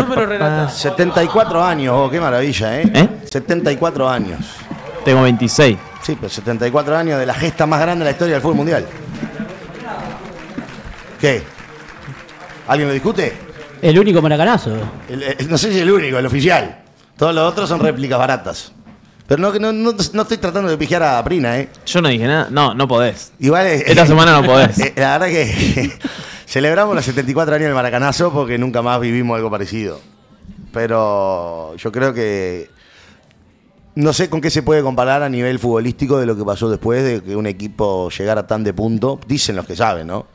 Número, para, número, Renata. 74 años, oh, qué maravilla, ¿eh? ¿Eh? 74 años. Tengo 26. Sí, pero 74 años de la gesta más grande de la historia del fútbol mundial. ¿Qué? ¿Alguien lo discute? El único maracanazo. El- el- no sé si el único, el oficial. Todos los otros son réplicas baratas. Pero no, no, no, no estoy tratando de pijear a Prina, ¿eh? Yo no dije nada. No, no podés. Igual es- Esta semana no podés. Eh, La verdad que celebramos los 74 años del Maracanazo porque nunca más vivimos algo parecido. Pero yo creo que no sé con qué se puede comparar a nivel futbolístico de lo que pasó después de que un equipo llegara tan de punto, dicen los que saben, ¿no?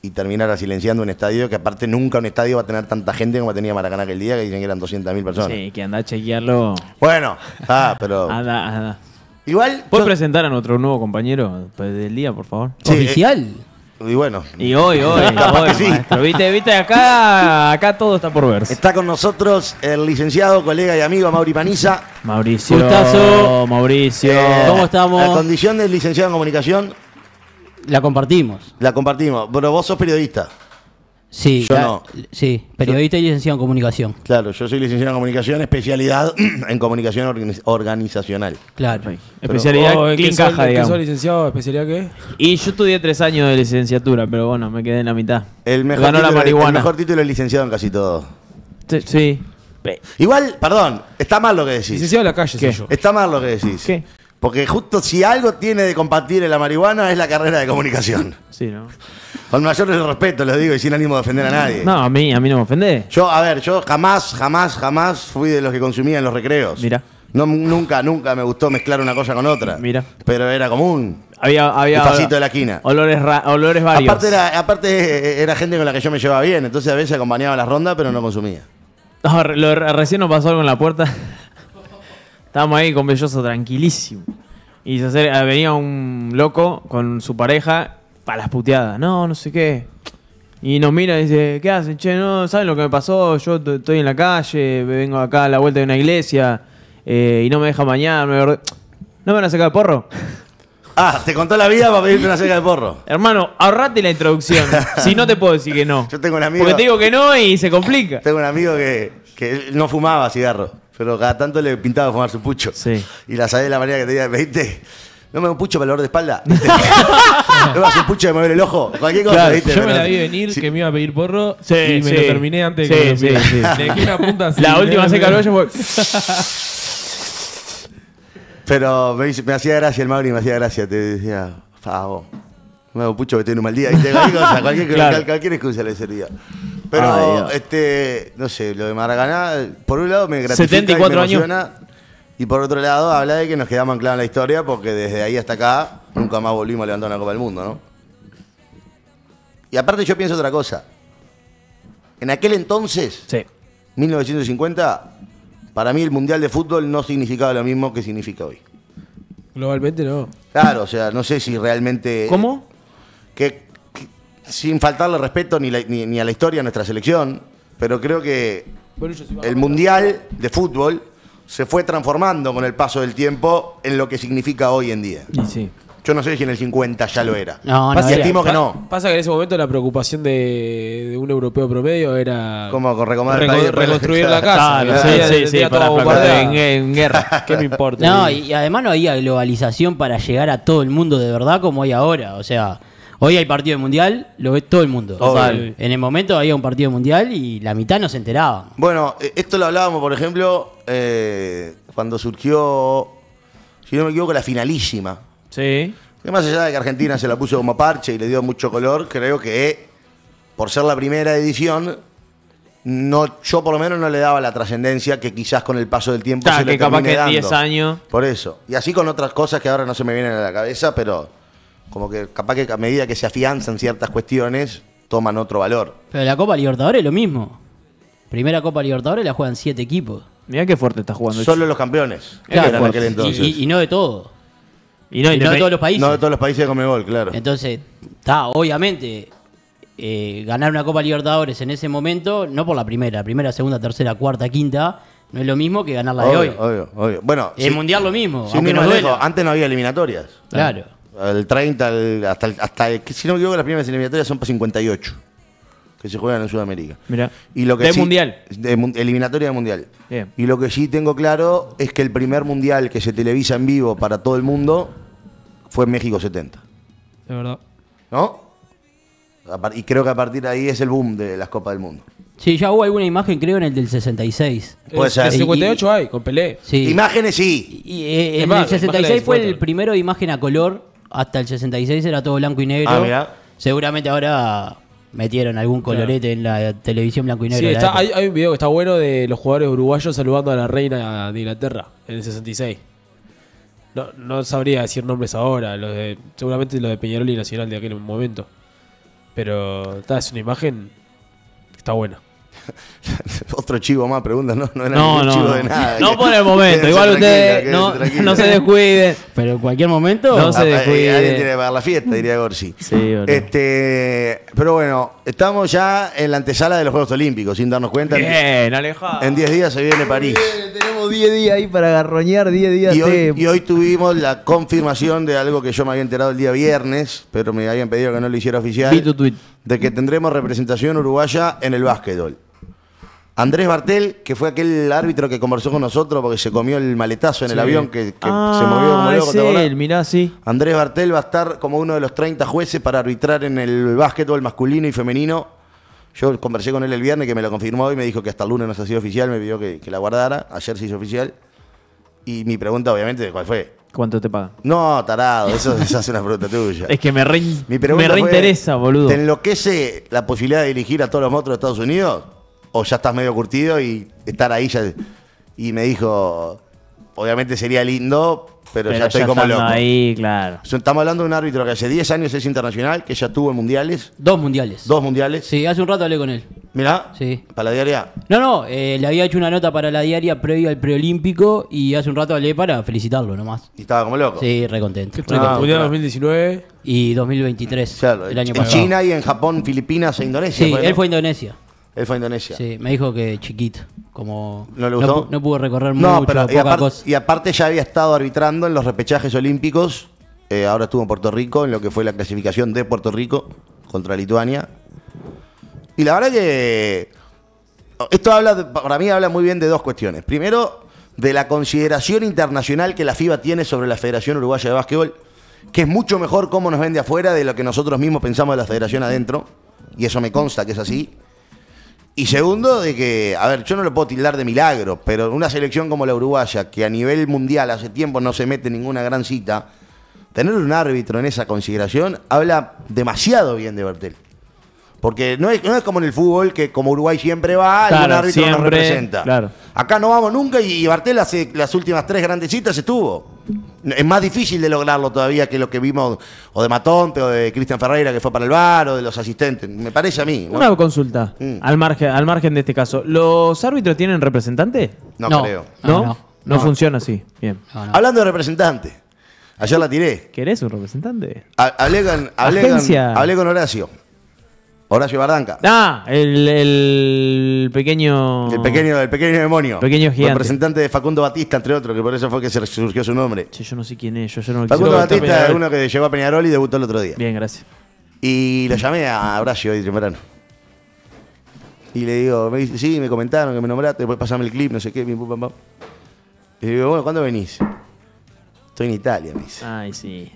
Y terminara silenciando un estadio que aparte nunca un estadio va a tener tanta gente como tenía Maracaná aquel día, que dicen que eran 200.000 personas. Sí, que anda a chequearlo. Bueno, ah, pero Anda, anda. igual... ¿Puedes yo- presentar a nuestro nuevo compañero pues, del día, por favor? Sí, ¿Oficial? Y bueno, Y hoy, hoy, hoy, sí. maestro. Viste, viste, acá, acá todo está por verse. está con nosotros el licenciado, colega y amigo Mauri Paniza. Mauricio. Gustazo. Mauricio. Eh, ¿Cómo estamos? La condición del licenciado en comunicación La compartimos. la compartimos. Pero vos sos periodista. Sí, Yo la- no. sí, periodista y licenciado en comunicación. Claro, yo soy licenciado en comunicación, especialidad en comunicación organiz- organizacional. Claro. Especialidad Oh, ¿en qué caja, en qué digamos. sos licenciado? ¿Especialidad qué? Y yo estudié tres años de licenciatura, pero bueno, me quedé en la mitad. El mejor, Ganó la título, el marihuana. mejor título es licenciado en casi todo. Sí, Igual, perdón, está mal lo que decís. Licenciado de la calle ¿Qué? soy yo. Está mal lo que decís. ¿Qué? Porque justo si algo tiene de compartir en la marihuana es la carrera de comunicación. Sí, ¿no? Con mayor respeto, lo digo, y sin ánimo de ofender a nadie. No, a mí, a mí no me ofende. Yo, a ver, yo jamás, jamás, jamás fui de los que consumían los recreos. Mira. No, nunca, nunca me gustó mezclar una cosa con otra. Mira. Pero era común. Había, había El facito de la esquina. olores, ra- olores varios. Aparte era, aparte eh, era gente con la que yo me llevaba bien, entonces a veces acompañaba las rondas, pero no consumía. No, lo- recién nos pasó algo en la puerta. Estábamos ahí con Belloso tranquilísimo. Y se acer- venía un loco con su pareja para las puteadas. No, no sé qué. Y nos mira y dice, ¿qué hacen? Che, no, ¿saben lo que me pasó? Yo estoy en la calle, vengo acá a la vuelta de una iglesia eh, y no me deja mañana. me ¿No me van a sacar el porro? Ah, te contó la vida para pedirte una seca de porro. Hermano, ahorrate la introducción. si no te puedo decir que no. Yo tengo un amigo. Porque te digo que no y se complica. Tengo un amigo que, que no fumaba cigarro, pero cada tanto le pintaba fumar su pucho. Sí. Y la sabés de la manera que te diga, ¿viste? No me un pucho para el dolor de espalda. ¿viste? no me das un pucho de mover el ojo. Cualquier cosa, Claro, ¿viste? Yo me la vi venir Sí. que me iba a pedir porro Sí, y me sí. lo terminé antes Sí, de que me lo sí. Le dejé una punta así. La última seca del hoyo fue. Pero me, hacía gracia el Mauri, me hacía gracia. Te decía, favo, me hago pucho que estoy en un mal día. ¿viste? Cualquier, cosa, cualquier, Claro. cual- cualquier excusa le servía. Pero, Ay, Dios. este, no sé, lo de Maracaná, por un lado me gratifica 74 y me años. emociona. Y por otro lado, habla de que nos quedamos anclados en la historia porque desde ahí hasta acá nunca más volvimos a levantar una Copa del Mundo, ¿no? Y aparte yo pienso otra cosa. En aquel entonces, Sí. 1950, para mí el Mundial de Fútbol no significaba lo mismo que significa hoy. Globalmente no. Claro, o sea, no sé si realmente... ¿Cómo? Que- sin faltarle respeto ni, la- ni- ni a la historia de nuestra selección, pero creo que el Mundial de Fútbol se fue transformando con el paso del tiempo en lo que significa hoy en día. Y sí. Yo no sé si en el 50 ya lo era. No, no Pasa- y era. estimo que no. Pasa que en ese momento la preocupación de, de un europeo promedio era el reco- país reconstruir la casa. Claro, sí, sí, sí, para bombardeada. en, en guerra. ¿Qué me importa? No, y, y además no había globalización para llegar a todo el mundo de verdad como hay ahora. O sea, hoy hay partido de mundial, lo ve todo el mundo. En el momento había un partido de mundial y la mitad no se enteraban. Bueno, eh, esto lo hablábamos, por ejemplo, eh, cuando surgió, si no me equivoco, la finalísima. Sí. Que más allá de que Argentina se la puso como parche y le dio mucho color, creo que por ser la primera edición, no, yo por lo menos no le daba la trascendencia que quizás con el paso del tiempo Claro, se le que capaz termine que en dando. 10 años. Por eso. Y así con otras cosas que ahora no se me vienen a la cabeza, pero como que capaz que a medida que se afianzan ciertas cuestiones, toman otro valor. Pero la Copa Libertadores es lo mismo. Primera Copa Libertadores la juegan siete equipos. Mirá qué fuerte está jugando. Solo los campeones. Claro. eran aquel Y, entonces. y- y no de todo. Y no, Y no de todos los países. no de todos los países de Comebol, claro. Entonces, está, obviamente, eh, ganar una Copa Libertadores en ese momento, no por la primera, primera, segunda, tercera, cuarta, quinta, no es lo mismo que ganarla de hoy. Obvio, obvio. Bueno, El sí, Mundial lo mismo, sin aunque nos duela. lejos, antes no había eliminatorias. Claro. El 30, el- hasta, el- hasta el- si no me equivoco, las primeras eliminatorias son para 58. que se juegan en Sudamérica. Mira. Y lo que de sí- mundial. De eliminatoria de mundial. Bien. Y lo que sí tengo claro es que el primer mundial que se televisa en vivo para todo el mundo fue en México 70. De verdad. ¿No? Y creo que a partir de ahí es el boom de las Copas del Mundo. Sí, ya hubo alguna imagen, creo, en el del 66. Puede El- ser. El 58 hay, con Pelé. Sí. Imágenes sí. Y, eh, Es en más, el 66 imágenes fue el primero de imagen a color. Hasta el 66 era todo blanco y negro. Ah, mirá. Seguramente ahora metieron algún colorete en la televisión blanco y negro. Sí, está, hay un video que está bueno de los jugadores uruguayos saludando a la reina de Inglaterra en el 66. No, no sabría decir nombres ahora, los de, seguramente los de Peñarol y Nacional de aquel momento. Pero está, es una imagen que está buena. Otro chivo más, pregunta, no, no era No, ningún no, chivo no. de nada. No Que- por el momento. Igual ustedes no, no se descuiden. Pero en cualquier momento. No se Ah, eh, descuide. Alguien tiene que pagar la fiesta, diría Gorsi. Sí. Este, pero bueno, estamos ya en la antesala de los Juegos Olímpicos, sin darnos cuenta. Bien, alejado. En 10 días se viene París. Tenemos 10 días ahí para agarroñar, 10 días Y hoy, de... y hoy tuvimos la confirmación de algo que yo me había enterado el día viernes, pero me habían pedido que no lo hiciera oficial. Vi tu tweet. De que tendremos representación uruguaya en el básquetbol. Andrés Bartel, que fue aquel árbitro que conversó con nosotros porque se comió el maletazo en el avión que, que ah, se movió como loco. es ¿te acordás? él, mirá, sí. Andrés Bartel va a estar como uno de los 30 jueces para arbitrar en el básquetbol masculino y femenino. Yo conversé con él el viernes que me lo confirmó y me dijo que hasta el lunes no se ha sido oficial, me pidió que, que la guardara. Ayer se hizo oficial. Y mi pregunta, obviamente, ¿cuál fue? ¿Cuánto te pagan? No, tarado, eso, esa es una pregunta tuya. Es que me, re, Mi pregunta me fue, reinteresa, boludo. ¿Te enloquece la posibilidad de dirigir a todos los monstruos de Estados Unidos? ¿O ya estás medio curtido y estar ahí ya? Y me dijo, obviamente sería lindo, pero, ya estoy como loco. ahí, claro. Estamos hablando de un árbitro que hace 10 años es internacional, que ya tuvo en mundiales, Dos mundiales. dos mundiales. Sí, hace un rato hablé con él. Mirá, Sí. para la diaria. No, no, eh, le había hecho una nota para la diaria previo al preolímpico y hace un rato hablé para felicitarlo nomás. Y estaba como loco. Sí, re contento. Que Re claro. Mundial 2019. Y 2023, Claro, el año en pasado. China y en Japón, Filipinas e Indonesia. Sí, ¿no? él fue a Indonesia. Él fue a Indonesia. Sí, me dijo que chiquito, como ¿No le gustó? no pudo recorrer No, mucho, pero y aparte, cosa. y aparte ya había estado arbitrando en los repechajes olímpicos. eh, ahora estuvo en Puerto Rico, en lo que fue la clasificación de Puerto Rico contra Lituania. Y la verdad que esto habla, de- para mí habla muy bien de dos cuestiones. Primero, de la consideración internacional que la FIBA tiene sobre la Federación Uruguaya de Básquetbol, que es mucho mejor cómo nos vende afuera de lo que nosotros mismos pensamos de la federación adentro. Y eso me consta que es así. Y segundo, de que, a ver, yo no lo puedo tildar de milagro, pero una selección como la uruguaya, que a nivel mundial hace tiempo no se mete en ninguna gran cita, tener un árbitro en esa consideración habla demasiado bien de Bertel. Porque no es, no es como en el fútbol, que como Uruguay siempre va, Claro, algún árbitro nos siempre, representa. claro. Acá no vamos nunca y Bartel hace las últimas tres grandes citas estuvo. Es más difícil de lograrlo todavía que lo que vimos o de Matonte o de Cristian Ferreira que fue para el bar o de los asistentes. Me parece a mí. Una consulta, Mm. al, margen, al margen de este caso. ¿Los árbitros tienen representante? No, No. creo. ¿No? No, No, no. No. funciona así. Bien. No, no. Hablando de representante, ayer la tiré. ¿Querés un representante? Hablé con Horacio. Horacio Bardanca. Ah, el, el pequeño... El pequeño, el pequeño demonio. Pequeño gigante. Representante de Facundo Batista, entre otros, que por eso fue que se surgió su nombre. Che, yo no sé quién es, yo, yo no lo Facundo Batista es uno que llegó a Peñarol y debutó el otro día. Bien, gracias. Y lo llamé a Horacio hoy temprano. Y le digo, me dice, sí, me comentaron que me nombraste, después pasame el clip, no sé qué, pim, pum, pam, pam. Y le digo, bueno, ¿cuándo venís? Estoy en Italia, me dice. Ay, sí.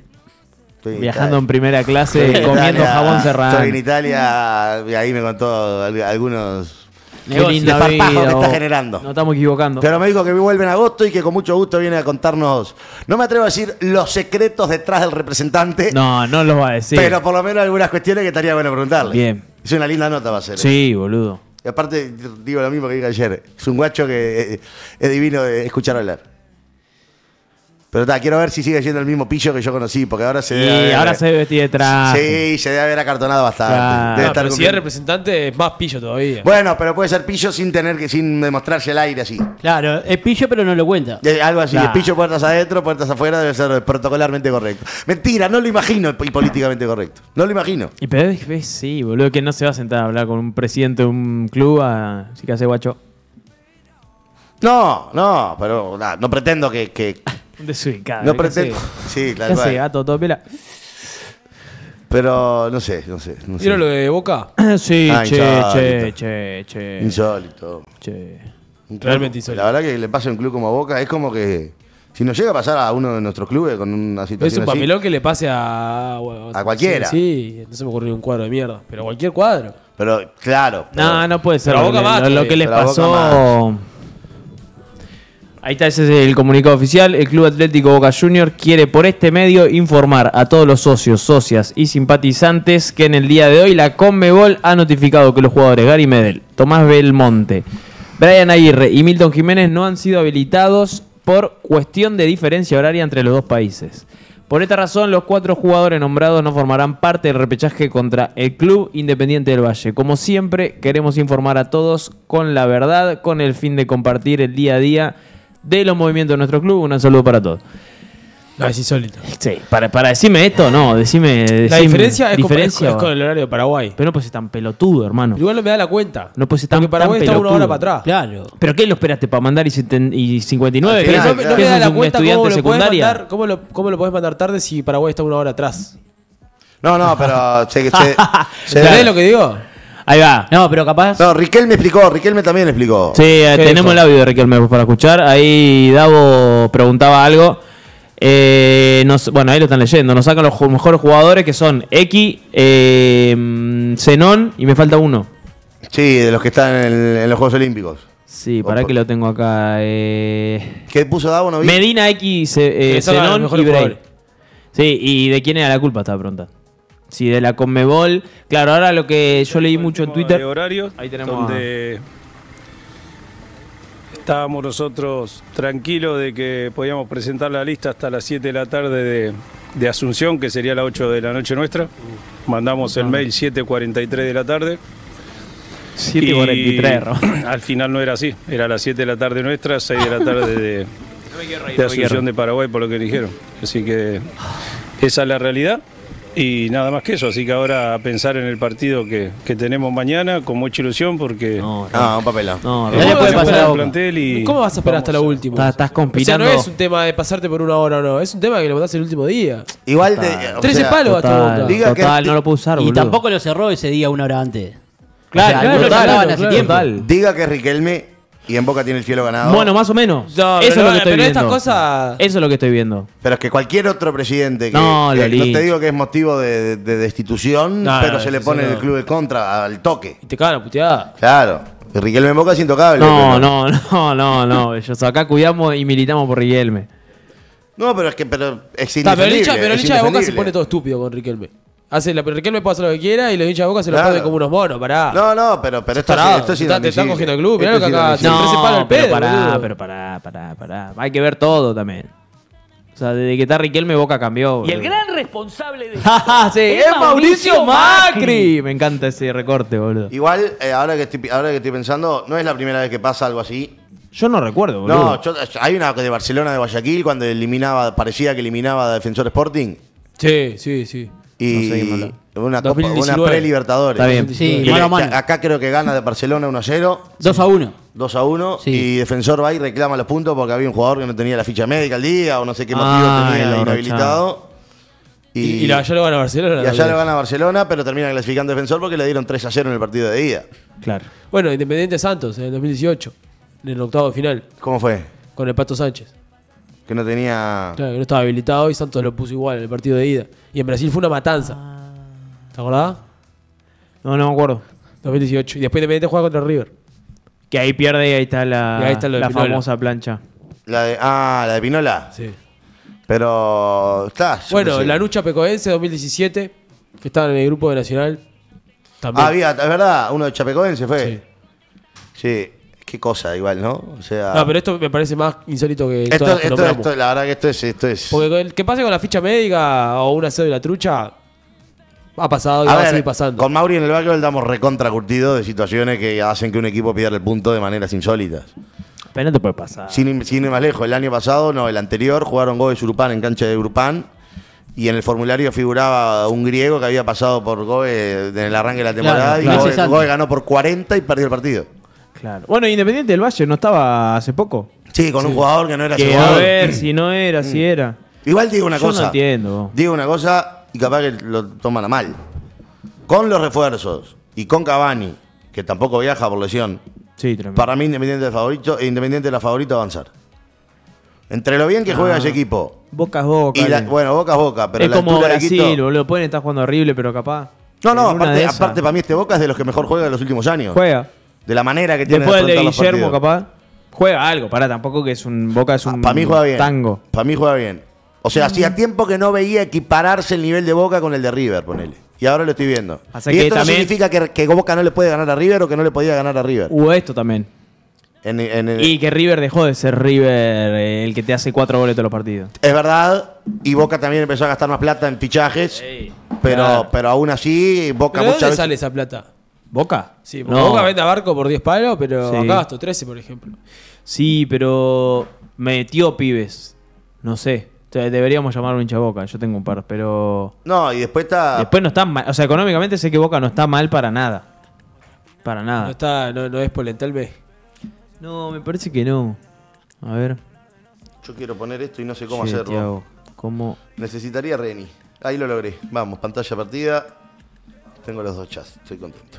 Estoy Viajando en primera clase, en comiendo Italia, jabón serrano. Estoy en Italia, y ahí me contó al- algunos Qué desparpajos que está generando. No estamos equivocando. Pero me dijo que vuelve en agosto y que con mucho gusto viene a contarnos, no me atrevo a decir los secretos detrás del representante, No, no los va a decir. pero por lo menos algunas cuestiones que estaría bueno preguntarle. Bien. Es una linda nota va a ser. ¿eh? Sí, boludo. Y aparte, digo lo mismo que dije ayer, es un guacho que eh, es divino de escuchar hablar. Pero ta, quiero ver si sigue siendo el mismo pillo que yo conocí, porque ahora se Y debe haber- ahora se vestía de traje. Sí, se debe haber acartonado bastante. Claro. Debe estar pero si es representante, es más pillo todavía. Bueno, pero puede ser pillo sin tener que, sin demostrarse el aire así. Claro, es pillo pero no lo cuenta. Eh, Algo así, Claro. el pillo puertas adentro, puertas afuera, debe ser protocolarmente correcto. Mentira, no lo imagino y políticamente correcto. No lo imagino. Y pero es- es- sí, boludo, que no se va a sentar a hablar con un presidente de un club a sí que hace guacho. No, no, pero no pretendo que. Desubicado. no ¿qué pretendo. Sí, ¿Qué claro. gato? Todo pela. Pero no sé, no sé. No sé. ¿Vieron lo de Boca? sí, Ah, che, insólito. che, che, che, Insólito. che. Un club- Realmente insólito. La verdad que le pasa a un club como Boca es como que si nos llega a pasar a uno de nuestros clubes con una Es situación un así, papelón que le pase a... bueno, A cualquiera. Sí, sí, no se me ocurrió un cuadro de mierda. Pero cualquier cuadro. pero claro. pero- No, no puede ser. Pero a Boca lo, más lo- lo que les Pero a Boca pasó. Ahí está, ese es el comunicado oficial. El Club Atlético Boca Junior quiere por este medio informar a todos los socios, socias y simpatizantes que en el día de hoy la Conmebol ha notificado que los jugadores Gary Medel, Tomás Belmonte, Brian Aguirre y Milton Jiménez no han sido habilitados por cuestión de diferencia horaria entre los dos países. Por esta razón, los cuatro jugadores nombrados no formarán parte del repechaje contra el Club Independiente del Valle. Como siempre, queremos informar a todos con la verdad, con el fin de compartir el día a día de los movimientos de nuestro club. Un saludo para todos. No, es insólito. Sí, para, para decirme esto, no, decime. La diferencia, es, con- diferencia, es con el horario de Paraguay. Pero no puedes ser tan pelotudo, hermano. Igual no me da la cuenta. No puede ser tan- Porque Paraguay tan está una hora para atrás. Claro. ¿Pero qué lo esperaste para mandar y, seten- y 59? Al ¿Qué final, sos- no, claro. no qué me da la un cuenta cómo lo, podés secundaria? mandar, cómo, lo, cómo lo podés mandar tarde si Paraguay está una hora atrás. No, no, pero se, se, se- ¿Entendés lo que digo? Ahí va. No, pero capaz. No, Riquelme explicó, Riquelme también explicó. Sí, eh, ¿Qué tenemos dijo? el audio de Riquelme para escuchar. Ahí Davo preguntaba algo. Eh, nos- bueno, ahí lo están leyendo. Nos sacan los mejores jugadores que son X, eh, Zenón y me falta uno. Sí, de los que están en, el- en los Juegos Olímpicos. Sí, para que lo tengo acá. eh, ¿Qué puso Davo? No vi. Medina X, Zenón y Bray. Sí, y de quién era la culpa, estaba preguntando. Sí, de la Conmebol. Claro, ahora lo que yo leí mucho en Twitter. De horarios, Ahí tenemos donde estábamos nosotros tranquilos de que podíamos presentar la lista hasta las 7 de la tarde de, de Asunción, que sería las 8 de la noche nuestra. Mandamos el mail 7.43 de la tarde. 7.43, Y Ro. Al final no era así, era las 7 de la tarde nuestra, 6 de la tarde de, de Asunción de Paraguay, por lo que dijeron. Así que esa es la realidad y nada más que eso. Así que ahora a pensar en el partido que, que tenemos mañana con mucha ilusión porque No. Ah, un papelón. No, puede a pasar a el Boca. plantel y ¿Cómo vas a esperar hasta lo a- último? Estás, estás O sea, no es un tema de pasarte por una hora o no. Es un tema que lo mandás el último día. Igual de. o 13 sea, palos hasta Total, Boca. Diga que- total, no lo puedo usar, y boludo. tampoco lo cerró ese día una hora antes. Claro, O sea, claro, claro, claro, hace tiempo. total. Diga que Riquelme y en Boca tiene el cielo ganado. Bueno, más o menos. No, Eso es pero lo no, que estoy pero viendo. estas cosas- Eso es lo que estoy viendo. Pero es que cualquier otro presidente que. No, que no te digo que es motivo de, de destitución, No, pero no, se le pone el club de contra al toque. Y te cagan puteada. Claro. Riquelme en Boca es intocable. No, no, no, no, no. Yo, acá cuidamos y militamos por Riquelme. No, pero es que pero es Está, pero el indefendible. pero el es hincha de Boca se pone todo estúpido con Riquelme. Hace la, pero Riquelme puede hacer lo que quiera y los hinchas de Boca se lo ponen como unos monos, pará. No, no, pero, pero esto, es, esto es Te está- te están cogiendo el club, mirá Esto lo que acá-. No, 13 palos al pero pará, boludo. pero pará, pará, pará. Hay que ver todo también. O sea, desde que está Riquelme, Boca cambió. Y el gran responsable de sí, es es Mauricio Mauricio Macri. Macri. Me encanta ese recorte, boludo. Igual, eh, ahora, que estoy, ahora que estoy pensando, no es la primera vez que pasa algo así. Yo no recuerdo, boludo. No, yo- hay una de Barcelona de Guayaquil cuando eliminaba, parecía que eliminaba a Defensor Sporting. Sí, sí, sí. Y No una, copa, una 2019. pre-Libertadores. Está bien. Sí, Y mano le- a mano. Acá creo que gana de Barcelona 1 a 0, 2 a 1. 2 a 1. Sí. Y Defensor va y reclama los puntos porque había un jugador que no tenía la ficha médica al día o no sé qué motivo Ah, tenía lo inhabilitado. Y, y la- allá lo gana Barcelona. y allá lo gana Barcelona, pero termina clasificando Defensor porque le dieron 3 a 0 en el partido de ida. Claro. Bueno, Independiente Santos en el 2018, en el octavo final, ¿Cómo fue? con el Pato Sánchez. Que no tenía. Claro, que no estaba habilitado y Santos lo puso igual en el partido de ida. Y en Brasil fue una matanza. ¿Te acordás? No, no me acuerdo. 2018. Y después Independiente juega contra River. Que ahí pierde y ahí está la, ahí está la famosa plancha. La de, ah, la de Pinola. Sí. Pero. Está. Bueno, la lucha pecoense 2017, que estaba en el grupo de Nacional. También. Ah, había, es verdad, uno de Chapecoense fue. Sí. Sí. Qué cosa, igual, ¿no? O sea. No, pero esto me parece más insólito que esto, todas las que esto, nombramos. esto- la verdad que esto es. Esto es Porque con el que pase con la ficha médica o una cédula trucha, ha pasado y a va a ver, seguir pasando. con Mauri en el background damos recontra curtido de situaciones que hacen que un equipo pierda el punto de maneras insólitas. Pero no te puede pasar. Sin, ir- sin ir más lejos, el año pasado, no, el anterior, jugaron Goes Urupán en cancha de Urupán. Y en el formulario figuraba un griego que había pasado por Goe en el arranque de la temporada. Claro, y meses Goe, antes. Goe ganó por 40 y perdió el partido. Claro. Bueno, Independiente del Valle no estaba hace poco. Sí, con un jugador que no era Que a jugador. ver si no era, si era. Igual digo una Yo cosa. no entiendo. Digo una cosa, y capaz que lo toman a mal. Con los refuerzos y con Cavani, que tampoco viaja por lesión, Sí, tremendo. para mí Independiente es favorito, e Independiente es la favorita avanzar. Entre lo bien que juega ese equipo Boca es boca. y la- Ale. bueno, boca a boca, pero es la como altura de Brasil, Quito- boludo. Pueden estar jugando horrible, pero capaz. No, no, en una aparte, de esas aparte para mí este Boca es de los que mejor juega de los últimos años. Juega. De la manera que tiene Después de los Guillermo, capaz. Juega algo, para tampoco que es un Boca es un Para mí juega bien. tango. Para mí juega bien. O sea, hacía tiempo que no veía equipararse el nivel de Boca con el de River, ponele. Y ahora lo estoy viendo. Y que esto también- no significa que, que Boca no le puede ganar a River o que no le podía ganar a River. Hubo esto también. En- en- en- Y que River dejó de ser River eh, el que te hace cuatro goles todos los partidos. Es verdad. Y Boca también empezó a gastar más plata en fichajes. pero, claro. pero aún así, Boca ¿Pero muchas dónde veces. sale esa plata? ¿Boca? Sí, porque Boca vende a Barco por 10 palos, pero Sí. acá gastó 13, por ejemplo. Sí, pero metió pibes. No sé. O sea, deberíamos llamarlo hincha Boca. Yo tengo un par, pero. No, y después está. Después no está mal. O sea, económicamente sé que Boca no está mal para nada. Para nada. No, está, no, no es Polentelme. No, me parece que no. A ver. Yo quiero poner esto y no sé cómo Che, hacerlo. Tiago, ¿Cómo? Necesitaría Reni. Ahí lo logré. Vamos, pantalla partida. Tengo los dos chats, estoy contento.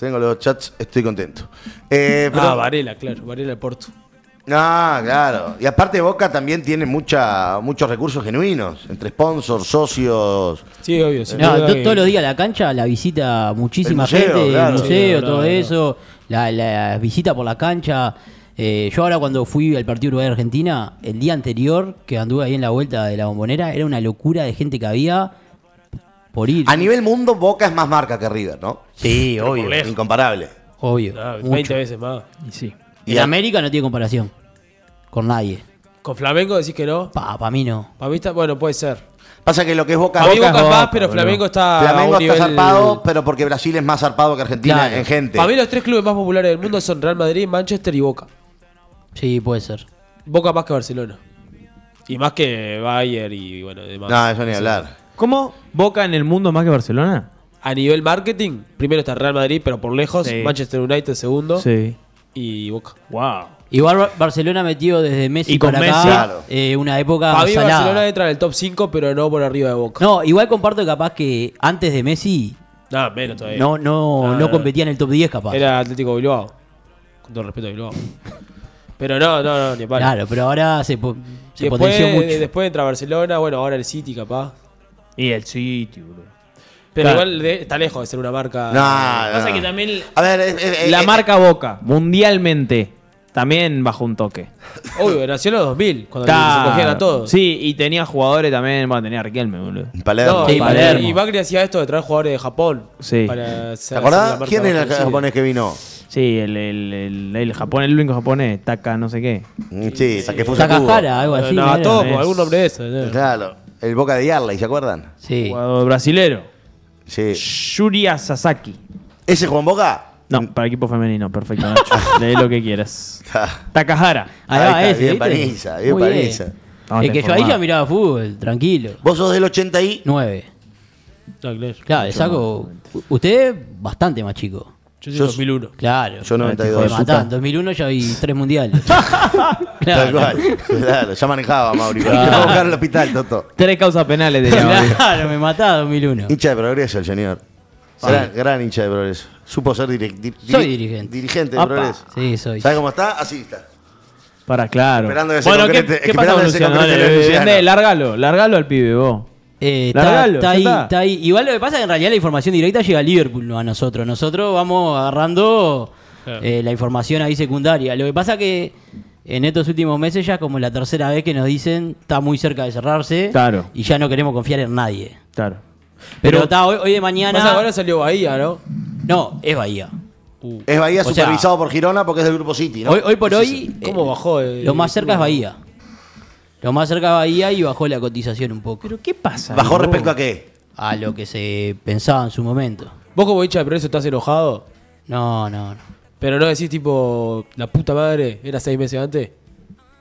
Tengo los chats, estoy contento. Eh, pero- Ah, Varela, claro, Varela de Porto. Ah, claro. Y aparte Boca también tiene mucha, muchos recursos genuinos, entre sponsors, socios. Sí, obvio. No, to- que- todos los días a la cancha la visita muchísima El museo, gente, claro. el museo, Sí, todo eso, la, la visita por la cancha. Eh, yo ahora cuando fui al partido Uruguay-Argentina, el día anterior que anduve ahí en la vuelta de la bombonera, era una locura de gente que había por ir. A nivel mundo, Boca es más marca que River, ¿no? Sí, obvio, Incomparable. obvio. Ah, mucho. 20 veces más. Y sí. En América no tiene comparación con nadie. ¿Con Flamengo decís que no? Para mí no. Para mí está, bueno, puede ser. Pasa que lo que es Boca, Para mí Boca, Boca más, pero boludo. Flamengo está. Flamengo un está nivel- zarpado, pero porque Brasil es más zarpado que Argentina Claro. en gente. Para mí los tres clubes más populares del mundo son Real Madrid, Manchester y Boca. Sí, puede ser. Boca más que Barcelona. Y más que Bayern y bueno, demás. No, eso ni hablar. ¿Cómo? ¿Boca en el mundo más que Barcelona? A nivel marketing, primero está Real Madrid, pero por lejos. Sí. Manchester United segundo. Sí. Y Boca. Wow. Igual Bar- Barcelona metió desde Messi Y con para Messi. acá Claro. eh, una época Para mí salada. Barcelona entra en el top 5, pero no por arriba de Boca. No, igual comparto capaz que antes de Messi No, menos todavía. no, no, No, no, no. competía en el top 10 capaz. Era Atlético Bilbao. Con todo respeto a Bilbao. Pero no, no, no, ni para. Claro, pero ahora se, po- se después, potenció mucho. después entra Barcelona, bueno, ahora el City capaz. Y el sitio, bro. Pero Claro. igual de- está lejos de ser una marca. No, Pasa no. que también A ver, es- es- la es- marca Boca, mundialmente, también bajó un toque. Obvio, nació en los 2000, cuando se Claro. cogían a todos. Sí, y tenía jugadores también, bueno, tenía a Riquelme, boludo. Palermo. No, Sí, y, Palermo. y Macri hacía esto de traer jugadores de Japón. Sí. Para ¿Te hacer- hacer la acordás? marca ¿Quién era el reconocida. japonés que vino? Sí, el, el, el, el Japón, el único japonés, Taka, no sé qué. Mm, Sí, Takefusa Kubo. Takahara, algo así. No, ¿no a era? todos, algún nombre de eso. ¿no? Claro, el Boca de Yarley, ¿se acuerdan? Sí. Jugador brasilero. Sí. Yuria Sasaki. ¿Ese jugó en Boca? No, para equipo femenino, perfecto, Nacho. Lee lo que quieras. Ah, Takahara. Ahí va ese, bien ¿viste? Paniza, bien Muy Paniza. Estamos Es que yo ahí informados. ya miraba fútbol, tranquilo. Vos sos del 80 y... 9. No, claro. Claro, le saco. Usted bastante más chico. Yo soy Yo- 2001. Claro. Yo Me 92. matá, En 2001 ya vi tres mundiales. Tal claro. cual. Claro, ya manejaba, Mauri. Te fue a buscar al hospital, Toto. Tres causas penales de la Claro, me matá 2001. Hincha de progreso el señor. Gran, gran hincha de progreso. Supo ser direc- di- Soy diri- dirigente. dirigente de progreso. Sí, soy. ¿Sabes cómo está? Así está. Para, claro. Esperando que se bueno, ¿qué, concrete- ¿qué pasa que se Luciano? Dale, vende, lárgalo, lárgalo al pibe, vos. Eh, está, ahí, está. está ahí. Igual lo que pasa es que en realidad la información directa llega a Liverpool, no a nosotros. Nosotros vamos agarrando Claro. eh, la información ahí secundaria. Lo que pasa que en estos últimos meses ya como la tercera vez que nos dicen está muy cerca de cerrarse Claro. y ya no queremos confiar en nadie. Claro. Pero, está hoy, hoy de mañana... Pasa, ahora salió Bahía, ¿no? No, es Bahía. Uh, Es Bahía O sea- supervisado por Girona porque es del grupo City, ¿no? Hoy, hoy por hoy... ¿Cómo eh, bajó? el- Lo más cerca es Bahía. Lo más cerca es Bahía y bajó la cotización un poco. Pero ¿qué pasa? ¿Bajó vos? respecto a qué? A lo que se pensaba en su momento. ¿Vos como hincha de progreso estás enojado? No, no, no. Pero no decís tipo, la puta madre, era seis meses antes.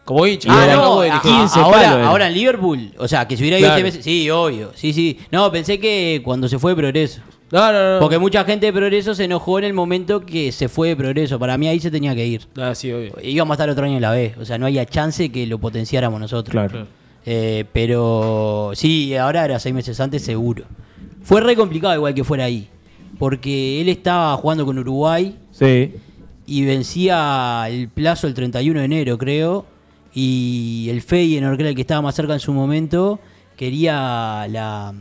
Como hincha. Ah, era no, como a- dirigente. 15 ahora, ahora en Liverpool. O sea, que si hubiera ido Claro. seis meses. Sí, obvio. Sí, sí. No, pensé que cuando se fue de Progreso. No, no, no. Porque mucha gente de Progreso se enojó en el momento que se fue de Progreso. Para mí ahí se tenía que ir. Ah, sí, obvio. Íbamos a estar otro año en la B. O sea, no había chance que lo potenciáramos nosotros. Claro. Eh, pero sí, ahora era seis meses antes seguro. Fue re complicado igual que fuera ahí. Porque él estaba jugando con Uruguay Sí. y vencía el plazo el 31 de enero, creo. Y el Feyenoord, que era el que estaba más cerca en su momento, quería la,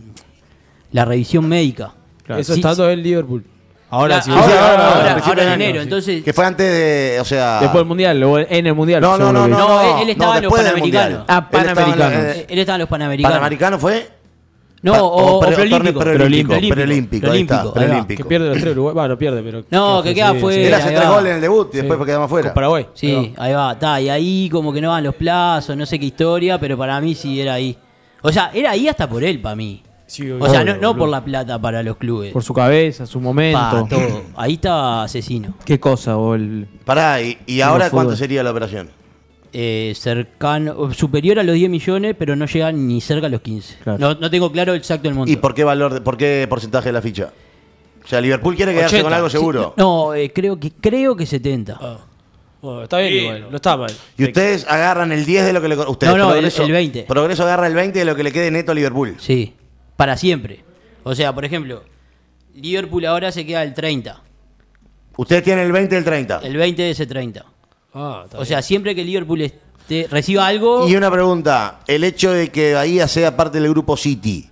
la revisión médica. Claro. Eso Sí, estando en Liverpool. Ahora sí. ahora, Sí, ahora, ahora, en enero. año. Entonces, Que fue antes de, o sea... Después del mundial, o en el mundial. No, no, no, no, No, no, él- estaba en los Panamericanos. Ah, Él estaba en la- Panamericanos. él estaba en los Panamericanos. ¿Panamericano fue? No, Pa- o, o pre- preolímpico. preolímpico, Preolímpico, está, va. preolímpico. Que pierde los tres Uruguay. Bueno, no pierde, pero. No, que queda sí, fuera. sí. Él ahí hace tres va. goles en el debut y después quedamos afuera. Con Paraguay. Sí, ahí va, está. Y ahí como que no van los plazos, no sé qué historia, pero para mí sí era ahí. O sea, era ahí hasta por él, para mí. Sí, O sea, no, no por la plata para los clubes. Por su cabeza, su momento. Pa, todo. Ahí está asesino. ¿Qué cosa? O el... Pará, ¿y, y ahora cuánto sería la operación? Eh, cercano, superior a los 10 millones, pero no llega ni cerca a los 15. Claro. No, no tengo claro exacto el monto. ¿Y por qué valor, de- por qué porcentaje de la ficha? O sea, Liverpool quiere quedarse 80. con algo Sí, seguro. no, eh, creo que creo que 70. Ah. Bueno, está bien igual, no está mal. Y ustedes agarran el 10 de lo que le ustedes, No, no, el- Progreso, el 20. Progreso agarra el 20 de lo que le quede neto a Liverpool. Sí, para siempre. O sea, por ejemplo, Liverpool ahora se queda el 30. Ustedes tienen el 20 del 30. El 20 de ese 30. Ah, está O sea, siempre que Liverpool esté- reciba algo. Y una pregunta, el hecho de que Bahía sea parte del grupo City,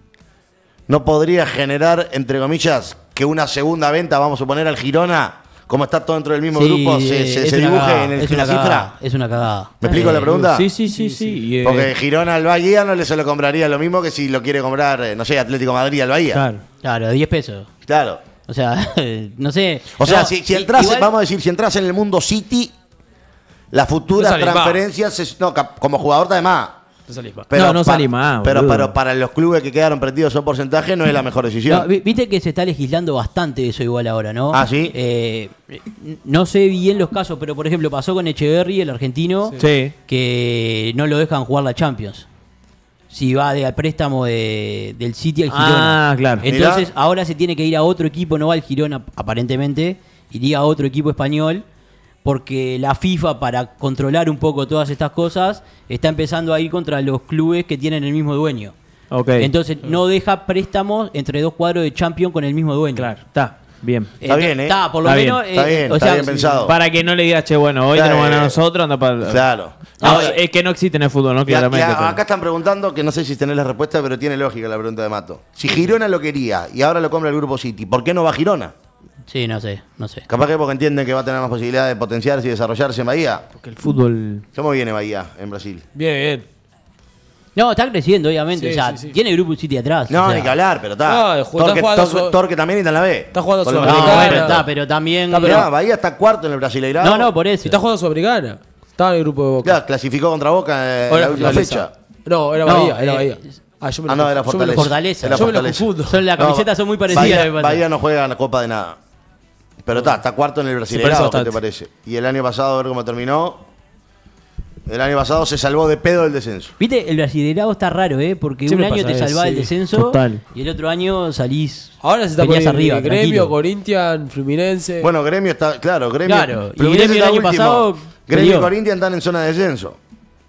¿no podría generar, entre comillas, que una segunda venta, vamos a suponer al Girona, como está todo dentro del mismo Sí, grupo, se, eh, se- se dibuje cagada, en, el, es en una la cagada, cifra? Es una cagada. ¿Me explico la pregunta? Sí, sí, sí, sí. y, eh, Porque Girona al Bahía no le se lo compraría lo mismo que si lo quiere comprar, eh, no sé, Atlético Madrid al Bahía. Claro. Claro, 10 pesos. Claro. O sea, no sé. O sea, No, si, si entras, igual- vamos a decir, si entras en el mundo City, las futuras No transferencias, es- no, como jugador además. No salís más. No, no salí más, Pero, boludo. pero para los clubes que quedaron prendidos a porcentaje no es la mejor decisión. No, Viste que se está legislando bastante eso igual ahora, ¿no? Ah, ¿sí? Eh, no sé bien los casos, pero por ejemplo pasó con Echeverry, el argentino, Sí. que no lo dejan jugar la Champions. Si va de, al préstamo de- del City al Girona. Ah, claro. Entonces Mirá. ahora se tiene que ir a otro equipo, no va al Girona aparentemente, iría a otro equipo español, porque la FIFA para controlar un poco todas estas cosas está empezando a ir contra los clubes que tienen el mismo dueño. Ok. Entonces no deja préstamos entre dos cuadros de Champions con el mismo dueño. Claro, está. Bien. Está Ento- bien, ¿eh? Está, por lo Está menos. bien, está eh, bien, o está sea, bien pensado. Para que no le digas, che, bueno, hoy tenemos eh, nosotros, anda para. Claro. No, Ahora- es que no existe en el fútbol, ¿no? Y a- y Claramente. a- acá están preguntando, que no sé si tenés la respuesta, pero tiene lógica la pregunta de Mato. Si Girona lo quería y ahora lo compra el grupo City, ¿por qué no va Girona? Sí, no sé, no sé. Capaz que porque entienden que va a tener más posibilidad de potenciarse y desarrollarse en Bahía. Porque el fútbol. ¿Cómo viene Bahía en Brasil? Bien, bien. No, está creciendo, obviamente. Sí, o sea, sí, sí. tiene Grupo City atrás. No, o sea. ni que hablar, pero No, está. está Torque, jugando Torque- su- Torque también está en la B. Está jugando los No, bueno, está, pero también. Está, pero- Mirá, Bahía está cuarto en el Brasileirado. No, no, por eso. Está jugando Sudamericana. Estaba en el grupo de Boca. Claro, clasificó contra Boca en Ahora la última Fortaleza. fecha. No, era No, Bahía, era eh. Ah, yo me Ah, no, era confundo. Yo me lo- Fortaleza. Fortaleza. Era Yo me lo Fortaleza. confundo. Son, las camisetas son muy parecidas. Bahía. Bahía no juega la Copa de nada. Pero está, está cuarto en el Brasileirado, ¿qué te parece? Y el año pasado, a ver cómo terminó. El año pasado se salvó de pedo del descenso. Viste, el brasileirado está raro, ¿eh? Porque Siempre un año te eso, salvás del sí. descenso Total. y el otro año salís. Ahora se está poniendo arriba, Gremio, tranquilo. Corinthians, Fluminense. Bueno, Gremio está, claro, Gremio. Claro, y Fluminense Gremio el año último. pasado Gremio y. Corinthians están en zona de descenso.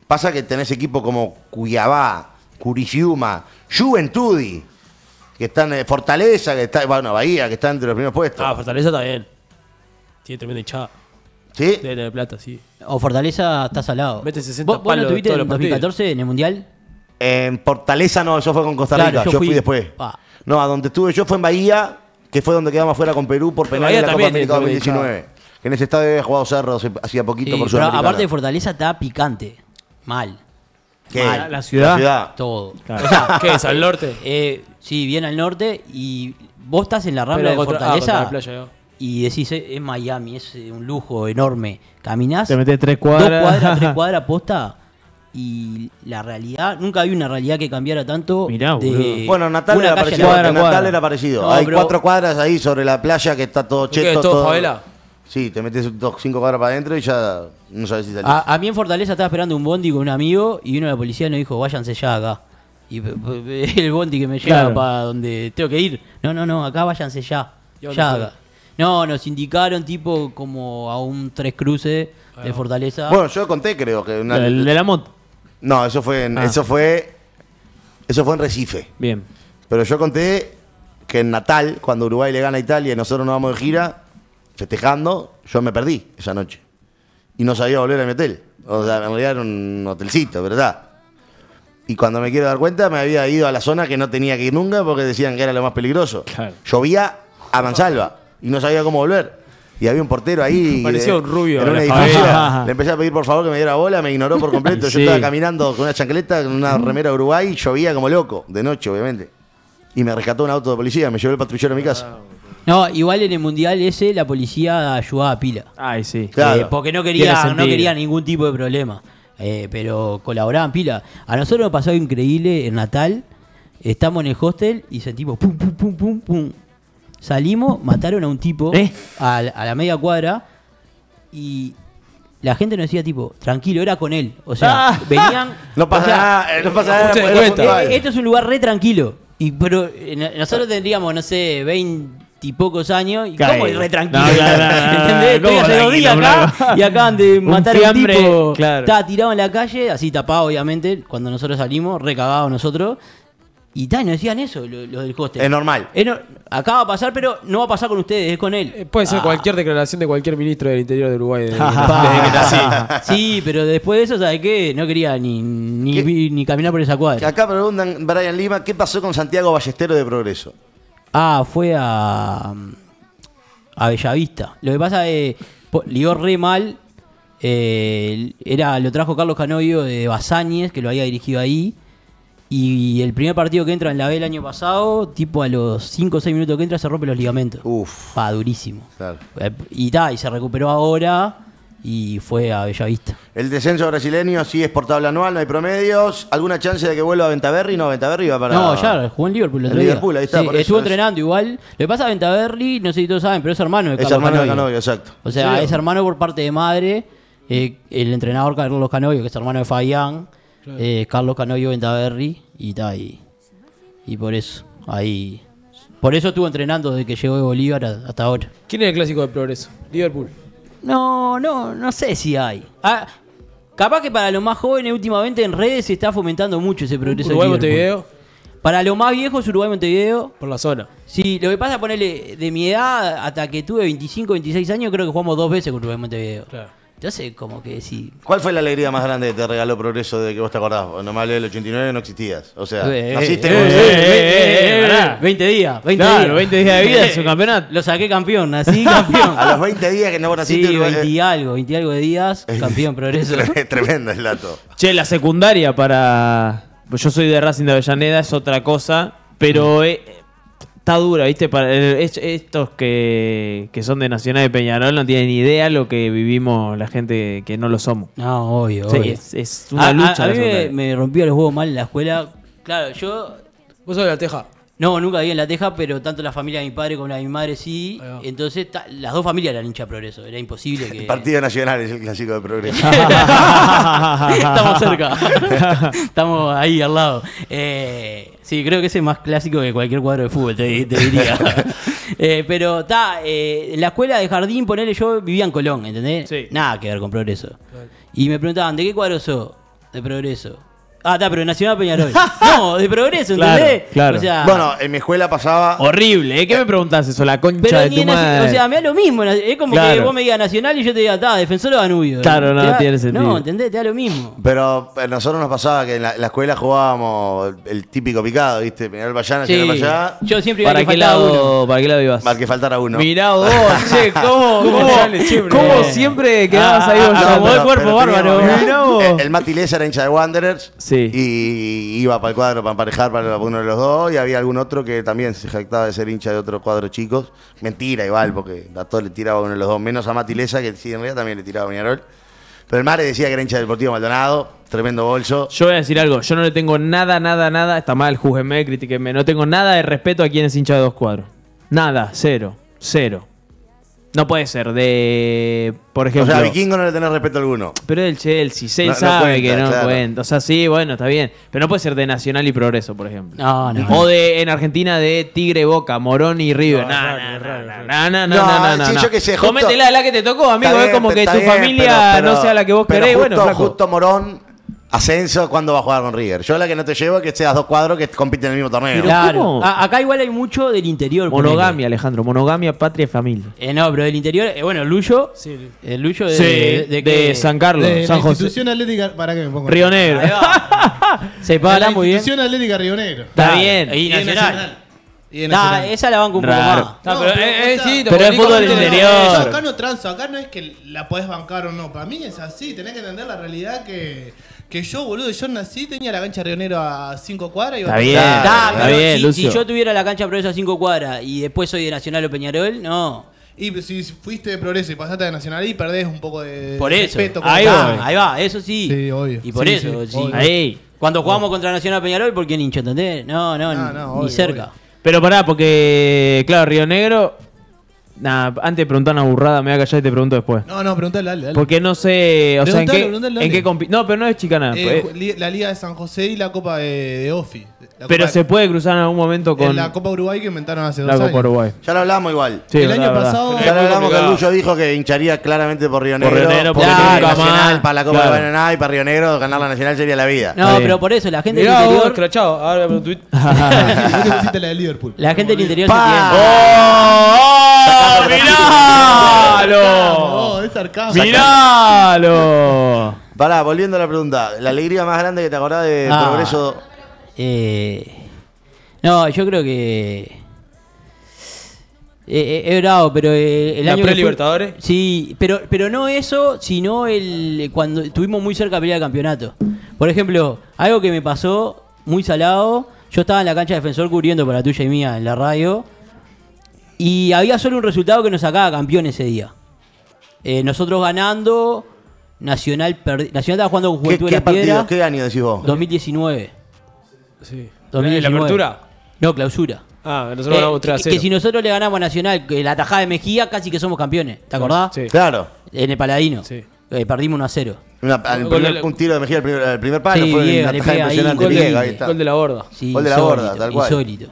Pasa que tenés equipos como Cuyabá, Curiciuma, Juventudi, que están en Fortaleza, que está, bueno, Bahía, que está entre los primeros puestos. Ah, Fortaleza está bien. Tiene tremenda hinchada. ¿Sí? Debe tener plata, sí. O Fortaleza está salado. Mete 60 ¿Vos, vos no palos estuviste todos en los partidos? 2014 en el Mundial? En Fortaleza no, eso fue con Costa Rica. Claro, yo, yo fui, fui. después. No, a donde estuve yo fue en Bahía, que fue donde quedamos fuera con Perú por penal Bahía en la Copa también América tiene tremenda 2019. Que en ese estadio había jugado Cerro hacía poquito Sí, por pero Sudamericana. aparte de Fortaleza está picante. Mal. ¿Qué? La ciudad. Todo. Claro. O sea, ¿Qué es? ¿Al norte? eh, sí, bien al norte y vos estás en la rambla de ah, Fortaleza la playa, y decís, eh, es Miami, es eh, un lujo enorme. Caminás Te metés tres dos cuadras. cuadras, tres cuadras posta y la realidad, nunca vi una realidad que cambiara tanto. Mirá, de. Bueno, Natal era parecido. Cuadra, Natal cuadra. era parecido. No, Hay cuatro cuadras ahí sobre la playa que está todo ¿Qué, cheto. es todo favela? Sí, te metes dos, cinco cuadras para adentro y ya no sabes si salís. A, a mí en Fortaleza estaba esperando un bondi con un amigo y uno de la policía nos dijo, váyanse ya acá. Y el bondi que me lleva Claro. para donde tengo que ir. No, no, no, acá váyanse ya. ¿Y a dónde Ya fue? acá. No, nos indicaron tipo como a un tres cruces de Fortaleza. Bueno, yo conté creo que... una- El de la moto. No, eso fue, en- Ah. eso fue Eso fue en Recife. Bien. Pero yo conté que en Natal, cuando Uruguay le gana a Italia y nosotros nos vamos de gira, festejando, yo me perdí esa noche. Y no sabía volver a mi hotel. O sea, en realidad era un hotelcito, ¿verdad? Y cuando me quiero dar cuenta, me había ido a la zona que no tenía que ir nunca porque decían que era lo más peligroso. Claro. Llovía a mansalva y no sabía cómo volver. Y había un portero ahí. Parecía un rubio En un edificio. Le empecé a pedir por favor que me diera bola, me ignoró por completo. Yo estaba caminando con una chancleta, con una remera de Uruguay, llovía como loco, de noche, obviamente. Y me rescató un auto de policía, me llevó el patrullero a mi casa. No, igual en el mundial ese la policía ayudaba a pila. Ay, sí. Claro. Eh, porque no quería, no quería ningún tipo de problema. Eh, pero colaboraban pila. A nosotros nos pasó algo increíble en Natal. Estamos en el hostel y sentimos pum, pum, pum, pum, pum. Salimos, mataron a un tipo ¿Eh? a, la- a la media cuadra y la gente nos decía tipo, tranquilo, era con él. O sea, Ah. venían... No pasa o sea, nada, no pasa nada. esto es un lugar re tranquilo. Y, pero eh, no- nosotros tendríamos, no sé, 20 y pocos años. ¿Y Claro. cómo ir re tranquilo? No, claro, no, ¿Entendés? Estoy ¿cómo hace dos días acá y acaban de matar a un tipo. claro. Estaba tirado en la calle, así tapado, obviamente, cuando nosotros salimos, recagados nosotros. Y tal, nos decían eso, los lo del hostel. Es normal. No, acá va a pasar, pero no va a pasar con ustedes, es con él. Eh, Puede ser Ah. cualquier declaración de cualquier ministro del interior de Uruguay. de- desde Pa. que nací. Sí, pero después de eso, ¿sabes qué? No quería ni, ni, ni caminar por esa cuadra. Acá preguntan, Brian Lima, ¿qué pasó con Santiago Ballestero de Progreso? Ah, fue a. a Bellavista. Lo que pasa es ligó re mal. eh, era, lo trajo Carlos Canovio de Basáñez, que lo había dirigido ahí. Y el primer partido que entra en la B el año pasado, tipo a los 5 o 6 minutos que entra, se rompe los ligamentos. Uf, Pa, durísimo. claro. Eh, Y ta, y se recuperó ahora y fue a Bellavista. El descenso brasileño sí es por tabla anual, no hay promedios. ¿Alguna chance de que vuelva a Ventaverri? No, Ventaverri va para. No, ya jugó en Liverpool el En. Liverpool, ahí está, Sí, por eso estuvo es. entrenando igual. Lo que pasa a Ventaverri, no sé si todos saben, pero es hermano de Es Carlos hermano de Canovio. Exacto. O sea, Sí. es hermano por parte de madre. eh, el entrenador Carlos Canovio, que es hermano de Fabián. eh, Carlos Canovio Ventaverri. Y ta, y, y por eso. Ahí. Por eso estuvo entrenando desde que llegó de Bolívar hasta ahora. ¿Quién es el clásico de progreso? Liverpool. No, no, no sé si hay. Ah, capaz que para los más jóvenes últimamente en redes se está fomentando mucho ese progreso. de Uruguay. Montevideo. Para los más viejos, Uruguay Montevideo. Por la zona. Sí, lo que pasa es ponerle de mi edad hasta que tuve 25, 26 años, creo que jugamos dos veces con Uruguay Montevideo. Claro. Entonces, como que sí. ¿Cuál fue la alegría más grande que te regaló Progreso de que vos te acordás? No me hablé del 89 no existías. O sea, Eh, naciste eh, con- eh, eh, eh. 20 días, 20 Claro, días. 20 días de vida es un campeonato. Lo saqué campeón, nací campeón. A los 20 días que no vos naciste. sí, Uruguay- 20 y algo, 20 y algo de días, campeón, progreso. Tremendo el dato. Che, la secundaria para. pues Yo soy de Racing de Avellaneda, es otra cosa, pero eh, está dura, ¿viste? Para eh, es- estos que, que son de Nacional de Peñarol no tienen ni idea lo que vivimos la gente que no lo somos. No, obvio, Sí, obvio. es, es una a, lucha. a- a la mí me, me rompía los huevos mal en la escuela. Claro, yo Vos sos de la Teja. No, nunca viví en La Teja, pero tanto la familia de mi padre como la de mi madre sí. Entonces, ta- las dos familias eran hincha de progreso. Era imposible que. Partido Nacional es el clásico de Progreso. Estamos cerca. Estamos ahí al lado. Eh, sí, creo que ese es más clásico que cualquier cuadro de fútbol, te, te diría. Eh, pero está, en la escuela de jardín, ponele, yo vivía en Colón, ¿entendés? Sí. Nada que ver con progreso. Y me preguntaban, ¿de qué cuadro sos? De progreso. Ah, está, pero de Nacional Peñarol. no, de progreso, Claro, ¿entendés? claro. O sea, Bueno, en mi escuela pasaba. Horrible, ¿eh? ¿Qué me preguntás eso? La concha pero de tu madre. O sea, me da lo mismo. Es como que vos me digas Nacional y yo te diga, está, defensor o Danubio. Claro, no, da- tiene sentido. No, ¿entendés? Te da lo mismo. Pero a nosotros nos pasaba que en la, en la escuela jugábamos el típico picado, ¿viste? Peñarol para allá, Nacional Sí, para allá. yo siempre iba ¿Para que qué, faltaba uno. lado, ¿Para qué lado ibas? Para que faltara uno. Mirá vos, che, ¿cómo, cómo, sale siempre? cómo siempre quedabas Ah, ahí vos? ah, ya? ah, el cuerpo bárbaro. Mirá vos. El, Mati era hincha de Wanderers. Sí. Y iba para el cuadro para emparejar para uno de los dos. Y había algún otro que también se jactaba de ser hincha de otro cuadro chicos. Mentira, igual, porque a todos le tiraba uno de los dos. Menos a Mati Leza, que sí, en realidad también le tiraba a Peñarol. Pero el Mare decía que era hincha del Deportivo Maldonado. Tremendo bolso. Yo voy a decir algo, yo no le tengo nada, nada, nada, está mal, júguenme, critiquenme, no tengo nada de respeto a quien es hincha de dos cuadros. Nada, cero, cero. No puede ser de, por O ejemplo... sea, a Vikingo no le tenés respeto alguno. Pero del Chelsea, se No- no sabe cuenta, que no claro. cuenta. O sea, sí, bueno, está bien. Pero no puede ser de Nacional y Progreso, por ejemplo. No, no. O de en Argentina de Tigre, Boca, Morón y River. No, No, es no, no, no, sí, yo qué sé, justo- Cométela la que te tocó, amigo. Es como que tu bien, familia pero- pero- no sea la que vos pero querés. Justo, bueno, flaco. justo Morón Ascenso, ¿cuándo va a jugar con River? Yo la que no te llevo es que seas dos cuadros que compiten en el mismo torneo. Claro. acá igual hay mucho del interior. ponele. Monogamia, Alejandro. Monogamia, patria y familia. Eh, no, pero del interior, eh, bueno, Luyo. Sí. El Luyo de, Sí, de, de, que- San Carlos, De San la José. institución atlética. ¿Para qué me pongo? Río Negro. Ahí va. Se De para muy bien. institución atlética Río Negro. Está bien. Y de Nacional. Y de Nah, Nacional. esa la banco un Raro. poco más. No, pero, pero, eh, o eh, sea- sí, Pero es Nico fútbol Martínez- interior. Yo acá no transo, acá no es que la podés bancar o no. Para mí es así, tenés que entender la realidad que, que yo, boludo, yo nací, tenía la cancha de Río Negro a 5 cuadras y iba Está a- bien. Está, Está pero bien, si, Lucio. si yo tuviera la cancha progreso a 5 cuadras y después soy de Nacional o Peñarol, no. Y si fuiste de progreso y pasaste de Nacional y perdés un poco de Por eso. respeto. Ahí. Ah, ahí va, eso sí. Sí, obvio. Y por Sí, eso, sí. Ahí. Cuando jugamos contra Nacional o Peñarol, ¿por quién hincha, entendés? No, no, No, ni, no, ni obvio, cerca. obvio. Pero pará, porque, claro, Río Negro. Nah, antes de preguntar una burrada, me voy a callar y te pregunto después. No, no, preguntale, dale, dale. Porque no sé. O sea, en qué. En qué compi- no, pero no es chicana. Eh, pues, la Liga de San José y la Copa de, de OFI. La pero Copa- se puede cruzar en algún momento en con la Copa Uruguay que inventaron hace dos la años. Copa Uruguay. Ya lo hablamos igual. Sí, el verdad, año verdad. pasado. Ya lo hablamos que complicado. Lucho dijo que hincharía claramente por Río Por Negro. Río Negro, porque porque Nacional, más. para la Copa Claro. de Bananá y para Río Negro ganar la Nacional sería la vida. No, pero por eso, la gente Mirá, del vos, interior. escrachado. Ahora voy a poner un tweet. Vos te pusiste la de Liverpool. La gente del interior se ¡Oh! Oh, ¡Miralo! es sarcasmo. ¡Miralo! Pará, volviendo a la pregunta. La alegría más grande que te acordás de Ah. Progreso. Eh, no, yo creo que. Eh, eh, es bravo, pero eh, el ¿La año. que fui- pre-Libertadores? Sí, pero, pero no eso, sino el cuando estuvimos muy cerca de pelear el campeonato. Por ejemplo, algo que me pasó muy salado. Yo estaba en la cancha de defensor cubriendo para tuya y mía en la radio. Y había solo un resultado que nos sacaba campeón ese día. Eh, nosotros ganando. Nacional, Nacional estaba jugando con ¿Qué, Juventud de qué la Piedra. partido? ¿Qué año decís vos? 2019. Sí. 2019. ¿La apertura? No, clausura. Ah, nosotros Eh, ganamos 3 a que, 0. que si nosotros le ganamos a Nacional que la tajada de Mejía, casi que somos campeones. ¿Te acordás? Sí. Claro. En el Paladino. Sí. Eh, perdimos 1 a 0. Una- Gol primer- un tiro de Mejía al primer, primer palo Sí, fue Diego, una tajada impresionante. gol de- Diego, ahí está. Gol de la borda. Sí, Gol de la insólito, borda, tal cual. Insólito.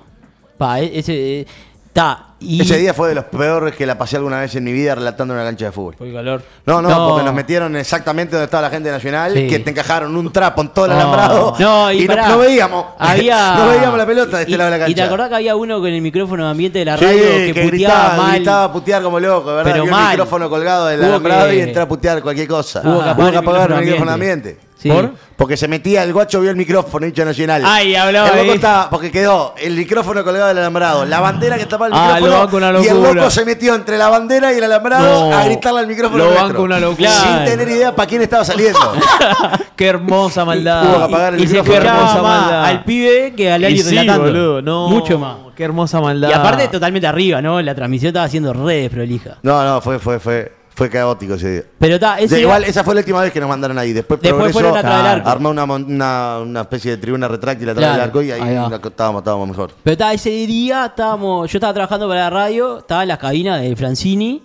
Pa, e- ese. Ta, y, Ese día fue de los peores que la pasé alguna vez en mi vida relatando en una cancha de fútbol. Por el calor. No, no, No. porque nos metieron exactamente donde estaba la gente de Nacional, Sí. que te encajaron un trapo en todo el No. alambrado. No, y no, pará. no veíamos. Había... no veíamos la pelota de este y, lado de la cancha. Y te acordás que había uno con el micrófono de ambiente de la Sí, radio que, que, puteaba gritaba, mal. gritaba a putear como loco, ¿verdad? Pero mal. el micrófono colgado del Hubo alambrado que- y entró a putear cualquier cosa. Hubo que apagar el micrófono ambiente. ambiente. Sí. ¿Por? Porque se metía, el guacho vio el micrófono, hincha nacional. Ay, hablaba El loco ahí. estaba, porque quedó el micrófono colgado del alambrado, la bandera que tapaba el Ah, micrófono. y el loco se metió entre la bandera y el alambrado No. a gritarle al micrófono. Lo banco una locura. Sin tener idea para quién estaba saliendo. Qué hermosa maldad. Hubo que apagar el y se Hermosa maldad. al pibe que al Y Ali sí, relatando. boludo, no. Mucho más. Qué hermosa maldad. Y aparte totalmente arriba, ¿no? La transmisión estaba siendo re desprolija. No, no, fue, fue, fue, fue caótico ese día. Pero está, ese De- igual, esa fue la última vez que nos mandaron ahí. Después, Después Progreso fueron atrás del arco. armó una, mon- una, una especie de tribuna retráctil atrás Claro, del arco y ahí, ahí va. la- estábamos, estábamos mejor. Pero estaba ese día, estábamos, yo estaba trabajando para la radio, estaba en las cabinas de Francini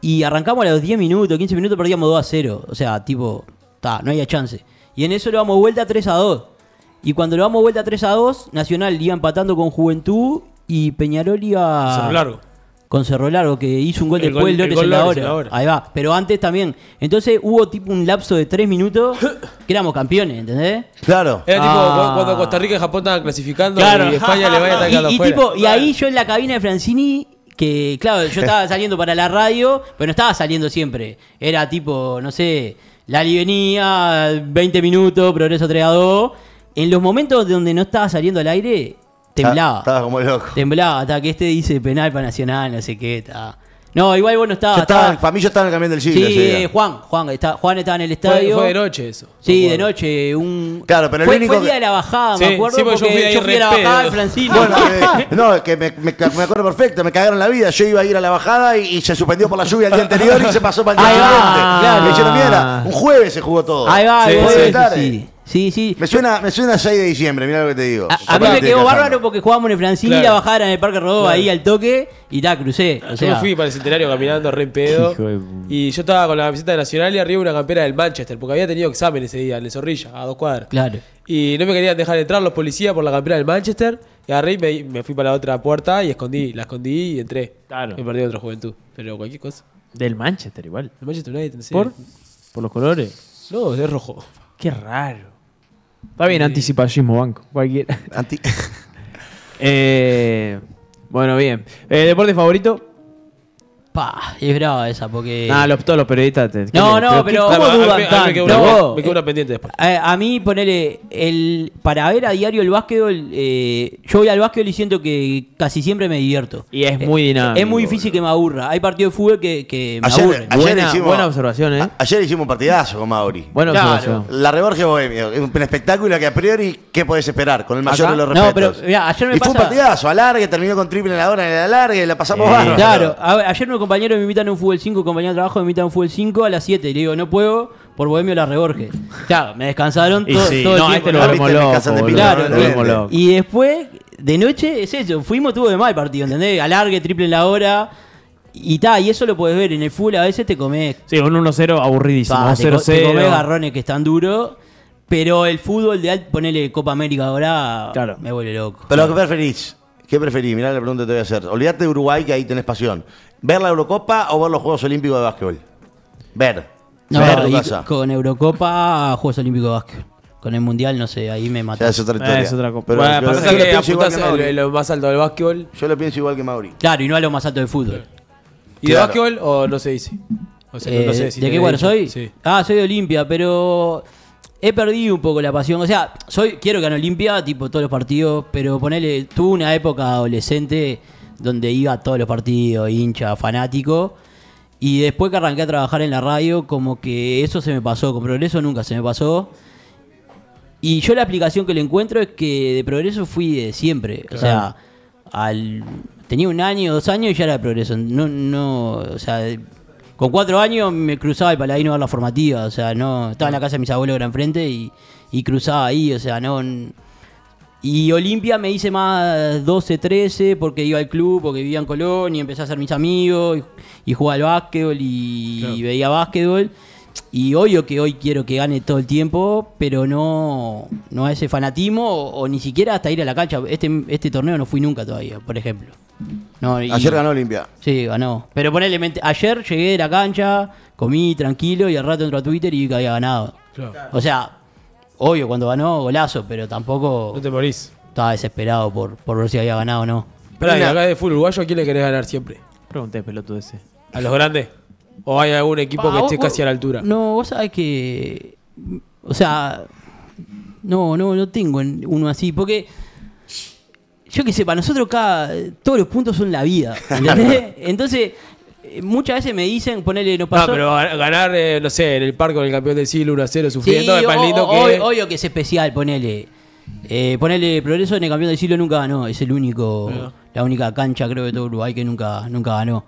y arrancamos a los 10 minutos, 15 minutos, perdíamos 2 a 0. O sea, tipo, ta, no había chance. Y en eso le damos vuelta 3 a 2. Y cuando le damos vuelta 3 a 2, Nacional iba empatando con Juventud y Peñarol iba. Cerro Largo. Con Cerro Largo, que hizo un gol El después gol- el en la hora. hora. Ahí va. Pero antes también. Entonces hubo tipo un lapso de 3 minutos que éramos campeones, ¿entendés? Claro. Era tipo Ah. cu- cuando Costa Rica y Japón estaban clasificando Claro. y España le vaya atacando y, y afuera. tipo, y ahí yo en la cabina de Francini, que claro, yo estaba saliendo para la radio, pero no estaba saliendo siempre. Era tipo, no sé, Lali venía, 20 minutos, progreso 3 a 2. En los momentos donde no estaba saliendo al aire, temblaba. Estaba como loco. Temblaba, hasta que este dice penal para Nacional, no sé qué. ta. No, igual vos no estabas. Yo estaba, estaba- para mí yo estaba en el camión del siglo. Sí, día. Juan, Juan, está, Juan estaba en el estadio. fue de noche eso. Sí, de noche. Un... Claro, pero el fue, único fue el día que- de la bajada, Sí, me acuerdo. sí, porque yo fui yo fui a la bajada de pedo. Francini. Bueno, eh, no, es que me, me, me acuerdo perfecto, me cagaron la vida. Yo iba a ir a la bajada y, y se suspendió por la lluvia el día anterior y se pasó para el día Ahí va, siguiente. claro. Me dijeron, mira, un jueves se jugó todo. Ahí va, Sí, eso tarde. Sí. Sí. Me suena, me suena 6 de diciembre, mira lo que te digo. A, a mí me quedó bárbaro porque jugábamos en el Francini y Claro. la bajada era en el Parque Rodó ahí al toque y ta, crucé. O Yo sea, me fui para el centenario caminando re en pedo. De- Y yo estaba con la camiseta de Nacional y arriba una campera del Manchester, porque había tenido examen ese día en el Zorrilla, a dos cuadras. Claro. Y no me querían dejar entrar los policías por la campera del Manchester. Y agarré y me, me fui para la otra puerta y escondí, la escondí y entré. Claro. Me perdí otra juventud. Pero cualquier cosa. Del Manchester igual. El Manchester United, sí. ¿Por? Por los colores. No, es rojo. Qué raro. Está bien, anticipacismo, banco. Cualquiera. Anti- Eh, bueno, bien. Eh, ¿Deporte favorito? Pa, es brava esa, porque. Ah, los, todos los periodistas. te- No, ¿qué- no, pero- ¿Cómo a dudan me tanto? queda una- No. me pendiente después. A, a mí, ponele, el, para ver a diario el básquetbol, eh, yo voy al básquetbol y siento que casi siempre me divierto. Y es muy Eh, dinámico. Es muy difícil que me aburra. Hay partidos de fútbol que, que me Ayer- aburren. ayer Buena- hicimos- buena observación, ¿eh? ayer hicimos un partidazo con Mauri. Buena Claro. observación. La Reborge Bohemio, es un espectáculo que a priori, ¿qué podés esperar? Con el mayor Acá- de los No, respetos. pero, mirá, ayer me y fue un partidazo, alargue, terminó con triple en la hora, en el alargue, la pasamos Eh. Claro, ayer unos compañeros me invitan a un fútbol 5, un compañero de trabajo me invitan a un fútbol 5 a las 7. Y le digo, no puedo, por Bohemio la reborge. Claro, me descansaron Y todo, sí, todo el no, a tiempo. este lo ¿no? me loco. Claro, Lo volvemos y- loco. Y después, de noche, es eso. Fuimos, tuvo de mal el partido, ¿entendés? Alargue, triple en la hora. Y ta, y eso lo puedes ver en el fútbol. A veces te comés, Sí, un 1-0 aburridísimo. pa, Un te, co- te 0-0. comés garrones que están duros. Pero el fútbol de alto, ponele Copa América ahora, Claro. me vuelve loco. Pero ¿qué preferís? ¿Qué preferís? Mirá la pregunta que te voy a hacer. Olvídate de Uruguay, que ahí tenés pasión. ¿Ver la Eurocopa o ver los Juegos Olímpicos de básquetbol? Ver. No, ver tu casa. con Eurocopa, Juegos Olímpicos de Básquet. Con el Mundial, no sé, ahí me Ya mató. es otra Eh, historia. es otra copa. Pero Bueno, yo, pasa yo que apuntás Mauri. lo, más alto del básquetbol. Yo lo pienso igual que Mauri. Claro, y no a lo más alto del fútbol. ¿Y de Claro. básquetbol o no se dice? O sea, Eh, no sé si ¿De te qué dicho. soy? Sí. Ah, soy de Olimpia, pero he perdido un poco la pasión. O sea, soy quiero que gane Olimpia, tipo todos los partidos, pero ponele, tuve una época adolescente donde iba a todos los partidos, hincha, fanático. Y después que arranqué a trabajar en la radio, como que eso se me pasó. Con Progreso nunca se me pasó. Y yo la aplicación que le encuentro es que de Progreso fui de siempre. O sea, al, tenía un año, dos años y ya era de Progreso. No, no, o sea, con cuatro años me cruzaba el paladino a ver la formativa. O sea, no, estaba en la casa de mis abuelos que era enfrente y, y cruzaba ahí. O sea, no. Y Olimpia me hice más 12, 13 porque iba al club, porque vivía en Colón y empecé a hacer mis amigos y, y jugaba al básquetbol y, y veía básquetbol. Y obvio que hoy quiero que gane todo el tiempo, pero no, no a ese fanatismo o, o ni siquiera hasta ir a la cancha. Este, este torneo no fui nunca todavía, por ejemplo. No, y- Ayer ganó Olimpia. Sí, ganó. Pero ponele, mente- ayer llegué de la cancha, comí tranquilo y al rato entró a Twitter y vi que había ganado. Claro. O sea, obvio, cuando ganó, golazo, pero tampoco No te morís. estaba desesperado por, por ver si había ganado o no. Y Una- acá de fútbol uruguayo, ¿a quién le querés ganar siempre? Pregunté, pelotudo ese. ¿A los grandes? ¿O hay algún equipo Pa, que esté vos- casi a la altura? No, vos sabés que. O sea. No, no, no tengo en- uno así. Porque. Yo qué sé, para nosotros cada. Todos los puntos son la vida. ¿Entendés? Entonces. Eh, Muchas veces me dicen, ponele, no No, pasó. pero ga- ganar, eh, no sé, en el parque con el campeón del siglo 1 a 0 sufriendo Sí, es más lindo que. obvio, que es especial, ponele. Eh, ponele Progreso en el campeón del siglo nunca ganó. Es el único, la única cancha creo de todo Uruguay que nunca, nunca ganó.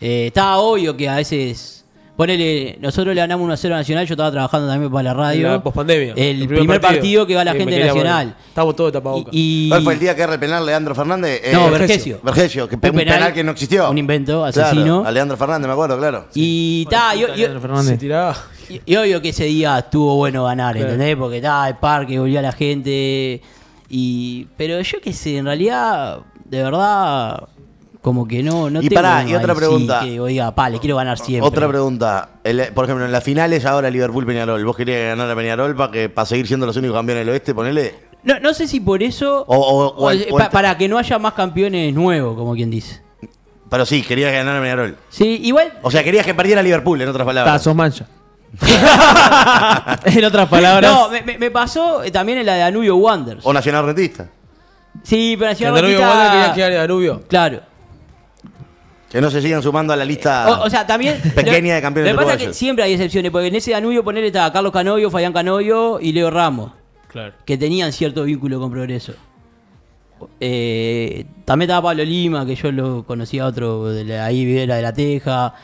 Eh, estaba obvio que a veces. Ponele, nosotros le ganamos 1 a 0 a Nacional, yo estaba trabajando también para la radio. La pospandemia. El, primer, partido. que va la Sí, gente de Nacional. morir. Estamos todos de tapabocas. Y, y- ¿Cuál fue el día que erra el penal Leandro Fernández? Eh, No, Vergesio. Vergesio. Vergesio, que Un un penal, que no existió. Un invento, Claro, asesino. a Leandro Fernández, me acuerdo, claro. Y, ta, yo, yo- Leandro Fernández. Se tiraba. Y, y obvio que ese día estuvo bueno ganar, Claro. ¿entendés? Porque estaba el parque, volvía la gente. Y. Pero yo qué sé, en realidad, de verdad, como que no, no Y tengo pará, y otra ahí, pregunta. sí, que oiga, pa, le quiero ganar siempre. Otra pregunta. El- por ejemplo, en las finales ahora Liverpool-Peñarol. ¿Vos querías ganar a Peñarol para que para seguir siendo los únicos campeones del oeste? Ponele. No, no sé si por eso. O- o- o el- o- o el- pa- para que no haya más campeones nuevos, como quien dice. Pero sí, querías ganar a Peñarol. Sí, igual. O sea, querías que perdiera Liverpool, en otras palabras. sos mancha. en otras palabras. No, me, pasó también en la de Danubio Wanderers. O Nacional Rentista. Sí, pero Nacional Danubio Batista- Wander quería quedar en Danubio. Claro. Que no se sigan sumando a la lista. O, o sea, también. Pequeña de campeones Lo que pasa es que siempre hay excepciones, porque en ese Danubio ponerle estaba Carlos Canovio, Fabián Canovio y Leo Ramos, Claro. que tenían cierto vínculo con Progreso. Eh, también estaba Pablo Lima, que yo lo conocía otro de la, ahí era de la Teja.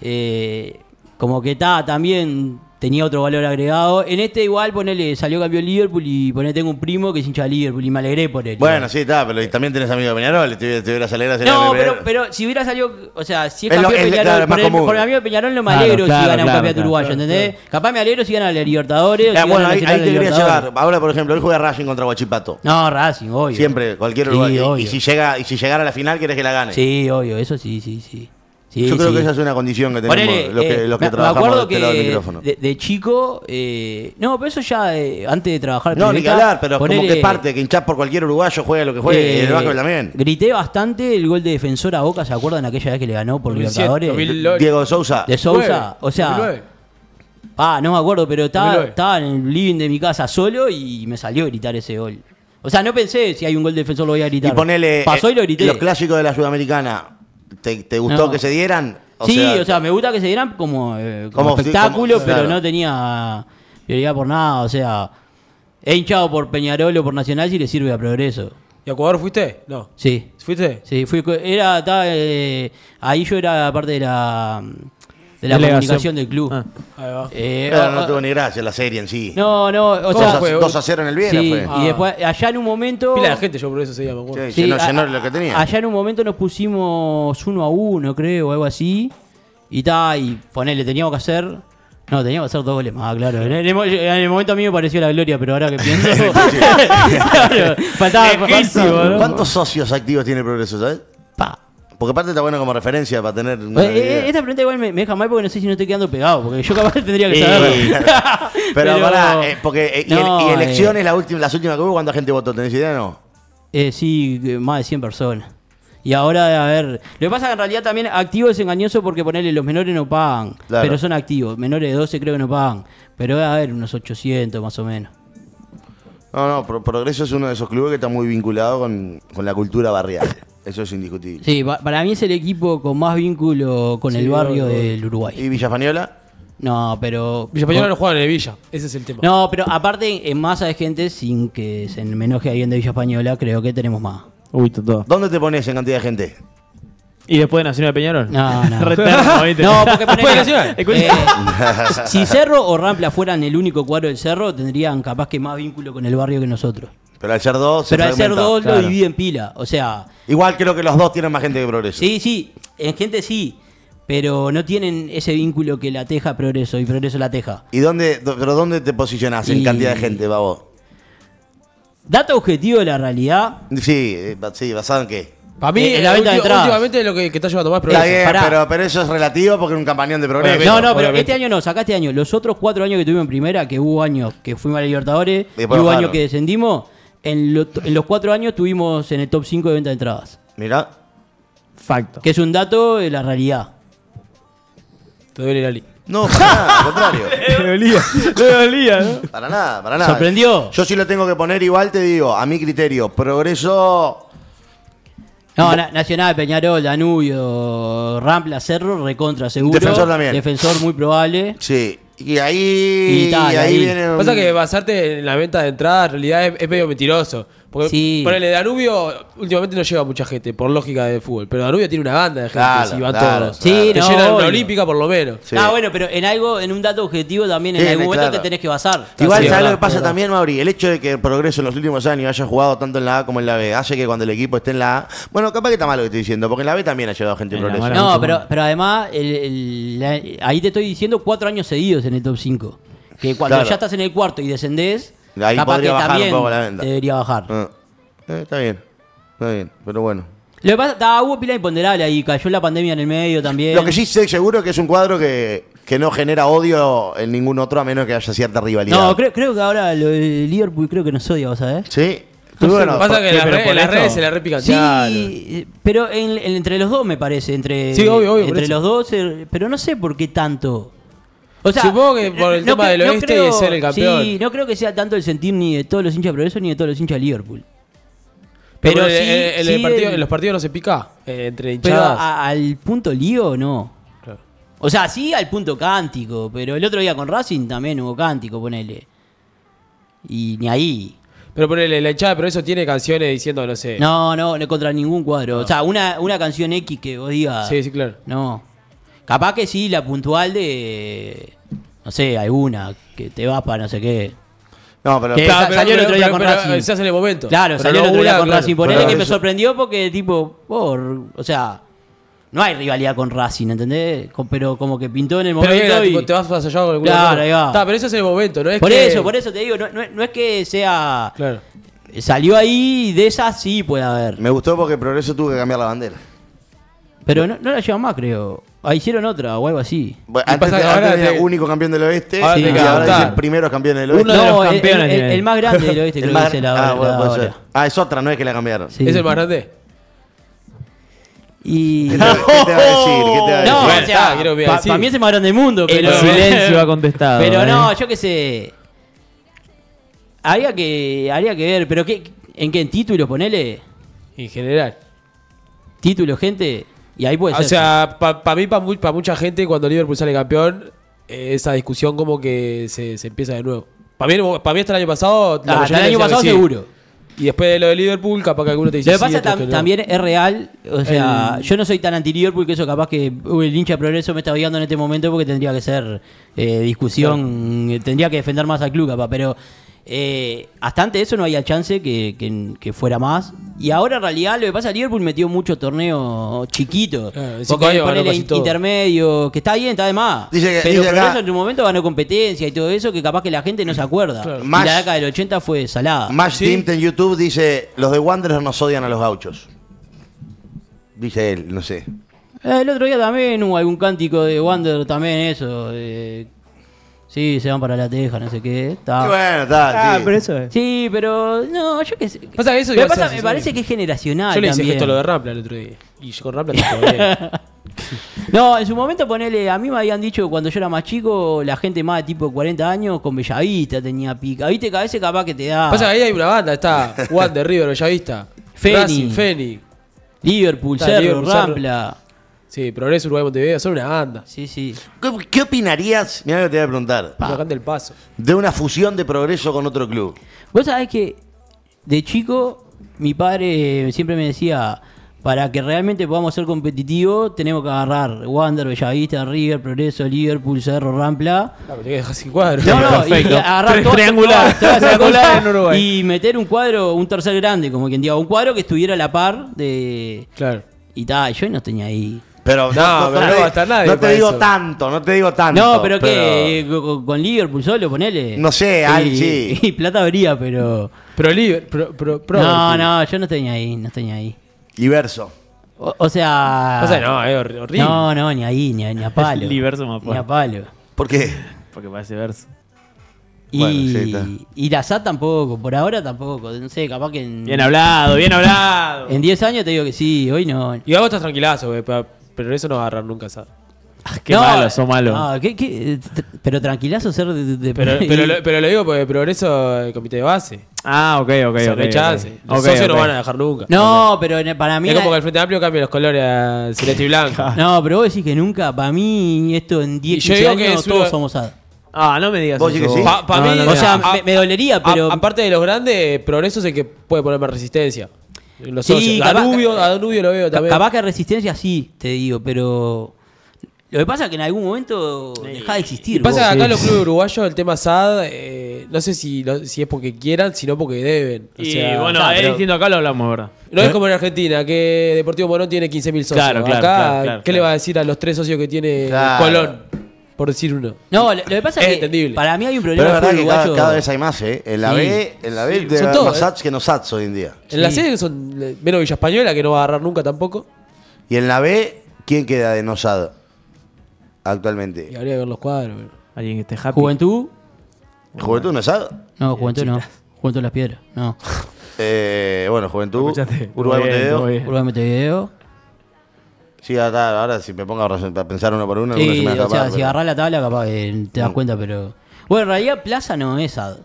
Eh, como que estaba también tenía otro valor agregado. En este igual ponele, salió campeón Liverpool y ponele, tengo un primo que es hincha de Liverpool y me alegré por él. Bueno, sí, está, pero también tenés amigos de Peñarol. Te, te hubieras alegrado si No, pero, pero si hubiera salido, o sea, si es Es lo- campeón es- Peñarol, claro, por, el- por mi amigo de Peñarol no me Claro, alegro claro, si gana un campeonato claro, uruguayo, claro, ¿entendés? Capaz me alegro si gana la Libertadores. Eh, si bueno, ahí, ahí te quería llegar. Ahora, por ejemplo, hoy juega Racing contra Guachipato. No, Racing, obvio. Siempre, cualquier Sí, Uruguay. Y- obvio. y, si llega, y si llegara a la final, querés que la gane. Sí, obvio, eso sí, sí, sí. Sí, Yo creo sí. que esa es una condición que tenemos Ponele, los que, eh, los que me- me trabajamos acuerdo de este lado del que micrófono. de, de chico, eh, no, pero eso ya eh, antes de trabajar. No, ni que hablar, pero como que parte, que hinchás por cualquier uruguayo, juegue lo que juegue, y eh, el básquetbol también. Grité bastante el gol de defensor a Boca, ¿se acuerdan aquella vez que le ganó por 2007, Libertadores? 2000. Diego de Sousa. De Sousa, o sea, 2009. ah, no me acuerdo, pero estaba, 2009. estaba en el living de mi casa solo y me salió a gritar ese gol. O sea, no pensé si hay un gol de defensor lo voy a Y gritar. ponele Pasó eh, y lo grité. los clásicos de la Sudamericana. ¿Te, te gustó No. que se dieran? sí, o sea, me gusta que se dieran como, eh, como Como- espectáculo, como- pero claro. no tenía prioridad por nada. O sea, he hinchado por Peñarol o por Nacional si le sirve a progreso. ¿Y a Ecuador fuiste? No. Sí. ¿Fuiste? Sí, fui, era, estaba, eh, ahí yo era parte de la, de la Delegación. comunicación del club. Ah. Ahí va. Eh, no tuvo ni gracia la serie en sí. no, no, o ¿Cómo sea, fue? 2 a 0 en el Viena sí, fue. Ah. y después allá en un momento... Pila de gente, yo por eso seguía, me acuerdo. Sí, Sí, llenó, a- llenó lo que tenía. Allá en un momento nos pusimos uno a uno, creo, o algo así. Y ta, y ponele, teníamos que hacer. No, teníamos que hacer dos goles más, claro. En el, mo- en el momento a mí me pareció la gloria, pero ahora que pienso. claro, faltaba. Lejísimo, ¿no? ¿Cuántos socios activos tiene Progreso, sabes? Porque aparte está bueno como referencia para tener una Eh, eh, esta pregunta igual me, me deja mal porque no sé si no estoy quedando pegado, porque yo capaz tendría que saberlo. Pero, pará, eh, porque eh, y, No, y elecciones, la última, las últimas que hubo, ¿cuánta gente votó? ¿Tenés idea no? Eh, sí, más de 100 personas. Y ahora, a ver, lo que pasa es que en realidad también activo es engañoso porque ponerle los menores no pagan, Claro. pero son activos, menores de 12 creo que no pagan, pero a ver, unos 800 más o menos. No, no, Pro- Progreso es uno de esos clubes que está muy vinculado con, con la cultura barrial. Eso es indiscutible. Sí, pa- para mí es el equipo con más vínculo con Sí, el barrio del Uruguay. ¿Y Villa Española? No, pero... Villa Española no juegan en el Villa. Ese es el tema. No, pero aparte en masa de gente, sin que se me enoje alguien de Villa Española, creo que tenemos más. Uy, todo. ¿Dónde te pones en cantidad de gente? ¿Y después de Nacional de Peñarol? No, no. Reterno, ¿viste? No, porque Después de ponele- Nacional. eh, si Cerro o Rampla fueran el único cuadro del Cerro, tendrían capaz que más vínculo con el barrio que nosotros. Pero al ser dos, se Pero al ser fragmenta. dos claro. lo divide en pila. O sea, Igual creo que los dos tienen más gente que Progreso. sí, sí, en gente sí, pero no tienen ese vínculo que la teja Progreso y Progreso la teja. ¿Y dónde, pero dónde te posicionás en Y- cantidad de gente, babo? Dato objetivo de la realidad. Sí, eh, sí, ¿basado en qué? Para mí, Eh, en la venta de ulti- entradas. últimamente lo que, que está llevando más Está progreso. bien, pará. pero, pero eso es relativo porque es un campañón de Progreso. Obviamente. No, no, pero obviamente. este año no, saca este año. Los otros cuatro años que tuvimos en primera, que hubo años que fuimos a la Libertadores, y Después hubo bajaron. años que descendimos, en, lo- en los cuatro años tuvimos en el top 5 de venta de entradas. Mirá. Facto. Que es un dato de la realidad. Te duele la li. No, para nada, al contrario. Me dolía. Me dolía, ¿no? Para nada, para nada. ¿Sorprendió? Yo sí lo tengo que poner igual, te digo, a mi criterio. Progreso. No, Na- Nacional, Peñarol, Danubio, Rampla, Cerro, recontra seguro. Defensor también. Defensor muy probable. Sí. Y ahí. Y ahí, ahí. viene. un- Pasa que basarte en la venta de entradas en realidad es, es medio mentiroso. Porque Sí. por el Danubio últimamente no lleva mucha gente, por lógica de fútbol. Pero Danubio tiene una banda de gente, Claro, si van claro, todos. Sí, Te no, llenan una obvio. olímpica por lo menos. Sí. Ah, bueno, pero en algo, en un dato objetivo también en Sí, algún momento claro. te tenés que basar. Igual, Sí, ¿sabes verdad, lo que pasa verdad. también, Mauri? El hecho de que Progreso en los últimos años haya jugado tanto en la A como en la B hace que cuando el equipo esté en la A. Bueno, capaz que está mal lo que estoy diciendo, porque en la B también ha llevado gente de En Progreso. No, pero, pero además, el- el- la- ahí te estoy diciendo cuatro años seguidos en el top 5. Que cuando Claro. ya estás en el cuarto y descendés, Ahí capaz que podría bajar un también poco la venta. debería bajar. Ah. Eh, está bien. Está bien, pero bueno. Lo que pasa, estaba, hubo pila imponderable ahí, cayó la pandemia en el medio también. Lo que sí sé seguro es que es un cuadro que, que no genera odio en ningún otro a menos que haya cierta rivalidad. No, creo, creo que ahora lo de Liverpool creo que nos odia, ¿vos sabés? Sí. No sé, bueno, Pasa que ¿qué, en las pero redes- por en las esto? redes se la repican Sí, pero en- en- entre los dos me parece, entre, Sí, obvio, obvio, entre los dos, eh, pero no sé por qué tanto. O sea, Supongo que por el tema del oeste y de ser el campeón. Sí, no creo que sea tanto el sentir ni de todos los hinchas de Progreso ni de todos los hinchas de Liverpool. Pero, sí, en- en el sí partido- el- en los partidos no se pica eh, entre Pero hinchadas. a- al punto lío, no. Claro. O sea, sí al punto cántico, pero el otro día con Racing también hubo cántico, ponele. Y ni ahí. Pero ponele, la hinchada, pero eso tiene canciones diciendo, no sé. No, no, no contra ningún cuadro. O sea, una, una canción X que vos digas. Sí, sí, claro. No. Capaz que sí, la puntual de. No sé, alguna, que te vas para no sé qué. No, pero. Que Claro, sa- salió el otro día con Racing. Se hace en el momento. Claro, Pero salió el otro día una, con claro. Racing. Ponele Pero que me sorprendió porque, tipo, por. O sea, no hay rivalidad con Racing, ¿entendés? Pero como que pintó en el Pero momento. era, y- tipo, te vas más allá con el culo Claro, ahí va. Está, pero eso es el momento, ¿no? Es por que- eso, por eso te digo, no, no- no es que sea. Claro. Salió ahí, de esas sí puede haber. Me gustó porque Progreso tuvo que cambiar la bandera. Pero no, no la llevan más, creo. Ah, hicieron otra o algo así. Bueno, antes, pasa que ahora antes era te- único campeón del oeste Ahora y te ahora dicen primeros campeones del oeste. Uno de los el- campeones el, el- tiene. el más grande del oeste El creo más- que es la, ah, la bueno, puede ahora. Ah, es otra, no es que la cambiaron. Sí. ¿Es el más grande? Y... ¿Qué te, qué te va a decir? ¿Qué te va a No, decir? Bueno, o sea, está, quiero que para decir. mí es el más grande del mundo, El pero... silencio ha contestado. Pero ¿eh? no, yo qué sé. Haría que, haría que ver, pero ¿qué, ¿en qué? ¿En títulos? Ponele. En general. Títulos, gente. Y ahí puede O ser. sea, para mí, para mucha gente, cuando Liverpool sale campeón, eh, esa discusión como que se, se empieza de nuevo. Para mí, para mí hasta el año pasado... Ah, hasta el año pasado sí. seguro. Y después de lo de Liverpool, capaz que alguno te dice Lo que sí, pasa otros tam- que no. también es real, o sea, El- yo no soy tan anti-Liverpool que eso capaz que el hincha de progreso me está odiando en este momento porque tendría que ser eh, discusión, tendría que defender más al club capaz, pero eh, hasta antes de eso no había chance que, que- que fuera más. Y ahora en realidad lo que pasa, Liverpool metió mucho torneo chiquito, Claro, en cinco porque ponele intermedio, que está bien, está de más. Dice que- pero dice acá- Progreso en su momento ganó competencia y todo eso que capaz que la gente no se acuerda. Claro. Y Más- la década del 80 fue salada. Match Sí. Team en YouTube dice: Los de Wanderers nos odian a los gauchos. Dice él, no sé. Eh, el otro día también hubo algún cántico de Wander, también eso. eh, sí, se van para la teja, no sé qué. está. Bueno, está. Ah, sí. pero eso es. Sí, pero no, yo qué sé. Pasa que eso iba a pasa, ser me parece que es generacional Yo le hice también. gesto a lo de Rampla el otro día. Y yo con Rampla te bien. No, en su momento ponele, a mí me habían dicho que cuando yo era más chico, la gente más de tipo 40 años con Bellavista tenía pica. Viste que a veces capaz que te da Pasa que ahí hay una banda, está Wander, River, Bellavista, Feni. Racing, Feni. Liverpool, Está, Cerro, Liverpool, Cerro. Rampla. Sí, Progreso, Uruguay, Montevideo, son una banda. Sí, sí. ¿Qué, qué opinarías? Mira lo que te voy a preguntar. Lo canta el paso. De una fusión de progreso con otro club. Vos sabés que de chico mi padre siempre me decía, para que realmente podamos ser competitivos, tenemos que agarrar Wander, Bellavista, River, Progreso, Liverpool, Cerro, Rampla. Claro, te dejar sin cuadro. No, no, y Perfecto. agarrar Tres todo- triangular. todas- todas en Uruguay. Y meter un cuadro, un tercer grande, como quien diga, un cuadro que estuviera a la par de... Claro. Y tal, yo no tenía ahí. Pero No, pero no va a estar nadie no te digo eso. tanto, no te digo tanto. No, pero, que con, con Liverpool solo, ponele. No sé, ay, sí. Y plata habría, pero... Pro Liver, pro, pro, pro no, no, yo no tenía ahí, no tenía ahí. Y verso. O, o sea. Pasa que no, es hor- horrible. No, no, ni ahí, ni, a- ni a palo. Liberso más Ni a palo. ¿Por qué? Porque parece verso. Y, Bueno, sí, está. y la SAT tampoco, por ahora tampoco. No sé, capaz que en, Bien hablado, bien hablado. en 10 años te digo que sí, hoy no. Y vos estás tranquilazo, güey, pa- pero eso no va a agarrar nunca esa. Qué No, malo, sos malo. No, ¿qué- qué? Tr- pero tranquilazo ser de. de- Pero, pero, lo, pero lo digo porque progreso el comité de base. Ah, ok, ok, o sea, ok. no hay ok. chance. Los Ok, socios no van a dejar nunca. no, pero en- para mí. es la- como que el Frente Amplio cambia los colores a celeste y blanco. No, pero vos decís que nunca. Para mí, esto en 10, Y yo 15 digo que años, es todos una- somos SAD. Ah, no me digas ¿Vos eso. que sí? Pa- pa No, mí, no, no. O sea, a- me, me dolería, pero. a- aparte de los grandes, progreso es el que puede poner más resistencia. Los Sí, socios. capaz- Danubio, a Danubio lo veo también. Capaz que resistencia sí, te digo, pero. Lo que pasa es que en algún momento deja de existir. Y pasa vos. que acá sí. los clubes uruguayos, el tema SAD, eh, no sé si, lo- si es porque quieran, sino porque deben. O Y sea, bueno, pero distinto acá lo hablamos, ¿verdad? no es como en Argentina, que Deportivo Morón tiene 15.000 socios. Claro, claro, acá, claro, claro, ¿qué le va a decir a los tres socios que tiene Claro. Colón? Por decir uno. No, lo, lo que pasa Es es que entendible. para mí hay un Pero problema es verdad que cada, vez hay más, ¿eh? En la Sí. B, en la B Sí, debe son todos, más ¿eh? sats que no sats hoy en día. En la sede son eh, menos Villa Española, que no va a agarrar nunca tampoco. Y en la B, ¿quién queda de no sad Y actualmente? habría que ver los cuadros. pero- Alguien que esté happy. Juventud. ¿Juventud no es sad? No, Juventud no. Juventud Las Piedras. No. Eh, bueno, Juventud, Escuchaste. Uruguay Montevideo. Uruguay Montevideo. Sí, ahora, ahora si me pongo a a pensar uno por uno, alguno se me a o sea, si pero- agarrás la tabla, capaz que te das Mm. cuenta, pero. Bueno, en realidad Plaza no es SAD.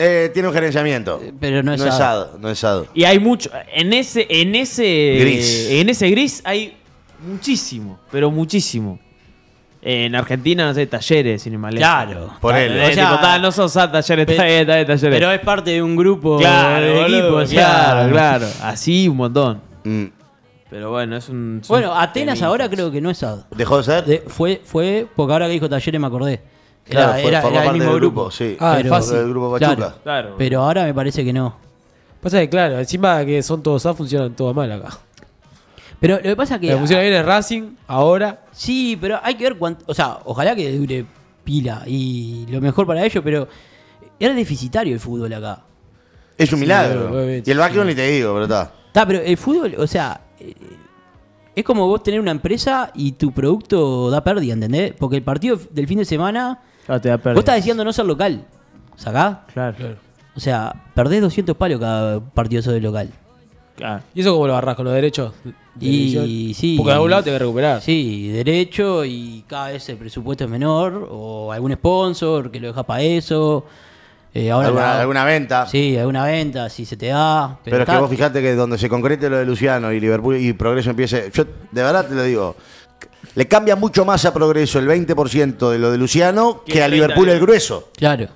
Eh, tiene un gerenciamiento. pero no es no es no es sad. Y hay mucho. En ese, en ese. Gris. En ese gris hay muchísimo, pero muchísimo. En Argentina, no sé, talleres, sin. Claro. Ponele. Eh, O sea, tipo, ta, no son SAT, talleres, pe- está bien, está bien, talleres. Pero es parte de un grupo claro, de boludo, equipo. o sea- claro, claro. Así un montón. Mm. Pero bueno, es un. Bueno, Atenas ahora creo que no es SAD. ¿Dejó de ser? De- fue, fue, porque ahora que dijo Talleres me acordé. Era, Claro, fue- era- formó era el parte mismo del grupo. grupo, sí. Ah, Pero- es fácil. Del grupo Pachuca. Claro. Claro. Pero ahora me parece que no. Pasa que, claro, encima que son todos A, funcionan todos mal acá. Pero lo que pasa que. Lo que funciona bien es Racing, ahora. Sí, pero hay que ver cuánto. O sea, ojalá que dure pila y lo mejor para ellos, pero era deficitario el fútbol acá. Es un milagro. obviamente, y el sí. ni te digo, pero está. Está, pero el fútbol, o sea, es como vos tener una empresa y tu producto da pérdida, ¿entendés? Porque el partido del fin de semana, Claro, te da pérdida. vos estás diciendo no ser local. ¿Sacá? Claro, Claro. O sea, perdés 200 palos cada partido eso de local. claro. ¿Y eso cómo lo agarrás con los derechos? de Y sí. Porque de algún lado te voy a recuperar. Sí, derecho y cada vez el presupuesto es menor. O algún sponsor que lo deja para eso. Eh, ahora alguna, la- alguna venta. Sí, alguna venta, si se te da. Pero, es está- que vos fijate que donde se concrete lo de Luciano y Liverpool y Progreso empiece. Yo de verdad te lo digo. Le cambia mucho más a Progreso el 20% de lo de Luciano Que a Liverpool 30. el grueso. Claro.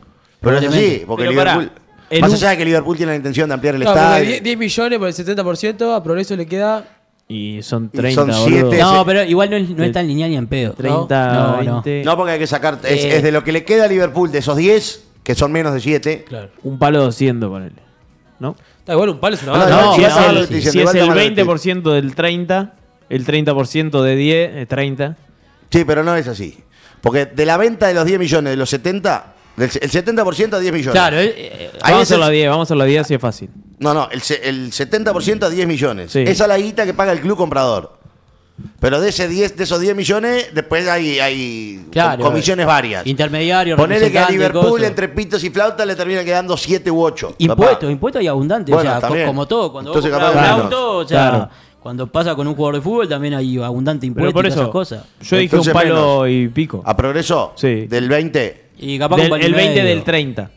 Pero es así, porque Pero Liverpool. en más un- allá de que Liverpool tiene la intención de ampliar el No, estadio. 10, 10 millones por el 70%, a Progreso le queda. Y son Y 30, son boludo. siete. No, ese- pero igual no es, no es tan lineal ni en pedo. 30, No, no. 20. No, porque hay que sacar. Es, Eh. es de lo que le queda a Liverpool de esos 10, que son menos de 7. Claro. Un palo 200, ponele. ¿No? Está igual un palo es una No, banda. no, No, si si es el- si es el llaman al 20% del 30, el 30% de 10 es 30. Sí, pero no es así. Porque de la venta de los 10 millones, de los 70, del, el 70% a 10 millones. Claro, eh, Ahí vamos a a 10, vamos a a 10 si es fácil. No, no, el, el 70% a 10 millones. Sí. Esa es la guita que paga el club comprador. Pero de ese 10, de esos 10 millones, después hay, hay Claro. com- comisiones varias. intermediario, Ponele que a Liverpool, entre pitos y flautas, le termina quedando 7 u 8. Impuestos, impuestos hay abundante. Bueno, o sea, co- también. como todo, cuando Entonces, vos capaz un auto, o sea, Claro. cuando pasa con un jugador de fútbol también hay abundante impuestos por y todas esas eso, cosas. yo dije Entonces un palo menos. y pico. ¿A progreso? Sí. Del 20. Y capaz Del- y el 20 medio. del 30.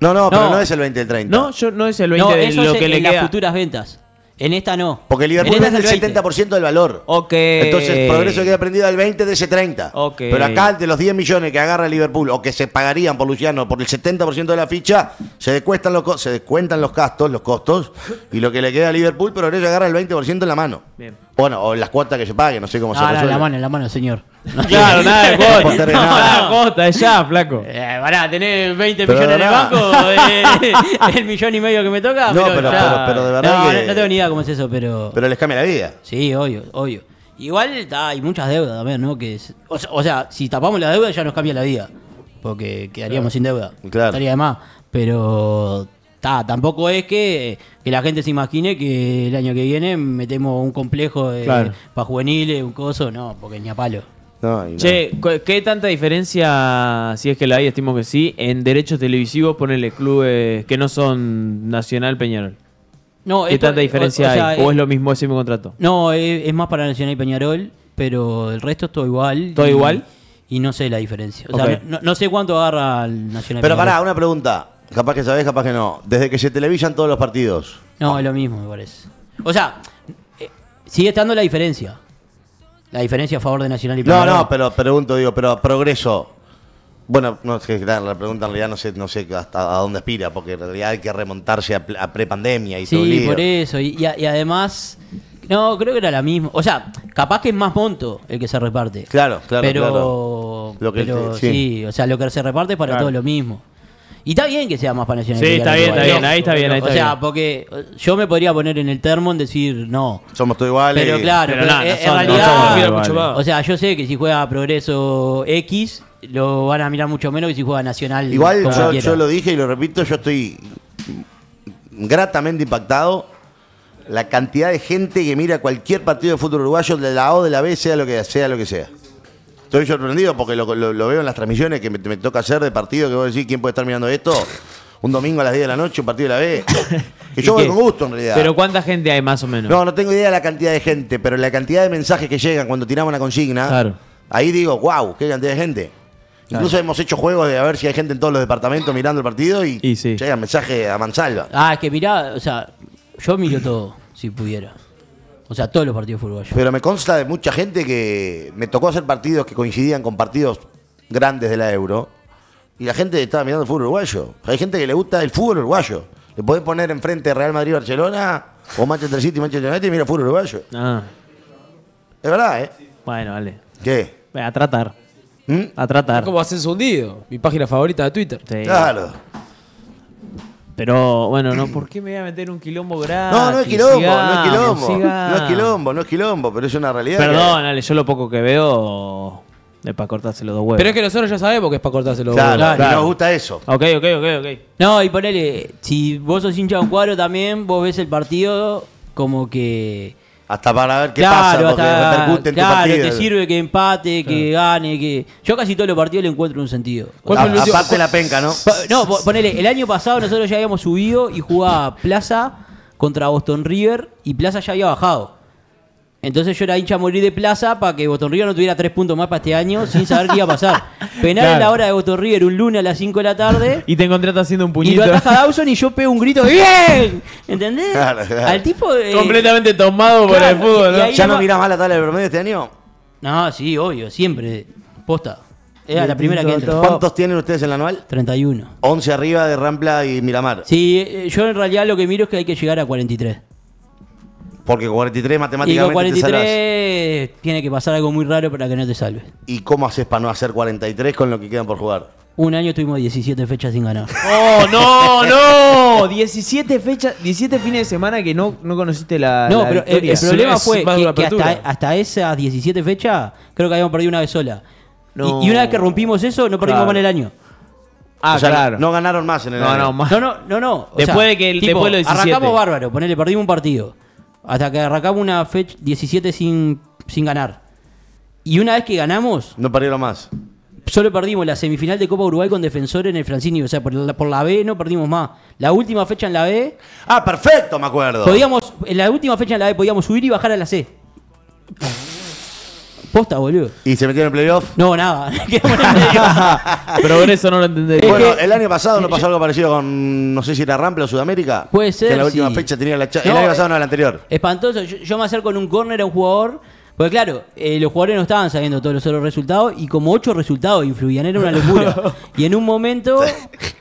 No, no, pero No. no es el 20 del 30. No, yo, no es el 20 No, de eso lo es que en le las queda. futuras ventas. En esta no. Porque Liverpool vende el 20. 70% del valor. Ok. Entonces, Progreso queda prendido al 20 de ese 30. Ok. Pero acá, de los 10 millones que agarra Liverpool o que se pagarían por Luciano por el 70% de la ficha, se descuentan los, se descuentan los gastos, los costos, y lo que le queda a Liverpool, Progreso agarra el 20% en la mano. Bien. Bueno, o las cuotas que se paguen, no sé cómo se no, resuelve. la mano, en la mano, señor. No. Claro, nada de costa. no, nada de costa, es ya, flaco. Eh, pará, tenés 20 Pero millones en el banco, eh, el millón y medio que me toca, No, pero, pero, ya. pero- pero de verdad no, que- no, tengo ni idea cómo es eso, pero... Pero les cambia la vida. Sí, obvio, obvio. Igual ta, hay muchas deudas también, ¿no? Que es- o, sea, o sea, si tapamos la deuda ya nos cambia la vida. Porque quedaríamos sin deuda. Claro. Estaría de más. Pero ta, tampoco es que, que la gente se imagine que el año que viene metemos un complejo de- Claro. para juveniles, un coso. No, porque ni a palo. No, y no. Che, ¿qué tanta diferencia, si es que la hay, estimo que sí, en derechos televisivos ponerle clubes que no son Nacional Peñarol? No, ¿Qué esto- tanta diferencia o- o sea, hay? ¿O eh, es lo mismo ese mismo contrato? No, es, es más para Nacional y Peñarol, pero el resto es todo igual. ¿Todo y- igual? Y no sé la diferencia. O sea, no, no sé cuánto agarra el Nacional y Pero Peñarol. pará, una pregunta. Capaz que sabés, capaz que no. Desde que se televisan todos los partidos. No, es lo mismo, me parece. O sea, eh, sigue estando la diferencia. La diferencia a favor de Nacional y No, Peñarol. no, pero pregunto, digo, pero progreso. Bueno, no es que claro, la pregunta en realidad no sé, no sé hasta a dónde aspira, porque en realidad hay que remontarse a, ple- a prepandemia y todo el Sí, lío. por eso. Y, y a- y además, no, creo que era la misma. O sea, capaz que es más monto el que se reparte. Claro, claro, pero, claro. Lo que pero sí. o sea, lo que se reparte es para Claro. todo lo mismo. Y está bien que sea más para Nacional y Sí, está bien, está bien, ahí está bien, ahí O está sea, bien. porque yo me podría poner en el termo en decir no. Somos todos iguales. Pero claro, Pero pero no, en- en nosotros- realidad. más. O sea, yo sé que si juega Progreso X, lo van a mirar mucho menos que si juega Nacional. Igual como yo, yo lo dije y lo repito, yo estoy gratamente impactado. La cantidad de gente que mira cualquier partido de fútbol uruguayo, de la o de la B, sea lo que sea. Lo que sea. Estoy sorprendido porque lo, lo- lo veo en las transmisiones que me, me toca hacer de partido, que vos decís, ¿quién puede estar mirando esto? Un domingo a las 10 de la noche, un partido de la B. Que yo ¿Y voy con gusto, en realidad. Pero ¿cuánta gente hay más o menos? No, no tengo idea de la cantidad de gente, pero la cantidad de mensajes que llegan cuando tiramos una consigna, Claro. ahí digo, wow, qué cantidad de gente. Incluso hemos hecho juegos de a ver si hay gente en todos los departamentos mirando el partido y, Y sí. llegan mensajes a mansalva. Ah, es que mirá, o sea, yo miro todo, si pudiera. O sea, todos los partidos uruguayos. Pero me consta de mucha gente que me tocó hacer partidos que coincidían con partidos grandes de la Euro y la gente estaba mirando el fútbol uruguayo. Hay gente que le gusta el fútbol uruguayo. Le podés poner enfrente Real Madrid-Barcelona o Manchester City-Manchester United y mira fútbol uruguayo. Ah, Es verdad, ¿eh? bueno, vale. ¿Qué? A tratar. ¿Mm? A tratar. Es como Ascenso Hundido, mi página favorita de Twitter. Sí. Claro. Pero bueno, no, ¿por qué me voy a meter un quilombo grande? No, no es quilombo, no es quilombo. No es quilombo, no es quilombo, pero es una realidad. Perdón, Ale, yo lo poco que veo es para cortarse los dos huevos. Pero es que nosotros ya sabemos que es para cortarse los Claro, huevos. y nos gusta eso. Ok, ok, ok, ok. No, y ponele, si vos sos hincha de un cuadro también, vos ves el partido como que Hasta para ver qué claro, pasa, porque hasta- repercute en tu claro, partido. te sirve que empate, que gane, que. Yo casi todos los partidos le encuentro un sentido. ¿Cuál A- fue el último- aparte la penca, ¿no? No, po- ponele, el año pasado nosotros ya habíamos subido y jugaba Plaza contra Boston River y Plaza ya había bajado. Entonces yo era hincha a morir de Plaza para que Boston River no tuviera tres puntos más para este año sin saber qué iba a pasar. Penal en la hora de Boston River un lunes a las 5 de la tarde. Y te encontraste haciendo un Y puñito. lo ataja Dawson y yo pego un grito de ¡Bien! ¿Entendés? Claro, claro. Al tipo. eh, Completamente tomado por el fútbol, y ¿no? ¿Ya no mirás más la tabla de promedio este año? No, sí, obvio, siempre. Posta. Era la primera que entra. ¿Cuántos tienen ustedes en la anual? 31. 11 arriba de Rampla y Miramar. Sí, eh, yo en realidad lo que miro es que hay que llegar a 43. Porque con 43 Y con matemáticamente te salvas. 43 tiene que pasar algo muy raro para que no te salves. ¿Y cómo haces para no hacer 43 con lo que quedan por jugar? Un año tuvimos 17 fechas sin ganar. ¡Oh, no, no! 17 fechas, 17 fines de semana que no, no conociste la. No, la pero el, victoria. el Es- problema es fue que, hasta, hasta esas 17 fechas creo que habíamos perdido una vez sola. Y- No. Y, una vez que rompimos eso, no perdimos Claro. más en el año. Ah, o sea, claro. no ganaron más en el No, año. no, más. No, no, no. O Después sea, de que el- tipo, después de los 17. Arrancamos bárbaro, ponele, perdimos un partido. Hasta que arrancamos una fecha 17 sin, sin ganar. Y una vez que ganamos, No perdieron más. solo perdimos la semifinal de Copa Uruguay con Defensor en el Francini. O sea, por la, por la B no perdimos más. La última fecha en la B, Ah, perfecto, me acuerdo. podíamos, en la última fecha en la B podíamos subir y bajar a la C. Posta, boludo. ¿Y se metieron en playoff? No, nada. Progreso no lo entendería. Bueno, que- el año pasado no yo- pasó algo parecido con, no sé si era Rampla o Sudamérica. Puede ser, Que en la última sí. fecha tenía la No, El año eh, pasado no, el anterior. Espantoso. Yo, yo me acerco en un córner a un jugador. Porque claro, eh, los jugadores no estaban sabiendo todos los otros resultados y como ocho resultados influían, era una locura. y en un momento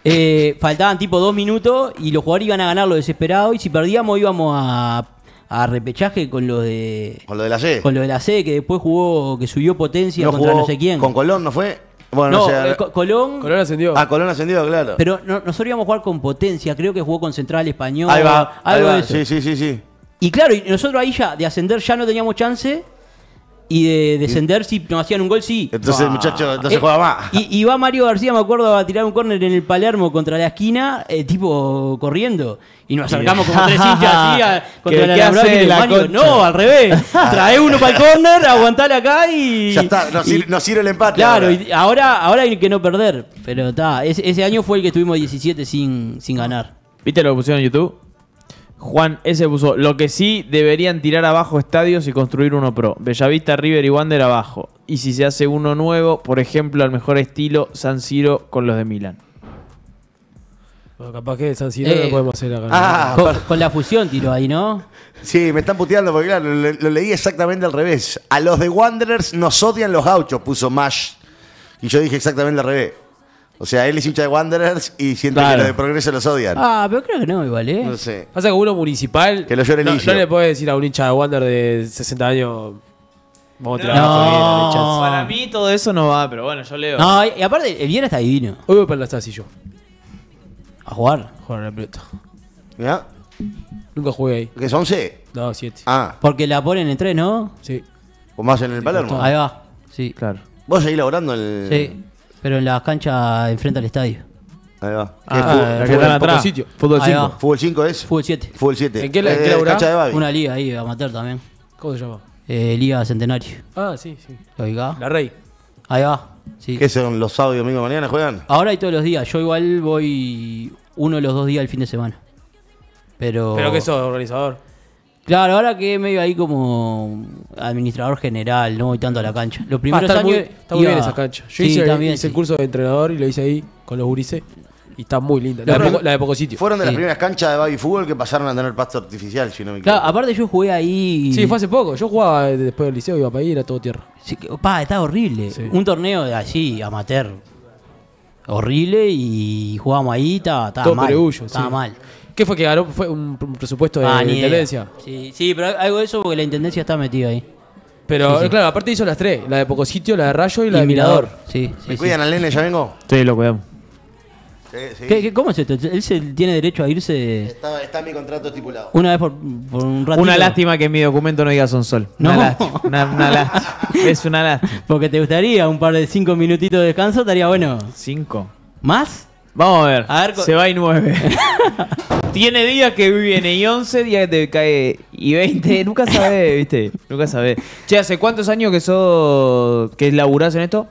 eh, faltaban tipo dos minutos y los jugadores iban a ganar lo desesperado y si perdíamos íbamos a, a repechaje con los de Con lo de la C. con lo de la C que después jugó, que subió potencia no contra jugó no sé quién. Con Colón, ¿no fue? Bueno, no, sé. eh, Co- Colón. Colón ascendió. Ah, Colón ascendido, claro. Pero no- nosotros íbamos a jugar con potencia, creo que jugó con Central Español. ahí va. ahí algo va. de eso. Sí, sí, sí, sí. Y claro, y nosotros ahí ya de ascender ya no teníamos chance. Y de descender, si nos hacían un gol, sí. Entonces, Ah. muchacho, no se Eh, juega más. Y, y va Mario García, me acuerdo, a tirar un córner en el Palermo contra la esquina, eh, tipo corriendo. Y nos acercamos como tres hinchas así a- contra ¿Qué- la hace y la Mario? No, al revés. Trae uno para el córner, aguantale acá y. Ya está, nos, y- sir- nos sirve el empate. Claro, ahora. y ahora, ahora hay que no perder. Pero está, ese, ese año fue el que estuvimos 17 sin, sin ganar. ¿Viste lo que pusieron en YouTube? Juan ese puso, lo que sí deberían tirar abajo estadios y construir uno pro. Bellavista, River y Wander abajo. Y si se hace uno nuevo, por ejemplo, al mejor estilo San Siro con los de Milan. Bueno, capaz que San Siro Eh, lo podemos hacer acá. Ah, con, con la fusión tiró ahí, ¿no? Sí, me están puteando porque claro, lo, lo leí exactamente al revés. A los de Wanderers nos odian los gauchos, puso Mash. Y yo dije exactamente al revés. O sea, él es hincha de Wanderers y siente Claro. que los de Progreso los odian. Ah, pero creo que no, igual, ¿eh? No sé. Pasa que uno municipal. Que lo llore no, no le puedes decir a un hincha de Wander de 60 años. Vamos a tirar No. abajo bien. Para mí todo eso no va, pero bueno, yo leo. No, y y aparte, el Viera está divino. Hoy voy para la Estacio yo. A jugar. Jugar a la pelota. ¿Ya? Nunca jugué ahí. ¿Que es 11? No, 7. Ah, Porque la ponen en tres, ¿no? Sí. o más en el Palermo. Ahí va. Sí. Claro. Vos seguís laborando en el. Sí. Pero en las canchas enfrente al estadio. Ahí va. ¿Qué Ah, es fútbol, atrás. atrás. sitio. Fútbol Ahí 5. va. ¿Fútbol 5 es? Fútbol 7. Fútbol 7. ¿En qué la- Eh, qué cancha de Babi. Una liga ahí, amateur también. ¿Cómo se llama? Eh, liga Centenario. Ah, sí, sí. ¿Lo ubicás? La Rey. Ahí va. Sí. ¿Qué son los sábados y domingos de mañana juegan? Ahora y todos los días. Yo igual voy uno de los dos días el fin de semana. Pero. Pero que sos organizador. Claro, ahora que medio ahí como administrador general, no voy tanto a la cancha. Los Ah, primeros está, muy, años. está muy iba- bien esa cancha. Yo Sí, hice, también, hice el curso de entrenador y lo hice ahí con los gurises. Y está muy linda. La, No, de, poco, la de poco sitio. Fueron de las primeras canchas de Babi Fútbol que pasaron a tener pasto artificial, si no me Claro, equivoco. aparte yo jugué ahí. Sí, fue hace poco. Yo jugaba después del liceo, iba para ahí, era todo tierra. Sí, que- pa, está horrible. Sí. Un torneo de así, amateur. Horrible y jugábamos ahí, estaba, estaba todo mal. estaba sí. mal. ¿Qué fue que ganó? ¿Fue un, un presupuesto de, Ah, ni idea. intendencia? Sí, sí, pero algo de eso porque la intendencia está metida ahí. Pero Sí, sí. claro, aparte hizo las tres. La de poco sitio, la de Rayo y la Y de Mirador. Sí, sí, ¿Me sí. cuidan al nene? ¿Ya vengo? Sí, lo cuidamos. Sí, sí. ¿Qué- qué- cómo es esto? ¿Él se tiene derecho a irse Está, está mi contrato estipulado. una vez por, por un ratito? Una lástima que en mi documento no diga Sonsol. Una No. lástima. Una, una lástima. Es una lástima. Porque te gustaría un par de cinco minutitos de descanso, estaría bueno. Cinco. ¿Más? Vamos a ver. A ver, co- Se va y nueve. Tiene días que viene y once días que te cae y 20, nunca sabés, ¿viste? Nunca sabés. Che, ¿hace cuántos años que sos, que laburás en esto?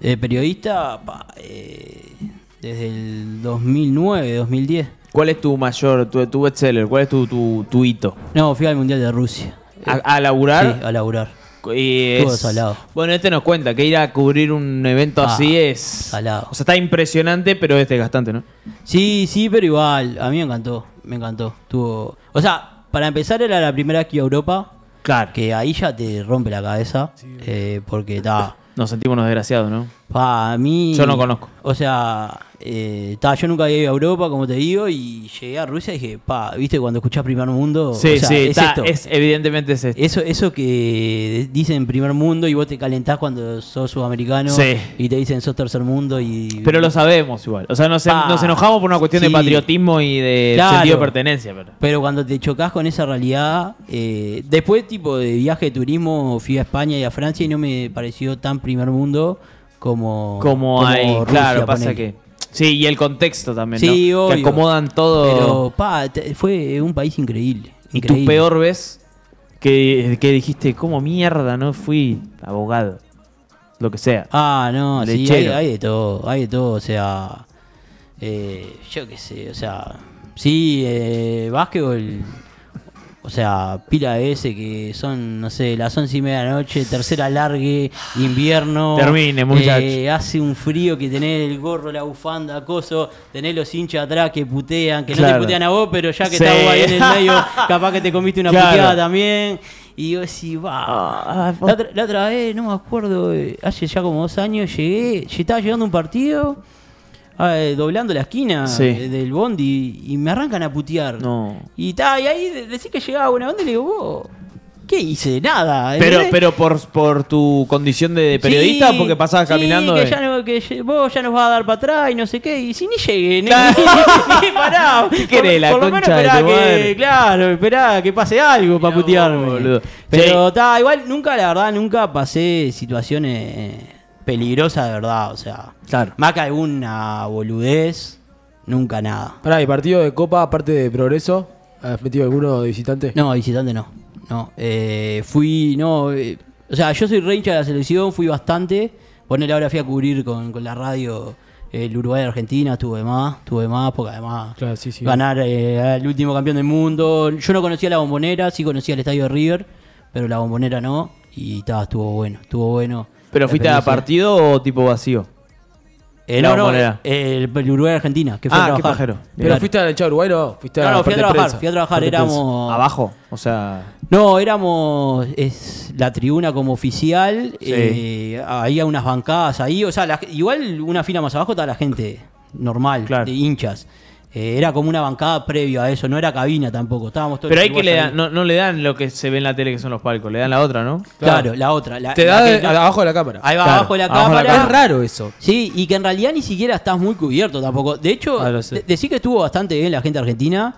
Eh, periodista, pa, eh, desde el 2009, 2010. ¿Cuál es tu mayor, tu, tu bestseller? ¿Cuál es tu, tu, tu hito? No, fui al Mundial de Rusia. ¿A, a laburar? Sí, a laburar. Y es- salado. Bueno, este nos cuenta que ir a cubrir un evento Ah, así es. salado. O sea, está impresionante, pero es desgastante, ¿no? Sí, sí, pero igual, a mí me encantó, me encantó. Tuvo, o sea, para empezar era la primera iba a Europa, Claro. que ahí ya te rompe la cabeza, eh, porque está, Nos sentimos unos desgraciados, ¿no? Pa, a mí... Yo no conozco. O sea, eh, ta, yo nunca había ido a Europa, como te digo, y llegué a Rusia y dije, pa, viste cuando escuchás primer mundo, Sí, O sea, sí, es esto. es, evidentemente es esto. Eso, eso que dicen primer mundo y vos te calentás cuando sos sudamericano Sí. y te dicen sos tercer mundo y... Pero lo sabemos igual. O sea, nos, nos enojamos por una cuestión de patriotismo y de Claro. sentido de pertenencia. Pero... Pero cuando te chocas con esa realidad, eh, después tipo de viaje de turismo fui a España y a Francia y no me pareció tan primer mundo como Como, hay, Rusia, claro, pasa ponele. que. Sí, y el contexto también, Sí, ¿no? obvio. Que acomodan todo. Pero pa, fue un país increíble. y tu increíble. peor vez que, que dijiste, ¿cómo mierda no fui abogado? Lo que sea. Ah, no, sí, hay, hay de todo, hay de todo, o sea, eh, yo qué sé, o sea, sí, eh, básquetbol, o sea, pila de ese que son, no sé, las once y media de la noche, tercera largue, invierno. Termine, muchacho. eh, hace un frío que tenés el gorro, la bufanda, acoso, tenés los hinchas atrás que putean, que no te putean a vos, pero ya que Sí. estás vos ahí en el medio, capaz que te comiste una Claro. puteada también. Y yo decía, va. La otra, la otra vez, no me acuerdo, eh, hace ya como dos años llegué, yo estaba llegando a un partido, eh, doblando la esquina Sí. eh, del bondi y me arrancan a putear. No. Y, ta, y ahí de- decís que llegaba a buena onda y le digo, vos, ¿qué hice? Nada. Pero, pero por, por tu condición de periodista, Sí, porque pasabas sí, caminando. que, de- ya no- que vos ya nos vas a dar para atrás y no sé qué. Y si ni llegué, ni, Claro. ni, ni pará. ¿Qué querés, la por lo menos de esperá tu que, madre? claro, esperá que pase algo para putearme. boludo. Pero Sí. está, igual nunca, la verdad, nunca pasé situaciones peligrosas de verdad. O sea, Claro. más que alguna boludez, nunca nada. Pará, ¿y partido de Copa, aparte de Progreso? ¿Has metido alguno de visitante? No, visitante no. No, eh, fui, no, eh, o sea, yo soy re hincha de la selección, fui bastante. Poner ahora fui a cubrir con, con la radio el Uruguay Argentina, tuve más, tuve más, porque además Claro, sí, sí. ganar eh, al último campeón del mundo. Yo no conocía la bombonera, sí conocía el estadio de River, pero la bombonera no. Y ta, estuvo bueno, estuvo bueno. ¿Pero fuiste a partido o tipo vacío? Eh, no, no, Bombonera? el, el Uruguay Argentina, que fue a Ah, qué trabajar. pajero. ¿Pero Claro. fuiste a la Uruguay no? Fuiste a No, fui a trabajar, prensa. fui a trabajar, éramos... Abajo. O sea. No, éramos es la tribuna como oficial, Sí. eh, había unas bancadas ahí, o sea, la- igual una fila más abajo estaba la gente normal, Claro. de hinchas. Eh, era como una bancada previo a eso, no era cabina tampoco, estábamos todos Pero hay que le dan, no, no le dan lo que se ve en la tele que son los palcos, le dan la otra, ¿no? Claro, la otra. La, Te la da que de- no- abajo de la cámara. Ahí va Claro, abajo de la abajo de la cámara. Es raro eso. Sí, y que en realidad ni siquiera estás muy cubierto tampoco. De hecho, Ah, de- decir que estuvo bastante bien la gente argentina.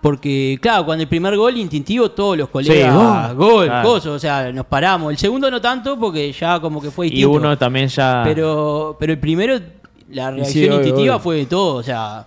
Porque, claro, cuando el primer gol instintivo, todos los colegas, Sí, gol, gol. Claro. coso, o sea, nos paramos. El segundo no tanto, porque ya como que fue Y distinto. uno también ya. Pero, pero el primero, la Y reacción sí, obvio, instintiva obvio. fue de todo, o sea,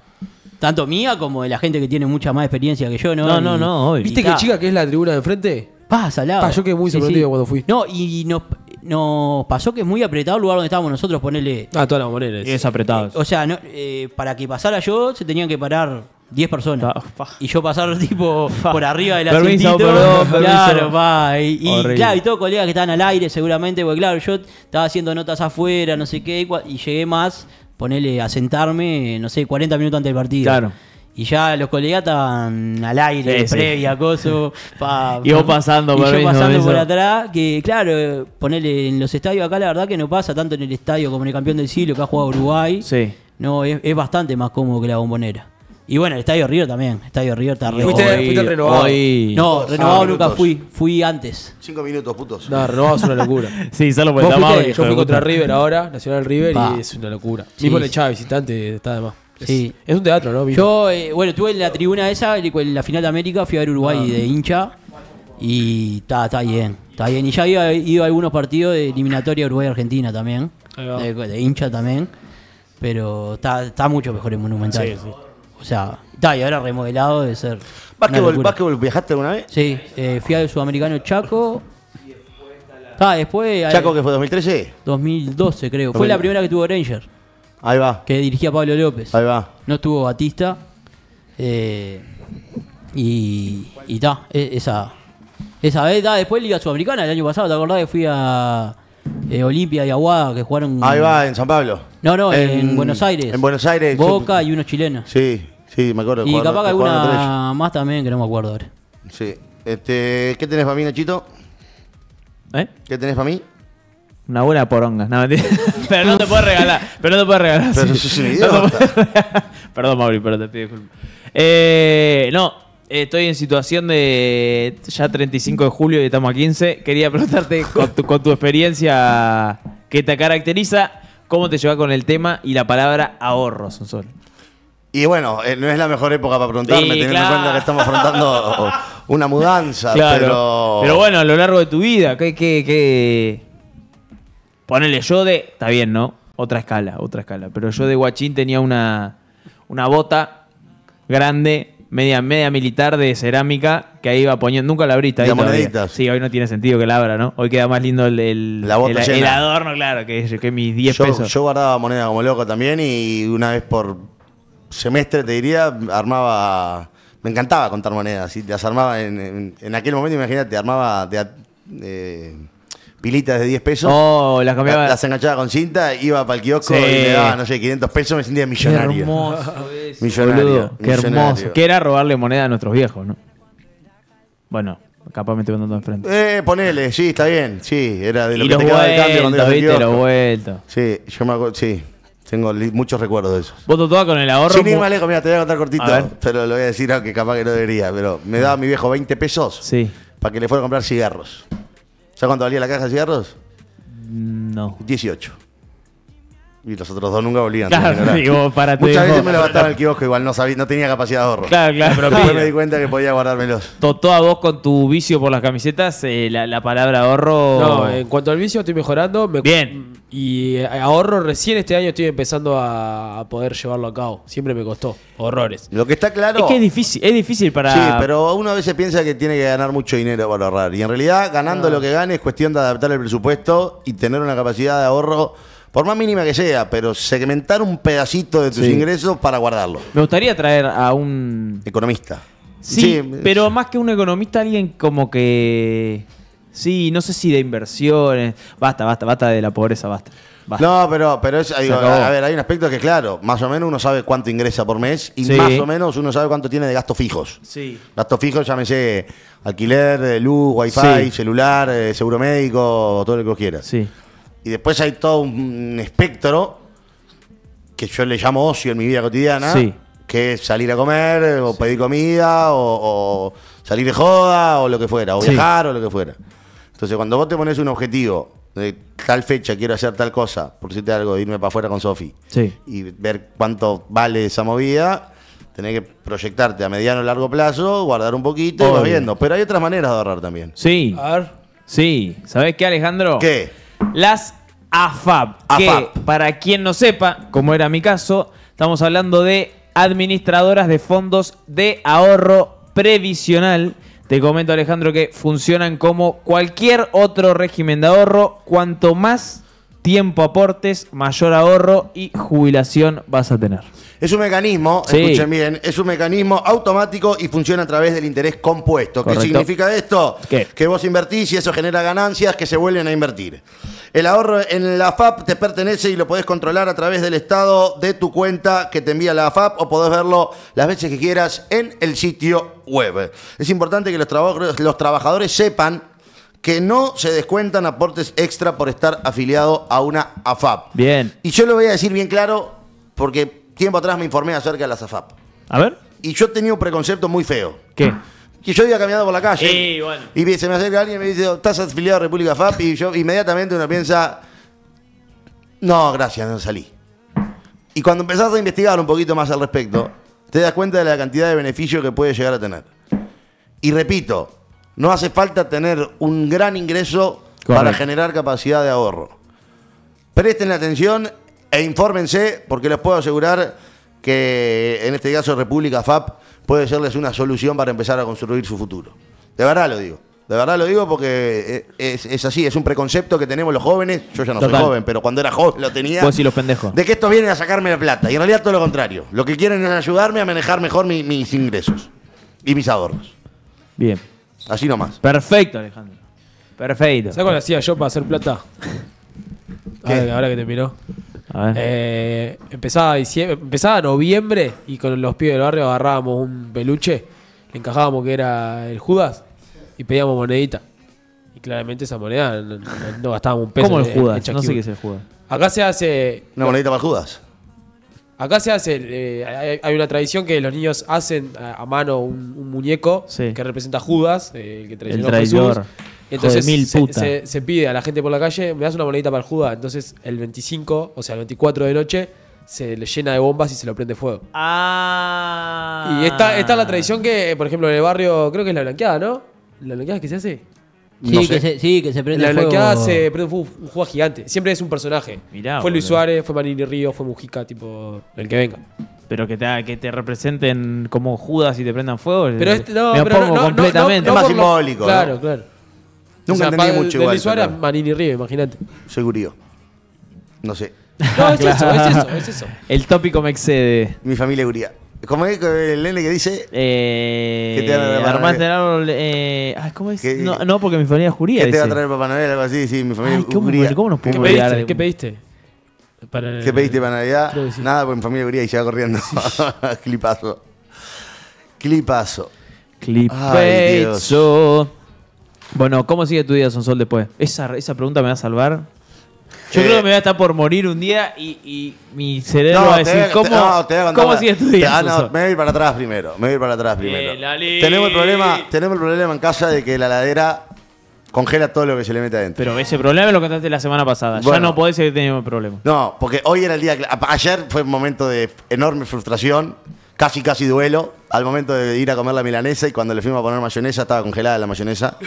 tanto mía como de la gente que tiene mucha más experiencia que yo, ¿no? No, no, no, obvio. ¿Viste qué chica que es la tribuna de enfrente? Pasa, la. Pa, yo quedé muy sorprendido cuando fui. No, y nos, nos pasó que es muy apretado el lugar donde estábamos nosotros, ponerle. Ah, toda la moneda. Y es apretado. O sea, no, eh, para que pasara yo, se tenían que parar 10 personas. Pa, pa. Y yo pasar tipo por arriba Permiso, asientito. perdón, permiso. Claro, pa. Y, y claro, y todos colegas que estaban al aire seguramente, porque claro, yo estaba haciendo notas afuera, no sé qué, y llegué más, ponerle a sentarme, no sé, 40 minutos antes del partido. Claro. Y ya los colegas estaban al aire, Sí, sí. previa, acoso. pa, Y vos pasando, y yo pasando por atrás, que claro, ponerle en los estadios acá, la verdad que no pasa tanto en el estadio como en el campeón del siglo que ha jugado Uruguay. Sí. No, es, es bastante más cómodo que la bombonera. Y bueno, el Estadio River también. El Estadio River está re ¿Fuiste- joven. fuiste al renovado? hoy- No, renovado Ah, nunca minutos. fui. Fui antes. Cinco minutos, putos. No, renovado es una locura. Sí, solo por ¿Vos el tamaño. Yo fui contra River ahora, Nacional River, Pa. y es una locura. Sí, Mismo el Chava visitante está de más. Es, Sí. es un teatro, ¿no? Yo, eh, bueno, estuve en la tribuna esa, en la final de América, fui a ver Uruguay Ah. de hincha. Y está, está bien, está bien. Y ya había ido a algunos partidos de eliminatoria Uruguay-Argentina también. De, de hincha también. Pero está, está mucho mejor el Monumental. Sí, sí. O sea, ta, y ahora remodelado de ser. ¿Básquetbol, básquetbol viajaste alguna vez? Sí, eh, fui al sudamericano Chaco. Ta, después. Chaco, que fue 2013. 2012, creo. Fue la primera que tuvo Ranger, Ahí va, que dirigía Pablo López. ahí va. No estuvo Batista. Eh, y. Y ta, e- esa. Esa vez, ta, después Liga Sudamericana el año pasado, ¿te acordás que fui a eh, Olimpia y Aguada que jugaron. Ahí va, en San Pablo. No, no, en, Buenos Aires. En Buenos Aires. Boca y unos chilenos. Sí, sí, me acuerdo. y jugaron- capaz que alguna más también que no me acuerdo ahora. Sí. Este, ¿Qué tenés para mí, Nachito? ¿Eh? ¿Qué tenés para mí? Una buena poronga. No, pero no te puedes regalar. Pero no te puedes regalar. Pero sí. sos un idiota. Perdón, Mauri, pero te pido disculpas. Eh, no, estoy en situación de ya 35 de julio y estamos a 15. Quería preguntarte con tu, con tu experiencia que te caracteriza, cómo te llevas con el tema y la palabra ahorro, Sonsol. Y bueno, eh, no es la mejor época para preguntarme, Sí, teniendo claro. en cuenta que estamos afrontando una mudanza. Claro. Pero, Pero bueno, a lo largo de tu vida, ¿qué, qué, qué? Ponele, yo de. Está bien, ¿no? Otra escala, otra escala. Pero yo de guachín tenía una, una bota grande, media, media militar de cerámica, que ahí iba poniendo. Nunca la abriste ahí. De todavía. moneditas. Sí, hoy no tiene sentido que la abra, ¿no? Hoy queda más lindo el, el, La bota el- llena. el adorno, claro, que, que mis 10 yo, pesos. yo guardaba moneda como loco también y una vez por semestre, te diría, armaba... Me encantaba contar monedas y las armaba en, en, en aquel momento, imagínate, armaba de, a- eh, pilitas de 10 pesos. oh, las cambiaba. la- Las enganchaba con cinta, iba para el kiosco Sí. y le daba, no sé, 500 pesos, me sentía Qué millonario. hermoso eso, Millonario, boludo. Qué millonario. hermoso. Que era robarle moneda a nuestros viejos, ¿no? Bueno, capaz me estoy mandando enfrente. Eh, ponele, sí, está bien, sí, era de lo y que te quedaba de cambio cuando ibas viste, los vueltos. Sí, yo me acuerdo, sí, tengo muchos recuerdos de eso. Vos todas con el ahorro. Sin ir más lejos, mira, te voy a contar cortito, A pero lo voy a decir aunque capaz que no debería, pero me daba mi viejo 20 pesos Sí. para que le fuera a comprar cigarros. ¿Sabes cuánto valía la caja de cigarros? No. 18. Y los otros dos nunca volvían. Claro, vos para Muchas veces me lo gastaba en el kiosco, igual no sabía, no tenía capacidad de ahorro. Claro, claro, pero Después me di cuenta que podía guardármelos. To- Toda vos con tu vicio por las camisetas, eh, la, la palabra ahorro. No, en cuanto al vicio estoy mejorando. me- Bien. Y eh, ahorro recién este año estoy empezando a, a poder llevarlo a cabo. Siempre me costó. Horrores. Lo que está claro. Es que es difícil, es difícil para. Sí, pero uno a veces piensa que tiene que ganar mucho dinero para ahorrar. Y en realidad, ganando lo que gane es cuestión de adaptar el presupuesto y tener una capacidad de ahorro, por más mínima que sea, pero segmentar un pedacito de tus Sí. ingresos para guardarlo. Me gustaría traer a un. Economista. Sí, pero más que un economista, alguien como que. Sí, no sé si de inversiones. Basta, basta, basta de la pobreza, basta. basta. No, pero, pero es, digo, a ver, hay un aspecto que claro, más o menos uno sabe cuánto ingresa por mes y Sí. más o menos uno sabe cuánto tiene de gastos fijos. Sí. Gastos fijos, llámese alquiler, eh, luz, wifi, Sí. celular, eh, seguro médico, todo lo que vos quieras. Sí. Y después hay todo un espectro que yo le llamo ocio en mi vida cotidiana, Sí. que es salir a comer, o pedir comida, o, o salir de joda, o lo que fuera, o Sí. viajar, o lo que fuera. Entonces, cuando vos te pones un objetivo de tal fecha quiero hacer tal cosa, por decirte algo, irme para afuera con Sofi, Sí. y ver cuánto vale esa movida, tenés que proyectarte a mediano o largo plazo, guardar un poquito y vas Obvio. viendo. Pero hay otras maneras de ahorrar también. Sí. A ver. Sí. ¿Sabés qué, Alejandro? ¿Qué? Las AFAP. Que, para quien no sepa, como era mi caso, estamos hablando de administradoras de fondos de ahorro previsional. Te comento, Alejandro, que funcionan como cualquier otro régimen de ahorro. Cuanto más tiempo aportes, mayor ahorro y jubilación vas a tener. Es un mecanismo, Sí. escuchen bien, es un mecanismo automático y funciona a través del interés compuesto. Correcto. ¿Qué significa esto? ¿Qué? Que vos invertís y eso genera ganancias que se vuelven a invertir. El ahorro en la AFAP te pertenece y lo podés controlar a través del estado de tu cuenta que te envía la AFAP o podés verlo las veces que quieras en el sitio web. Es importante que los, los trabajadores sepan que no se descuentan aportes extra por estar afiliado a una AFAP. Bien. Y yo lo voy a decir bien claro porque tiempo atrás me informé acerca de las AFAP. A ver. Y yo tenía un preconcepto muy feo. ¿Qué? Que yo iba caminando por la calle Sí, bueno. y se me acerca alguien y me dice, ¿estás afiliado a República AFAP? Y yo inmediatamente uno piensa, no, gracias, no salí. Y cuando empezás a investigar un poquito más al respecto, te das cuenta de la cantidad de beneficios que puede llegar a tener. Y repito, no hace falta tener un gran ingreso para generar capacidad de ahorro. Presten atención e infórmense porque les puedo asegurar que en este caso República FAP puede serles una solución para empezar a construir su futuro. De verdad lo digo. De verdad lo digo porque eh, es, es así, es un preconcepto que tenemos los jóvenes. Yo ya no Total. soy joven, pero cuando era joven lo tenía. Vos y los pendejos. De que estos vienen a sacarme la plata. Y en realidad todo lo contrario. Lo que quieren es ayudarme a manejar mejor mi- mis ingresos y mis ahorros. Bien. Así nomás. Perfecto, Alejandro. Perfecto. ¿Sabes cuál hacía yo para hacer plata? ¿Qué? Ahora, ahora que terminó. A ver. Eh, empezaba, diciembre, empezaba noviembre y con los pibes del barrio agarrábamos un peluche, le encajábamos que era el Judas y pedíamos monedita. Y claramente esa moneda no, no- gastábamos un peso. ¿Cómo el Judas? No sé qué es el Judas. Acá se hace. Una monedita para Judas. Acá se hace. eh, hay, hay una tradición que los niños hacen a, a mano un, un muñeco Sí. que representa a Judas, eh, el que traicionó El a Jesús. traidor. Entonces mil se, puta. se- se pide a la gente por la calle, me das una monedita para el Judas. Entonces el 25, o sea, el 24 de noche, se le llena de bombas y se lo prende fuego. Ah. Y esta, esta es la tradición que, por ejemplo, en el barrio, creo que es la blanqueada, ¿no? ¿La blanqueada que se hace? Sí, No que sé. se, sí, que se En prende la fuego. se prende fuego un juego gigante. Siempre es un personaje. Mirá, fue Luis boludo. Suárez, fue Manini Río, fue Mujica, tipo, el que venga. Pero que te, que te representen como Judas y te prendan fuego. Pero este, no, me pero opongo no, no, completamente. Es más por lo- simbólico, ¿no? Claro, claro. Nunca entendí pa- mucho de igual, Luis Suárez, pero- Manini Río, imagínate. Segurío. No sé. No, es eso, Claro. es eso, es eso. El tópico me excede. Mi familia guría. ¿Cómo es el nene que dice? Eh, ¿Qué te van a armaste el árbol. Eh, ay, ¿Cómo es? ¿Qué- No, no, porque mi familia es juría. ¿Qué te va a traer Papá Noel? Algo así, sí, mi familia Ay, ¿cómo, guría. ¿cómo nos ¿Qué podemos pediste? ¿Qué pediste? Para el- ¿Qué pediste para Navidad? Que sí. Nada, porque mi familia guría y se va corriendo. Clipazo. Clipazo. Ay, Dios. Clipazo. Bueno, ¿cómo sigue tu día, Sonsol, después? Esa, esa pregunta me va a salvar. Yo Eh, creo que me voy a estar por morir un día y, y mi cerebro va a te decir, a- ¿cómo, te- no, te a ¿cómo te- día, ah, no, me voy a ir para atrás primero. Me voy a ir para atrás primero. Tenemos el problema, tenemos el problema en casa de que la ladera congela todo lo que se le mete adentro. Pero ese problema lo contaste la semana pasada. ya Bueno. no podés seguir teniendo problema. No, porque hoy era el día. Ayer fue un momento de enorme frustración, casi casi duelo, al momento de ir a comer la milanesa y cuando le fuimos a poner mayonesa estaba congelada la mayonesa.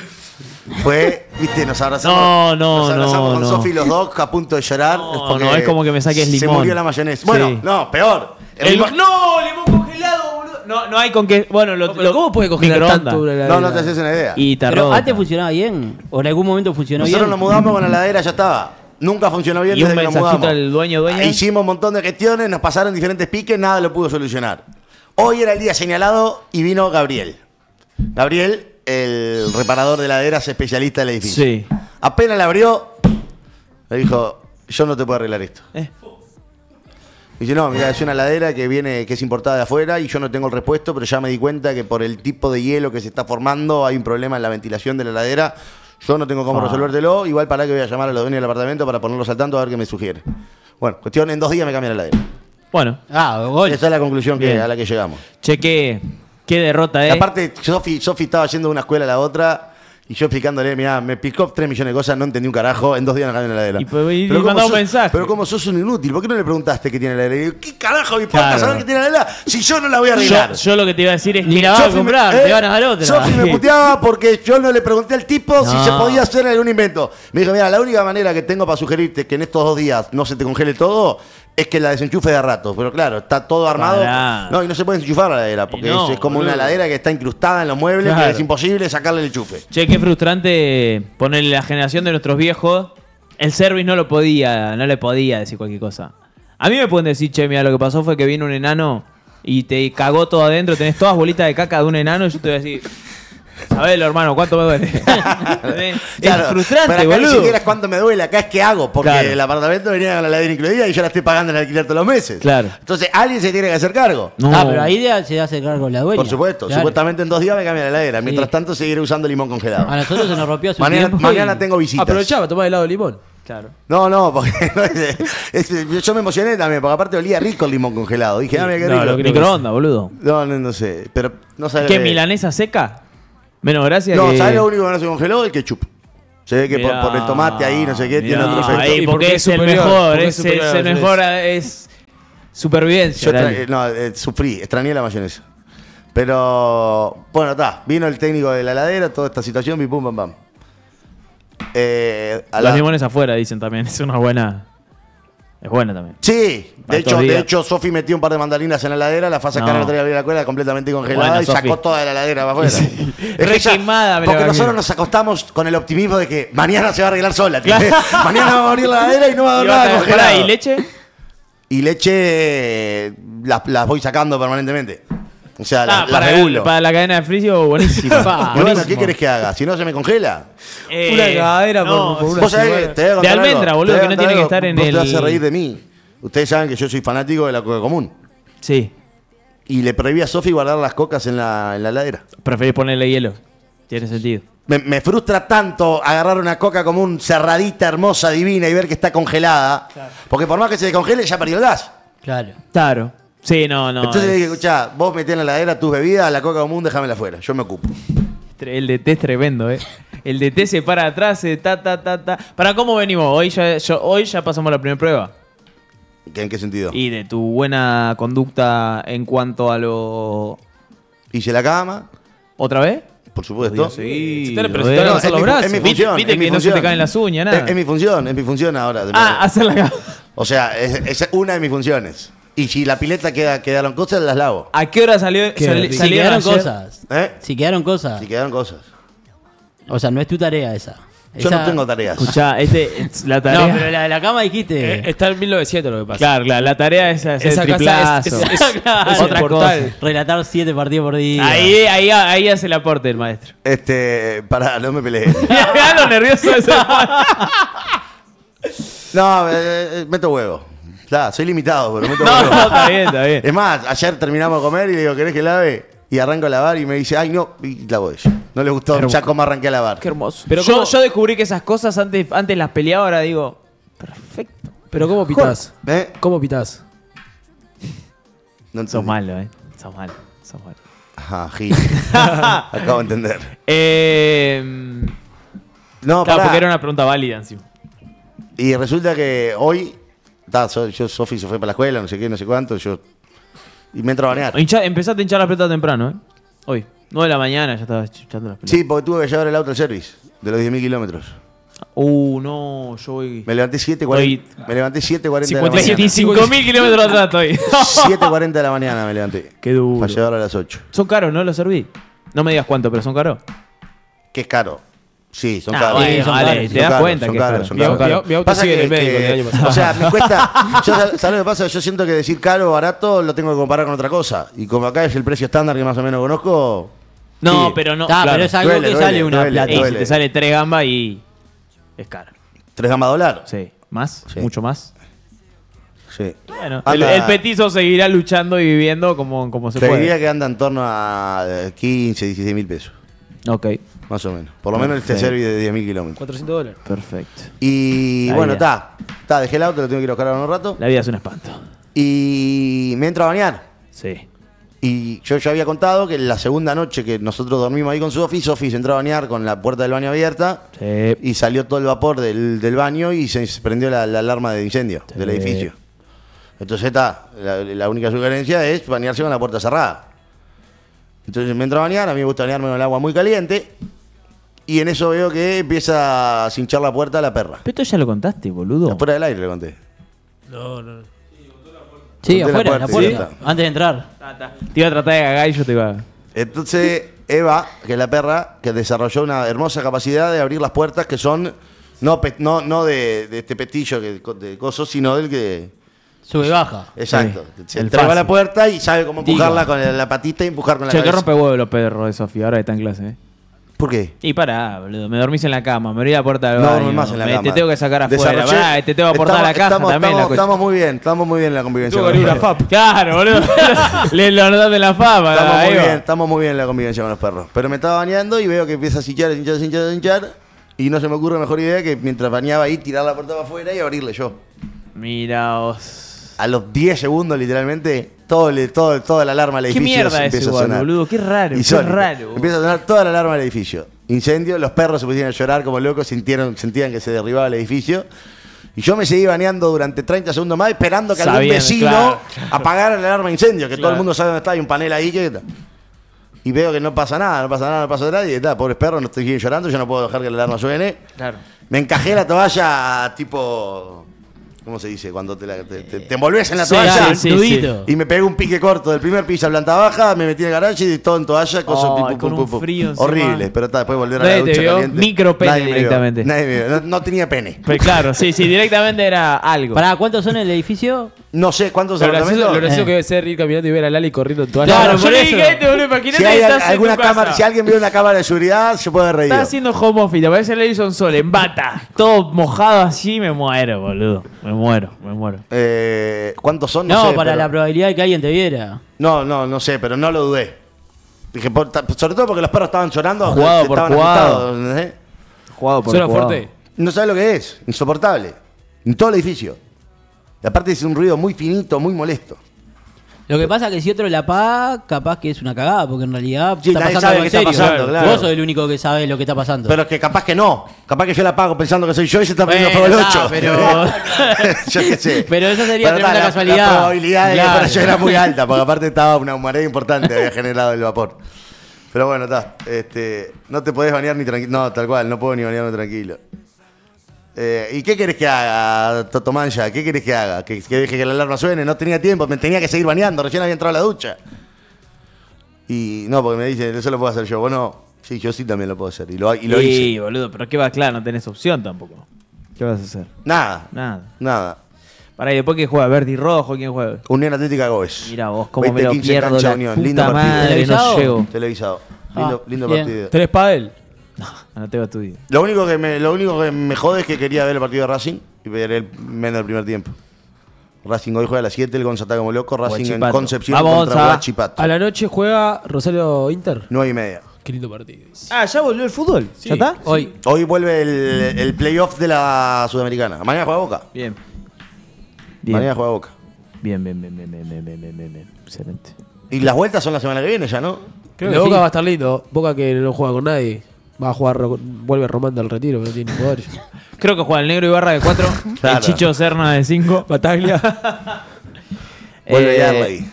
Fue, viste, nos abrazamos. No, no, nos abrazamos no, con no. Sofi los dos a punto de llorar. No, porque no, es como que me saques Se limón. murió la mayonesa. Bueno, Sí. no, peor. El El- no, limón congelado, boludo. No, no hay con qué. Bueno, lo, lo- ¿Cómo puede congelar tanto una no, heladera? no te haces una idea. Y te Pero antes funcionaba bien. O en algún momento funcionó Nosotros bien. nos mudamos con la ladera, ya estaba. Nunca funcionó bien ¿Y un desde que nos mensajito mudamos. al dueño, dueña? Hicimos un montón de gestiones, nos pasaron diferentes piques, nada lo pudo solucionar. Hoy era el día señalado y vino Gabriel. Gabriel, el reparador de laderas, especialista del edificio. Sí. Apenas la abrió, le dijo, yo no te puedo arreglar esto. Eh. Dice, no, mira, es una ladera que viene, que es importada de afuera y yo no tengo el repuesto, pero ya me di cuenta que por el tipo de hielo que se está formando hay un problema en la ventilación de la ladera. Yo no tengo cómo Ah. resolvértelo. Igual para que voy a llamar a los dueños del apartamento para ponerlos al tanto a ver qué me sugiere. Bueno, cuestión, en dos días me cambia la ladera. Bueno, Ah, gol. Esa es la conclusión que, a la que llegamos. che, qué, qué derrota, Y ¿eh? aparte, Sofi, Sofi estaba yendo de una escuela a la otra y yo explicándole, mira, me picó tres millones de cosas, no entendí un carajo, en dos días no cambié la heladera. Y, pues, y Pero como un sos- mensaje. Pero como sos un inútil, ¿por qué no le preguntaste qué tiene la heladera? Y digo, ¿Qué carajo me importa Claro. saber qué tiene la heladera si yo no la voy a arreglar? yo lo que te iba a decir es Ni que la vas a Sofi me- comprar, eh, te van a dar otra. Sofi me puteaba porque yo no le pregunté al tipo si se podía hacer algún invento. Me dijo, mira, la única manera que tengo para sugerirte que en estos dos días no se te congele todo es que la desenchufe de a rato. Pero claro, está todo armado. Pará. No, y no se puede desenchufar la heladera porque no, es, es como boludo. una heladera que está incrustada en los muebles Claro. que es imposible sacarle el enchufe. Che, qué frustrante ponerle la generación de nuestros viejos. El service no lo podía, no le podía decir cualquier cosa. A mí me pueden decir, che, mira, lo que pasó fue que vino un enano y te cagó todo adentro, tenés todas bolitas de caca de un enano y yo te voy a decir, sabelo, hermano, ¿cuánto me duele? es Claro, frustrante, pero acá Ni boludo. siquiera es cuánto me duele, acá es qué hago, porque Claro. el apartamento venía con la heladera incluida y yo la estoy pagando en alquiler todos los meses. Claro. Entonces alguien se tiene que hacer cargo. No. Ah, pero ahí se hace cargo la dueña. Por supuesto, Claro. supuestamente en dos días me cambia la heladera. Sí. Mientras tanto seguiré usando limón congelado. A nosotros se nos rompió un Mañana, tiempo. mañana y- tengo visitas. Aprovechaba, tomaba helado de limón. Claro. No, no, porque no es- es- yo me emocioné también, porque aparte olía rico el limón congelado. Dije, ah, mira qué No, rico. que Microondas, boludo. No, no, no sé. Pero no sabes. ¿Qué, milanesa seca? Menos gracia No, que... ¿sabes lo único que no se congeló? El ketchup. Se ve que por, Mirá, por el tomate ahí, no sé qué, tiene mirá, otro efecto. ahí, Y porque, porque es es el mejor, es, es el mejor, es supervivencia. Yo extra- no, eh, sufrí, extrañé la mayonesa. Pero, bueno, está. Vino el técnico de la heladera, toda esta situación, y pum, pam, pam. Eh, a Los la- limones afuera, dicen también. Es una buena. Es buena también. Sí, de hecho, de hecho, Sofi metió un par de mandarinas en la heladera, la fue a sacar No. día abrir la cuela completamente congelada Bueno, y sacó toda la heladera para afuera. Es Re que quemada la Porque imagino. nosotros nos acostamos con el optimismo de que mañana se va a arreglar sola. tío. mañana va a abrir la heladera y no va a haber nada congelado. ¿Y leche? Y leche eh, las, las voy sacando permanentemente. O sea, las, Ah, para, regulo. para la cadena de frío, buenísimo. Y bueno, ¿qué Buenísimo. querés que haga? Si no, se me congela. Eh, Una cagadera por- no, por una Vos sabés semana. que te voy a contar De almendra, algo. boludo, Te voy a que no contar tiene que algo. estar en Vos te el- vas a reír de mí. Ustedes saben que yo soy fanático de la coca común. Sí, Y le prohibí a Sofi guardar las cocas en la, en la heladera. preferís ponerle hielo. Tiene sentido. Me, me frustra tanto agarrar una coca común cerradita, hermosa, divina y ver que está congelada. Porque por más que se descongele, ya perdió el gas. Claro. Claro. Sí, no, no. Entonces le dije, escuchá, vos metés en la heladera tus bebidas, la coca común, déjamela afuera. Yo me ocupo. El DT es tremendo, ¿eh? El DT se para atrás, se ta, ta, ta, ta. ¿Para cómo venimos? Hoy ya, yo- hoy ya pasamos la primera prueba. ¿En qué sentido? Y de tu buena conducta en cuanto a lo... Hice la cama, ¿Otra vez? por supuesto. Sí. Pero se te van a pasar los brazos. es mi Viste- función. viste es mi que no se te caen las uñas, nada. Es, es mi función, es mi función ahora. Ah, hacer la cama. O sea, es, es una de mis funciones. Y si la pileta queda, quedaron cosas, las lavo. ¿A qué hora salió? Sali-. Si salieron quedaron cosas. ¿Eh? Si quedaron cosas. Si quedaron cosas. O sea, no es tu tarea esa. Yo Esa- no tengo tareas. Escuchá, este, es la tarea... No, pero la de la cama dijiste. Eh, está en 1900 lo que pasa. Claro, claro, la tarea es hacer Esa el casa es- triplazo. es- es- es un Otra portal. cosa. Relatar siete partidos por día. Ahí, ahí, ahí hace el aporte el maestro. Este, para, no me peleé. Mirá lo nervioso de ese No, eh, eh, meto huevo. Claro, soy limitado, pero meto No, huevo. no, está bien, está bien. Es más, ayer terminamos de comer y le digo, ¿querés que lave? Y arranco a lavar y me dice, ay, no, y lavo ella. No le gustó ya cómo arranqué a lavar. Qué hermoso. Pero yo, ¿cómo- yo descubrí que esas cosas antes, antes las peleaba, ahora digo, perfecto. Pero ¿cómo pitás? ¿Eh? ¿Cómo pitás? No entendí. Sos malo, eh. Sos malo, sos malo. Ajá, Gil. Acabo de entender. Eh, No, claro, pará. porque era una pregunta válida encima. Y resulta que hoy, ta, so- yo, Sofi se fue para la escuela, no sé qué, no sé cuánto, yo... Y me entro a. Hincha- empezaste a hinchar la pelota temprano, ¿eh? Hoy. 9 de la mañana ya estaba hinchando la pelota. Sí, porque tuve que llevar el auto al service de los 10.000 kilómetros. Uh, no, yo voy. Me levanté 7.40 Hoy- me levanté 7.40 de la mañana. 55 mil kilómetros atrás estoy. 7.40 de la mañana me levanté. Qué duro. Para llevar a las 8. Son caros, ¿no? Los serví. No me digas cuánto, pero son caros. Que es caro. Sí, son Ah, caros. Sí, son vale, caros, te son das caros, cuenta son que caros, son Mi caros. mi auto Pasa sigue en el médico que- del año pasado. O sea, me cuesta. Yo, ¿Sabes lo que pasa? Yo siento que decir caro o barato lo tengo que comparar con otra cosa. Y como acá es el precio estándar que más o menos conozco. No, sí. pero no. Ah, claro. pero es algo Duele, que duele, sale una duele. plata. Ey, si te sale 3 gambas y. Es caro. ¿Tres gamas dólar? Sí. ¿Más? Sí. ¿Mucho más? Sí. Bueno, el, el petizo seguirá luchando y viviendo como, como se Te puede. diría que anda en torno a eh, 15, 16 mil pesos. Ok, Más o menos. Por lo menos este Sí. service de 10 mil kilómetros. 400 dólares. perfecto. Y La bueno, vida. está. Está, dejé el auto, lo tengo que ir a buscar ahora un rato. La vida es un espanto. Y me entro a bañar. Sí. Y yo ya había contado que la segunda noche que nosotros dormimos ahí con Sofi, Sofi se entró a bañar con la puerta del baño abierta Sí. y salió todo el vapor del, del baño y se prendió la, la alarma de incendio del edificio. Entonces está, la, la única sugerencia es bañarse con la puerta cerrada. Entonces me entro a bañar, a mí me gusta bañarme con el agua muy caliente y en eso veo que empieza a cinchar la puerta la perra. Pero esto ya lo contaste, boludo. Afuera del aire le conté. No, no. no. Sí, Conté la afuera, en la puerta, puerta. sí. Antes de entrar. Te iba a tratar de cagar y yo te iba a... Entonces, Eva, que es la perra, que desarrolló una hermosa capacidad de abrir las puertas que son no, pe- no, no de, de este petillo que, de coso, sino del que. Sube y baja. Exacto. Sí, Se entrega fácil. la puerta y sabe cómo empujarla con el- la patita y empujar con la Che, que cabeza. rompe huevo los perros de Sofía, ahora que está en clase, ¿eh? ¿Por qué? Y pará, boludo, me dormís en la cama, me abrí la puerta del No baño. dormís más en la me- cama. Te tengo que sacar afuera, pará, te tengo que aportar estamos, la caja estamos, también. Estamos, la estamos muy bien, estamos muy bien en la convivencia. Que con una perros. FAP. Claro, boludo. Le lo anotaste la fama. Estamos muy bien, estamos muy bien en la convivencia con los perros. Pero me estaba bañando y veo que empieza a hinchar, a hinchar, a hinchar, a hinchar. Y no se me ocurre mejor idea que mientras bañaba ahí, tirar la puerta para afuera y abrirle yo. Mira vos. A los 10 segundos, literalmente, todo, todo, toda la alarma del ¿Qué edificio mierda es empieza a igual, sonar. boludo? Qué raro, qué raro. Empieza a sonar toda la alarma del edificio. Incendio, los perros se pusieron a llorar como locos, sintieron, sentían que se derribaba el edificio. Y yo me seguí baneando durante 30 segundos más, esperando que algún Sabiendo, vecino claro, apagara la alarma de incendio, que todo Claro. el mundo sabe dónde está, hay un panel ahí que... Y veo que no pasa nada, no pasa nada, no pasa nada, y está, pobres perros, no estoy llorando, yo no puedo dejar que la alarma suene. Claro. Me encajé la toalla tipo ¿Cómo se dice? Cuando te, la- te, te- te envolves en la Sí, toalla. sí, sí, nudito. Y me pegué un pique corto del primer piso a planta baja, me metí en el garaje y todo en toalla, cosas Ay, pum, pum, con pum, un pum. frío encima. Horrible, pero está, después volver a Nadie la te ducha vio, caliente. micro pene Nadie me vio, directamente. Nadie me vio, no, no tenía pene. Pues claro, sí, sí, directamente era algo. Pará, ¿cuántos son en el edificio? No sé cuántos Lo gracioso, lo gracioso Eh. que debe ser ir caminando y ver a Lali corriendo en toalla. Claro, Claro, yo dije, boludo, imagínate Si hay que estás en alguna tu cámara, casa. si alguien vio una cámara de seguridad, se puede reído. Estás haciendo home office, te aparece Leison Sol en bata, todo mojado así, me muero, boludo. Me muero, me muero. Eh, ¿Cuántos son? No, sé, para pero- la probabilidad de que alguien te viera. No, no, no sé, pero no lo dudé. Dije, por- sobre todo porque los perros estaban llorando. Jugado por estaban jugado. ¿entendés? Jugado por Suena jugado. fuerte. No sabes lo que es, insoportable. En todo el edificio. Y aparte es un ruido muy finito, muy molesto. Lo que pasa es que si otro la apaga, capaz que es una cagada, porque en realidad Sí, está nadie pasando sabe algo qué en está serio. pasando, claro. Vos sos el único que sabe lo que está pasando. Pero es que capaz que no. Capaz que yo la apago pensando que soy yo y se está poniendo fuego el está, 8. pero- yo qué sé. Pero esa sería Pero, tremenda la- casualidad. La probabilidad de que Claro. yo era muy alta, porque aparte estaba una humareda importante, había generado el vapor. Pero bueno, está. Este, no te podés bañar ni tranquilo. No, tal cual, no puedo ni bañarme tranquilo. Eh, ¿Y qué querés que haga, Toto Mancha? ¿Qué querés que haga? ¿Que, que deje que la alarma suene? No tenía tiempo, me tenía que seguir bañando, recién había entrado a la ducha. Y no, porque me dice, eso lo puedo hacer yo. Vos no. Sí, yo sí también lo puedo hacer. Y lo, y lo sí, hice. boludo, pero ¿qué va? Claro, no tenés opción tampoco. ¿Qué vas a hacer? Nada, Nada. nada. Para y después que juega Verdi Rojo, ¿quién juega? Unión Atlética Goes. Mira vos, cómo me lo 20-15 pierdo cancha la Unión. puta Lindo partido. madre, no ¿Televisado? llego. Televisado. Lindo, Ah, lindo partido. ¿Tenés pádel? No te va a estudiar. Lo único, que me, lo único que me jode es que quería ver el partido de Racing y ver el menos del primer tiempo. Racing hoy juega a las 7, el Gonza está como loco. Racing en. Concepción Vamos, contra Gonza. Huachipato. A la noche juega Rosario Inter. 9 y media. Qué lindo partido. Ah, ¿ya volvió el fútbol? Sí. ¿Ya está? Hoy. Hoy vuelve el, el playoff de la Sudamericana. Mañana juega Boca. Bien. Mañana Bien. juega Boca. Bien, bien, bien, bien, bien, bien, bien, bien, bien, bien. Excelente. Y las vueltas son la semana que viene ya, ¿no? Creo que Boca sí. va a estar lindo. Boca que no juega con nadie. Va a jugar, vuelve Román del retiro, que no tiene jugadores. Creo que juega el negro Ibarra de 4, Claro. el Chicho Serna de 5. Bataglia. Vuelve Eh, Yarley.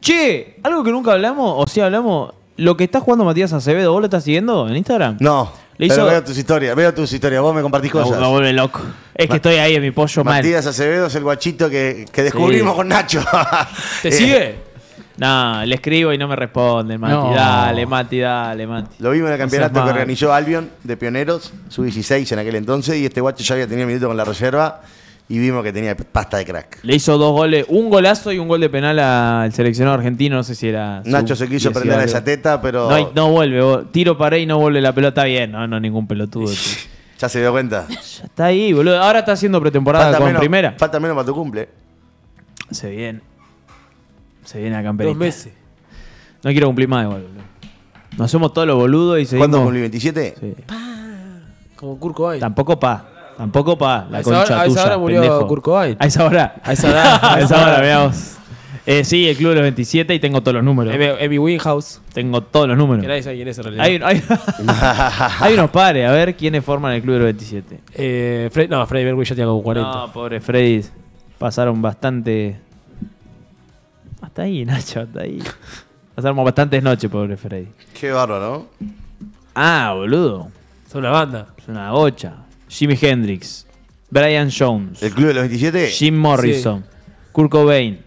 Che, algo que nunca hablamos, o sí hablamos, lo que está jugando Matías Acevedo, ¿vos lo estás siguiendo en Instagram? No. Le pero hizo- veo tus historias, veo tus historias. Vos me compartís Me, cosas. me vuelve loco. Es que estoy ahí en mi pollo mal. Matías Acevedo es el guachito que, que descubrimos Sí. con Nacho. ¿Te Eh, sigue? No, le escribo y no me responde, Mati. No. Dale, Mati, dale, Mati. Lo vimos en el campeonato que organizó Albion de pioneros, su 16 en aquel entonces, y este guacho ya había tenido minutos con la reserva y vimos que tenía pasta de crack. Le hizo dos goles, un golazo y un gol de penal al seleccionado argentino, no sé si era... Nacho se quiso 10 prender a algo. esa teta, pero No, vuelve, tiro para ahí y no vuelve la pelota bien. No, no, ningún pelotudo. ya se dio cuenta. Ya está ahí, boludo. Ahora está haciendo pretemporada con menos, primera. falta menos para tu cumple. Se viene. Se viene a camperita. Dos meses. No quiero cumplir más igual, boludo. Nos hacemos todos los boludos y seguimos... ¿Cuándo cumplí? ¿27? Sí. Como Kurt Cobain. Tampoco pa. Tampoco pa. La A esa concha hora- a esa tuya, hora murió pendejo. Kurt Cobain. A esa hora. A esa edad. a esa hora, veamos. Eh, sí, el club de los 27 y tengo todos los números. Emi, Winhouse. Tengo todos los números. Que nadie sabe quién es en realidad. Hay, hay, hay unos pares, a ver quiénes forman el club de los 27. Eh, Fred- no, Freddie Mercury ya tenía como 40. No, pobre Freddy. Pasaron bastante. Hasta ahí, Nacho, hasta ahí. Pasaron bastantes noches, pobre Freddy. Qué bárbaro, ¿no? Ah, boludo. Son una banda. Es una gocha. Jimi Hendrix. Brian Jones. ¿El club de los 27? Jim Morrison. Kurt Cobain.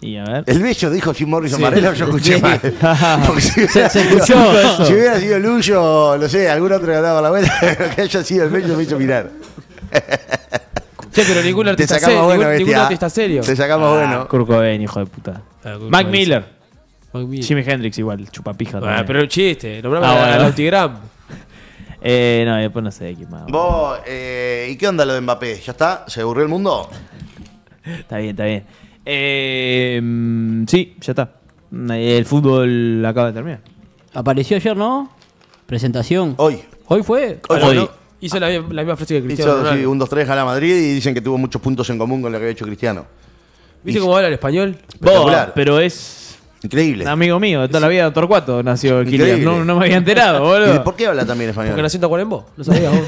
Y a ver. El bello dijo Jim Morrison Sí. Yo escuché Sí. mal. Si hubiera, se escuchó eso. si hubiera sido Luyo, no sé, algún otro que daba la vuelta, que haya sido el bello me hizo mirar. Che, pero ningún Te artista sacamos serio. bueno, ningún, ningún bestia. artista serio. Te sacamos bueno. Kurt Cobain, hijo de puta. Ah, Kurt Mac Cobain, Miller. Mac Miller. Jimi Hendrix igual, chupapija. Ah, también. pero un chiste. Nombrame Ah, a- bueno. al Autigram. Eh, no, después no sé quién más. Vos, eh, ¿y qué onda lo de Mbappé? ¿Ya está? ¿Se aburrió el mundo? Está bien, está bien. Eh, mm, sí, ya está. El fútbol acaba de terminar. Apareció ayer, ¿no? Presentación. Hoy. ¿Hoy fue? Hoy, Hoy. ¿no? Hizo la, la misma frase que Cristiano Hizo sí, un 2-3 a la Madrid y dicen que tuvo muchos puntos en común con lo que había hecho Cristiano. ¿Viste cómo habla el español? Espectacular. Vos, pero es Increíble. un amigo mío de toda la vida, Doctor Cuato, nació. Kylian. No, no me había enterado, ¿Y boludo. por qué habla también español? Porque nació en Tacuarembó. No sabías vos.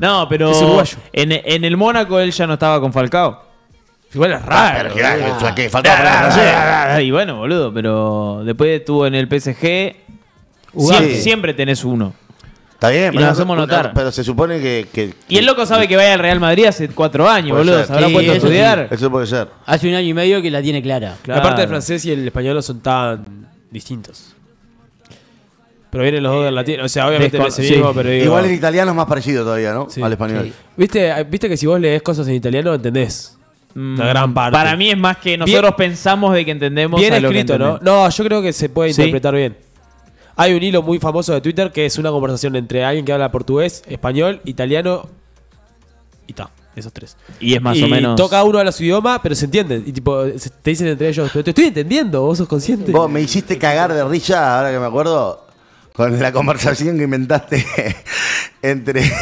No, pero Es uruguayo. en, en el Mónaco él ya no estaba con Falcao. Igual es raro. Y bueno, boludo, pero después estuvo en el PSG. Siempre tenés uno. Está bien, Y nos hacemos notar. Pero se supone que. que- Y el loco sabe que vaya al Real Madrid hace cuatro años, boludo. ser. Se habrá Sí, puesto a sí. estudiar. Eso puede ser. Hace un año y medio que la tiene clara. Claro. Aparte el francés y el español son tan distintos. Pero vienen los dos del latino. O sea, obviamente Descon- no es el sí. mismo, pero digo- Igual el italiano es más parecido todavía, ¿no? Sí. Al español. Sí. ¿Viste, Viste que si vos lees cosas en italiano entendés. Mm, La gran parte. Para mí es más que nosotros pensamos de que entendemos Bien a lo que escrito, ¿no? No, yo creo que se puede Sí. interpretar bien. Hay un hilo muy famoso de Twitter que es una conversación entre alguien que habla portugués, español, italiano y ta, esos tres. Y es más y o menos. toca uno habla su idioma, pero se entiende. Y tipo, se- te dicen entre ellos, pero te estoy entendiendo, vos sos consciente. Vos me hiciste cagar de risa, ahora que me acuerdo, con la conversación que inventaste entre,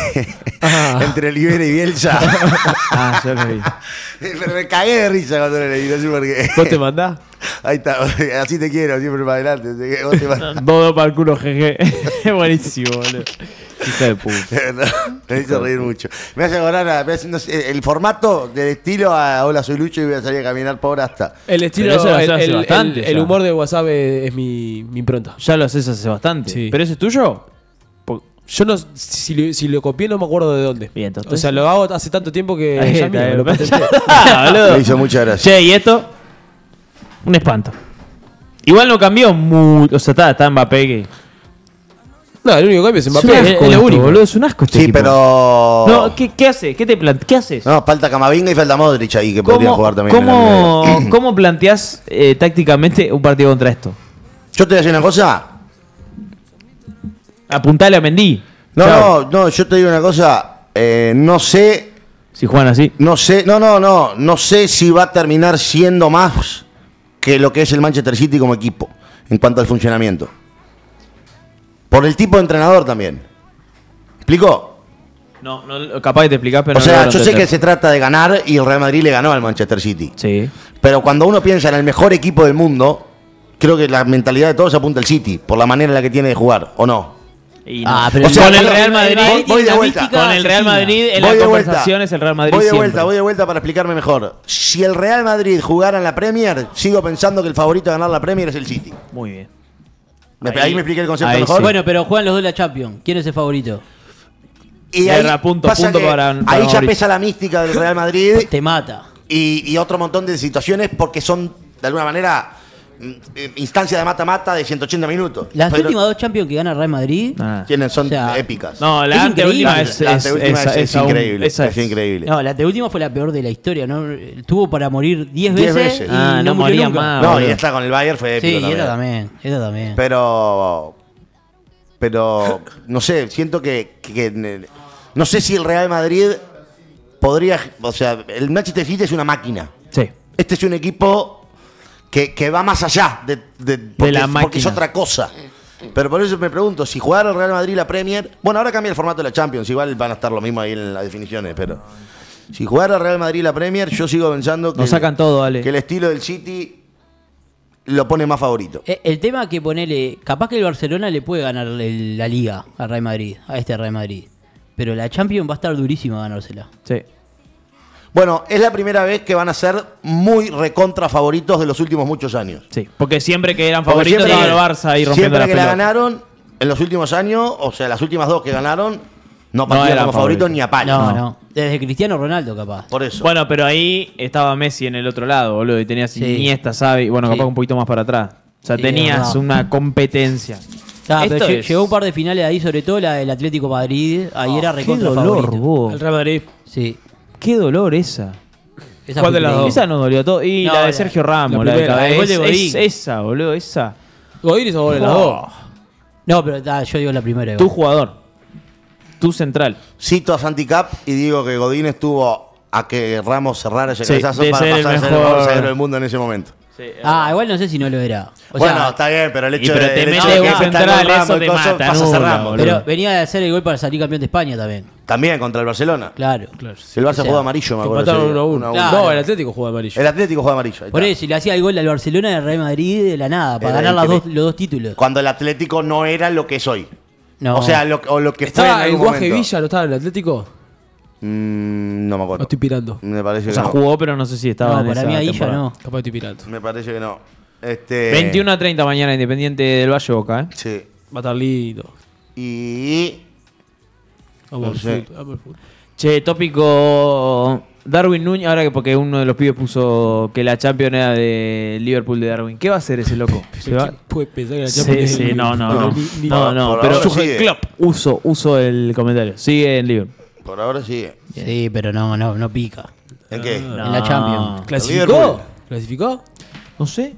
Ah. entre Olivera y Bielsa. Ah, yo lo vi. Pero me cagué de risa cuando lo leí, no sé por qué. ¿Vos te mandás? Ahí está, así te quiero, siempre para adelante. vos te mandás. Todo para el culo, jeje. Buenísimo, boludo. Hijo de puta. me hizo reír mucho. Me hace acordar a- me hace- no sé, el formato del estilo a Hola, soy Lucho y voy a salir a caminar por hasta. El estilo, Pero eso lo el, hace el- bastante el- el ya. humor de WhatsApp es, es mi, mi impronta. Ya lo haces hace bastante. Sí. ¿Pero ese es tuyo? Po- Yo no, si lo, si lo copié no me acuerdo de dónde. Bien, entonces- o sea, lo hago hace tanto tiempo que Ahí ya está, mira, lo patenté. Ah, boludo. Me hizo mucha gracia. Che, y esto, un espanto. Igual no cambió mucho. O sea, está, está Mbappé que. No, el único cambio es Es Mbappé, un es, asco es lo esto, único. boludo, es un asco este Sí, equipo. pero. No, ¿qué, qué haces? ¿Qué te ¿Qué haces? No, falta Camavinga y falta Modric ahí que podrían ¿Cómo, jugar también. en la cómo, cómo planteás eh, tácticamente un partido contra esto? Yo te voy a decir una cosa. Apuntale a Mendy. No, no, no, yo te digo una cosa. eh, no sé, Si juegan así. no sé, no, no, no, no sé si va a terminar siendo más que lo que es el Manchester City como equipo en cuanto al funcionamiento. Por el tipo de entrenador también. ¿Explico? No, no, capaz que te explicás, pero o no sea, yo sé que se trata de ganar y el Real Madrid le ganó al Manchester City. Sí. Pero cuando uno piensa en el mejor equipo del mundo, creo que la mentalidad de todos apunta al City, por la manera en la que tiene de jugar, ¿o no? Y no. Ah, pero O sea, con el Real Madrid, voy- de vuelta. con el Real. Madrid en Voy las de vuelta. conversaciones el Real Madrid Voy de siempre. vuelta, voy de vuelta para explicarme mejor. Si el Real Madrid jugara en la Premier, sigo pensando que el favorito a ganar la Premier es el City. Muy bien. Ahí- ahí, me expliqué el concepto ahí mejor. sí. Bueno, pero juegan los dos la Champions. ¿Quién es el favorito? y Guerra, punto, pasa punto que para- para ahí ya pesa la mística del Real Madrid Te mata. y, y otro montón de situaciones porque son, de alguna manera, mm, eh, instancias de mata-mata de 180 minutos. Las Pero últimas dos Champions que gana Real Madrid. Ah. tienen, son O sea, épicas. No, la anteúltima es, La es, anteúltima es- es- es es aún- increíble, esa es increíble. No, la última fue la peor de la historia, ¿no? Tuvo para morir 10 Diez veces, veces. y Ah, no murió moría nunca. más. no, y esta con el Bayern fue épico Sí, esta también, esta también. Pero. Pero. No sé, siento que, que- que- No sé si el Real Madrid podría. O sea, el Manchester City es una máquina. Sí. Este es un equipo que, que va más allá de, de- porque, la es- porque es máquina. otra cosa. Pero por eso me pregunto, si jugara el Real Madrid la Premier. Bueno, ahora cambia el formato de la Champions, igual van a estar lo mismo ahí en las definiciones, pero. Si jugara el Real Madrid la Premier, yo sigo pensando que. Nos sacan todo, Ale. Que el estilo del City lo pone más favorito. Eh, El tema que ponele, capaz que el Barcelona le puede ganar el- la liga al Real Madrid, a este Real Madrid. Pero la Champions va a estar durísima ganársela. Sí. Bueno, es la primera vez que van a ser muy recontra favoritos de los últimos muchos años. Sí. Porque siempre que eran Porque favoritos siempre- estaba el Barça ahí rompiendo Siempre la que la ganaron en los últimos años, o sea, las últimas dos que ganaron, no partían como favoritos ni a palo. No, no. Desde Cristiano Ronaldo, capaz. Por eso. Bueno, pero ahí estaba Messi en el otro lado, boludo. Y tenías Sí. Iniesta, Xavi. Bueno, Sí. capaz un poquito más para atrás. O sea, Sí, tenías una competencia. Ah, pero es- llegó un par de finales ahí, sobre todo la del Atlético Madrid. Ahí era Qué recontra dolor, favorito. vos. El Real Madrid. Sí. Qué dolor esa. Esa ¿Cuál de las dos? Esa nos dolió todo. Y No, la de la- Sergio Ramos, la la, de gol de Es, Godín. es esa, boludo, esa. Godín hizo gol en las Oh. dos. No, pero ah, yo digo la primera. Tu igual. jugador. Tu central. Cito a Santi Cap y digo que Godín estuvo a que Ramos cerrara ese Sí, cabezazo de para ser el pasar a ser el mejor- mejor zaguero del mundo en ese momento. Ah, igual no sé si no lo era. O bueno, sea, está bien, pero el hecho pero de, te el hecho mete de un que está central, eso te mata, pasa a nula, boludo. pero venía de hacer el gol para salir campeón de España también. También contra el Barcelona. Claro. Claro. El Barça O sea, jugó amarillo, me Que acuerdo. empataron ese día. 1 Uno a 1. uno. No, el Atlético jugó amarillo. El Atlético juega amarillo. ahí Por está. eso, si le hacía el gol al Barcelona del Real Madrid de la nada, para Era ganar las dos, increíble. los dos títulos. Cuando el Atlético no era lo que es hoy. No. O sea, lo, o lo que fue en ¿Estaba el algún Guaje momento. Villa? ¿No estaba en el Atlético? Mm, no me No acuerdo. estoy pirando. Me parece O que sea, no. jugó, pero no sé si estaba no, en para esa mí ahí ya temporada. no. Capaz estoy pirando. Me parece que no. Este, 21 a 30 mañana, Independiente del Valle Boca, ¿eh? Sí. Va a estar lindo. Y Che, tópico Darwin Núñez, ahora que porque uno de los pibes puso que la Champions era de Liverpool de Darwin. ¿Qué va a hacer ese loco? ¿Se puede pensar que la Sí, Champions es sí, el- no, no, No, no. No, pero uso, uso el comentario. Sigue en Liverpool. Por ahora sigue. Sí, pero no, no, no pica. ¿En qué? En la Champions. ¿Clasificó? ¿Clasificó? No sé.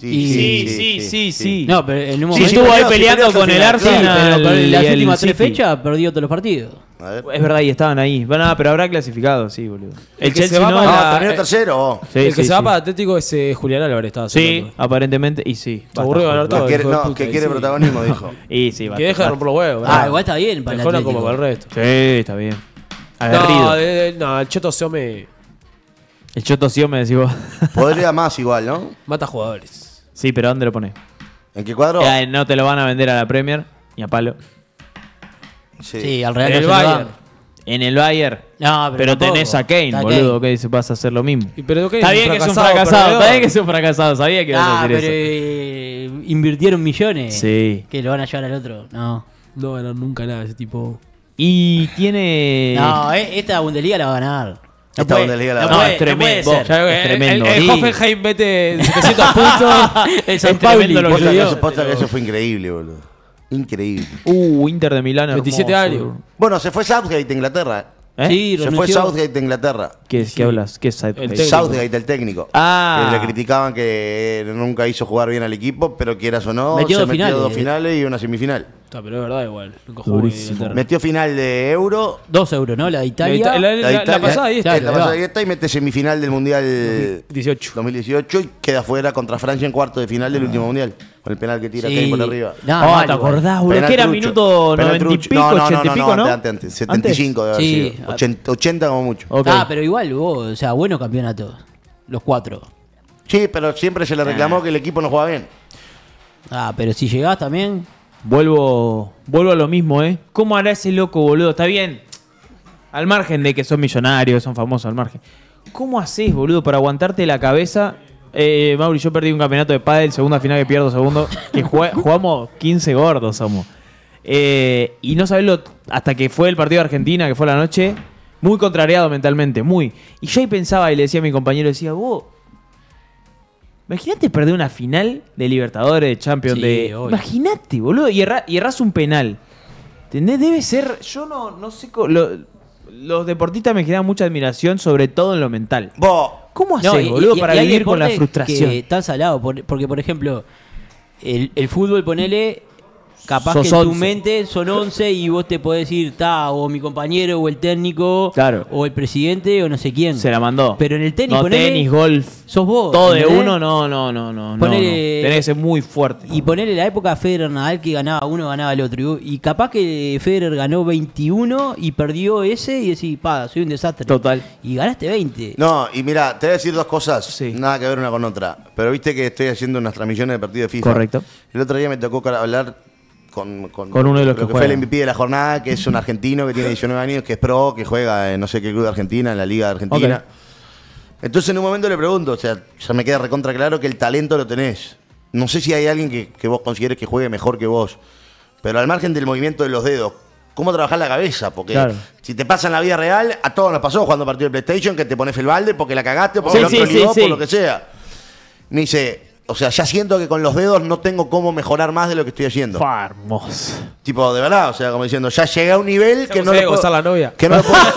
Sí, sí, sí, sí. No, pero en un Sí, momento. estuvo ahí peleando con el Arsenal. pero con y las últimas tres fechas perdió todos los partidos. A ver. Es verdad, y estaban ahí. Bueno, nada, pero habrá clasificado, sí, boludo. El, Chelsea se va no. para tercero. el que se va para Atlético es eh, Julián Álvarez, estaba Sí, aparentemente, y sí. Se aburrió ganar Que todo. no, que quiere protagonismo, dijo. Y sí, Que deja de romper los huevos. Ah, igual está bien para el Mejora como para el resto. Sí, está bien. No, el Choto Seome El Choto Sio me decís vos. Podría más igual, ¿no? mata jugadores. Sí, pero ¿dónde lo pones? ¿En qué cuadro? Eh, no te lo van a vender a la Premier ni a palo. Sí, al Real En el no se lo Bayern. dan. En el Bayern. No, pero, pero tampoco. tenés a Kane, Está boludo, que vas a hacer lo mismo. Y pero, ¿qué? Está bien que es un fracasado, perdedor. está bien que es un fracasado, sabía que ibas a Ah, decir pero eso. eh, invirtieron millones. Sí. Que lo van a llevar al otro. No. No ganó nunca nada ese tipo. Y tiene. No, eh, esta Bundesliga la va a ganar. No Esta puede- Bundesliga la no. Es no puede tremendo. Es el- tremendo. El, el Sí. Hoffenheim mete 700 puntos. El San Es tremendo Pauli. lo que eso, que eso fue increíble, boludo. Increíble. Uh, Inter de Milán. 27 hermoso. años. Bueno, se fue Southgate de Inglaterra. ¿Eh? Sí, Se fue. Southgate de Inglaterra. ¿Qué, qué hablas? ¿Qué es Southgate? El. Southgate, el técnico. Ah. Que le criticaban que nunca hizo jugar bien al equipo, pero quieras o no, Metió se dos metió finales. dos finales y una semifinal. Está, pero es verdad igual. Nunca. Inglaterra. Metió final de Euro. Dos euros, ¿no? La de Italia. Ita- la- la- La la Italia- pasada y esta. Claro, la pasada y esta y mete semifinal del Mundial 18. 2018 y queda fuera contra Francia en cuarto de final del último Mundial. Con el penal que tira Sí. Kane por arriba. No, Oh, mal ¿te acordás, boludo? Penal Que era trucho. minuto Penal 90 y trucho. pico, No, no, 80 y no, pico, ¿no? Antes, antes, antes. 75 debe haber Sí. sido. 80, 80 como mucho. Ok. Ah, pero igual vos, o sea, buenos campeonatos. Los cuatro. Sí, pero siempre se le reclamó que el equipo no juega bien. Ah, pero si llegás también. Vuelvo, vuelvo a lo mismo, ¿eh? ¿Cómo hará ese loco, boludo? Está bien. Al margen de que son millonarios, son famosos, al margen. ¿Cómo haces, boludo, para aguantarte la cabeza? Eh, Mauri, yo perdí un campeonato de pádel, segunda final que pierdo segundo. Que jue- jugamos 15 gordos, somos. Eh, y no sabés lo. Hasta que fue el partido de Argentina, que fue la noche, muy contrariado mentalmente, muy. Y yo ahí pensaba y le decía a mi compañero, decía, vos. Imagínate perder una final de Libertadores, de Champions, Sí, de. Imagínate, boludo, y, erra- y errás un penal. ¿Entendés? Debe ser. Yo no, no sé. lo- los deportistas me generan mucha admiración, sobre todo en lo mental. Vos, ¿Cómo haces, No, boludo, y- para y vivir con la frustración? Que están salados, por- porque por ejemplo, el, el fútbol, ponele, capaz Sos que en tu 11. mente son 11 y vos te podés decir, ta, o mi compañero, o el técnico, Claro. o el presidente, o no sé quién. Se la mandó. Pero en el tenis, no, ponele, tenis, golf. sos vos. Todo de ¿entendés? uno, no, no, no, no. no, Ponele- no. Tenés que ser muy fuerte. Y ponerle la época a Federer Nadal que ganaba uno, ganaba el otro. Y, y capaz que Federer ganó 21 y perdió ese y decís, pa, soy un desastre. Total. Y ganaste 20. No, y mira, te voy a decir dos cosas, Sí. nada que ver una con otra. Pero viste que estoy haciendo unas transmisiones de partido de FIFA. Correcto. El otro día me tocó cara- hablar con, Con uno de los lo que que fue el. MVP de la jornada, que es un argentino que tiene 19 años, que es pro, que juega en no sé qué club de Argentina, en la Liga de Argentina. Entonces en un momento le pregunto, o sea, ya me queda recontra claro que el talento lo tenés. No sé si hay alguien que, que vos consideres que juegue mejor que vos, pero al margen del movimiento de los dedos, ¿cómo trabajar la cabeza? Porque Claro. si te pasa en la vida real, a todos nos pasó jugando partido de PlayStation que te pones el balde porque la cagaste, o porque Sí, el otro sí, ligó, sí, por lo que sea. Me dice, o sea, ya siento que con los dedos no tengo cómo mejorar más de lo que estoy haciendo. Fue hermoso. Tipo, de verdad, o sea, como diciendo, ya llegué a un nivel que no lo puedo, la novia. que no lo puedo-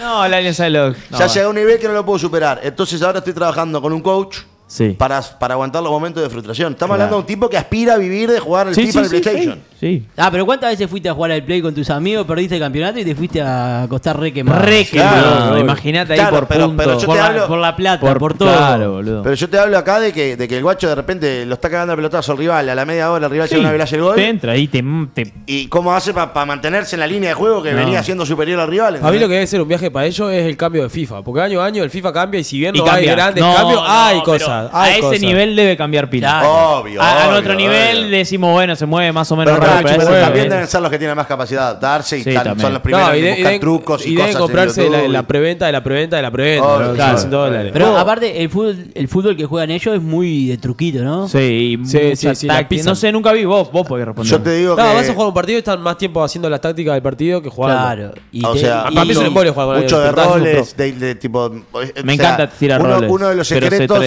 No, la alianza de los. no, ya llegué a un nivel que no lo puedo superar. Entonces ahora estoy trabajando con un coach Sí. para, para aguantar los momentos de frustración. Estamos Claro. hablando de un tipo que aspira a vivir de jugar al Sí, FIFA sí, en el PlayStation. sí. Sí. Ah, pero ¿cuántas veces fuiste a jugar al play con tus amigos, perdiste el campeonato y te fuiste a acostar re quemado? Re Claro, quemado. obvio. Imagínate ahí Claro, por pero- punto. pero yo por, te la, hablo- por la plata, por, todo. Claro, boludo. Pero yo te hablo acá de que, de que el guacho de repente lo está cagando a pelotazo al rival. A la media hora el rival Sí. llega una velaje el gol. Te entra ahí, te, te- ¿Y cómo hace para mantenerse en la línea de juego que No. venía siendo superior al rival? A mí lo ¿entendés? que debe ser un viaje para ellos es el cambio de FIFA. Porque año a año el FIFA cambia y si bien y no hay grandes No, cambios, no, hay cosas. A hay ese cosas. nivel debe cambiar pila. Claro. Obvio. A, a obvio, nuestro nivel obvio. decimos, bueno, se mueve más o menos Pero te pero también deben ser los que tienen más capacidad de adaptarse y Sí, tal, son los primeros No, y, de- y buscar deben- trucos y, y deben cosas en comprarse la, preventa de la preventa de la preventa. Obvio, ¿no? claro. 100 dólares. Pero aparte, el fútbol, el fútbol que juegan ellos es muy de truquito, ¿no? Sí, y Sí, sí. No sé, nunca vi vos, vos podés responder. Yo te digo No, que vas a jugar un partido y están más tiempo haciendo las tácticas del partido que jugando. Claro. Y o te- sea, y- para mí es un embole jugar con mucho el- de roles, de, tipo. o Me encanta tirar uno, roles, Uno de los secretos.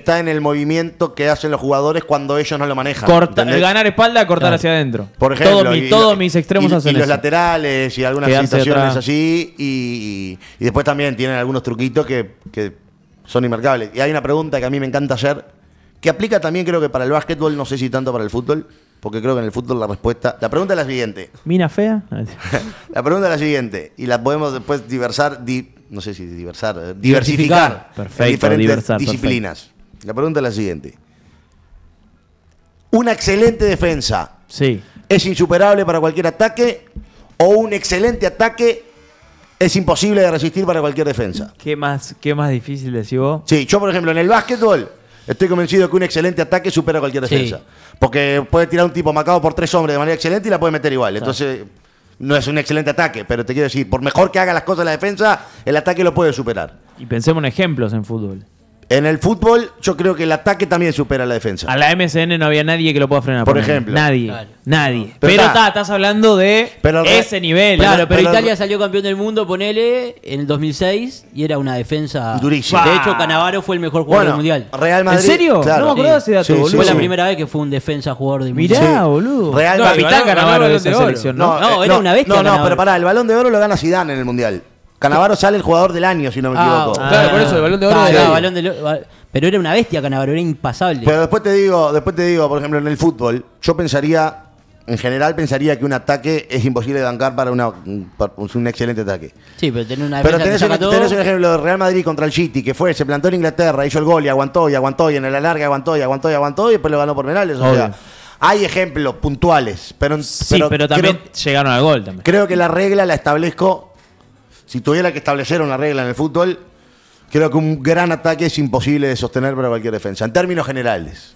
Está en el movimiento que hacen los jugadores cuando ellos no lo manejan. Corta- ganar espalda, cortar Claro. hacia adentro. Por ejemplo, Todos, mi- y- todos y- mis extremos y, hacen y los eso. laterales y algunas Quedarse situaciones atrás. así. Y, después también tienen algunos truquitos que, que son inmarcables. Y hay una pregunta que a mí me encanta hacer, que aplica también creo que para el básquetbol, no sé si tanto para el fútbol, porque creo que en el fútbol la respuesta... La pregunta es la siguiente. ¿Mina fea? La pregunta es la siguiente, y la podemos después diversar, di- no sé si diversar, eh, diversificar, Diversificar. Perfecto, en diferentes disciplinas. La pregunta es la siguiente. Una excelente defensa Sí. es insuperable para cualquier ataque o un excelente ataque es imposible de resistir para cualquier defensa. ¿Qué más, qué más difícil decís vos? Sí, yo por ejemplo en el básquetbol estoy convencido que un excelente ataque supera cualquier Sí. defensa. Porque puede tirar un tipo marcado por tres hombres de manera excelente y la puede meter igual. Entonces no es un excelente ataque, pero te quiero decir, por mejor que haga las cosas la defensa, el ataque lo puede superar. Y pensemos en ejemplos en fútbol. En el fútbol yo creo que el ataque también supera la defensa. A la MSN no había nadie que lo pueda frenar. Por ejemplo. Nadie. Claro. Nadie. Pero Pero, está- ta, estás hablando de Pero ese nivel. Claro, pero, pero- Italia salió campeón del mundo, ponele, en el 2006 y era una defensa Durísima. De hecho, Canavaro fue el mejor jugador Bueno, del mundial. Real Madrid. ¿En serio? claro. No me acordaba de ese dato, Sí, sí, boludo. fue la sí. primera vez que fue un defensa jugador del Mirá, mundial. Sí. boludo. Real No, Madrid. Capitán Canavaro de Balón de esa Oro. selección, ¿no? No, eh, era una bestia No, no, pero pará, el balón de oro lo gana Zidane en el mundial. Canavaro sale el jugador del año, si no me Ah, equivoco. Claro, por eso el Balón de Oro. Balón de Pero era una bestia Canavaro, era impasable. Pero después te digo, después te digo, por ejemplo, en el fútbol, yo pensaría, en general pensaría que un ataque es imposible de bancar para, una, para un excelente ataque. sí, pero tener una Pero tenés, un, tenés un ejemplo de Real Madrid contra el City, que fue, se plantó en Inglaterra, hizo el gol y aguantó y aguantó y en la larga aguantó y aguantó y aguantó y después lo ganó por penales. O Obvio. sea, hay ejemplos puntuales, pero, Sí, pero, también creo, llegaron al gol también. creo que la regla la establezco. Si tuviera que establecer una regla en el fútbol, creo que un gran ataque es imposible de sostener para cualquier defensa, en términos generales.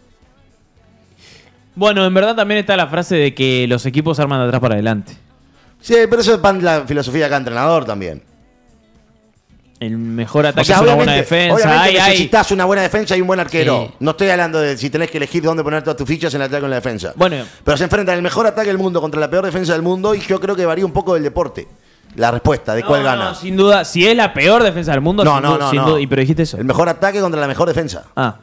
Bueno, en verdad también está la frase de que los equipos arman de atrás para adelante. Sí, pero eso es pan- la filosofía de cada entrenador también. El mejor O ataque sea, es una buena defensa. obviamente Ay, ay. necesitas una buena defensa y un buen arquero. Sí. No estoy hablando de si tenés que elegir dónde poner todas tus fichas en el ataque o en la defensa. Bueno. Pero se enfrentan el mejor ataque del mundo contra la peor defensa del mundo y yo creo que varía un poco del deporte. La respuesta, de No, cuál no, gana. sin duda, si es la peor defensa del mundo, No, sin no, no, sin no. duda- Y pero dijiste eso. El mejor ataque contra la mejor defensa. Ah,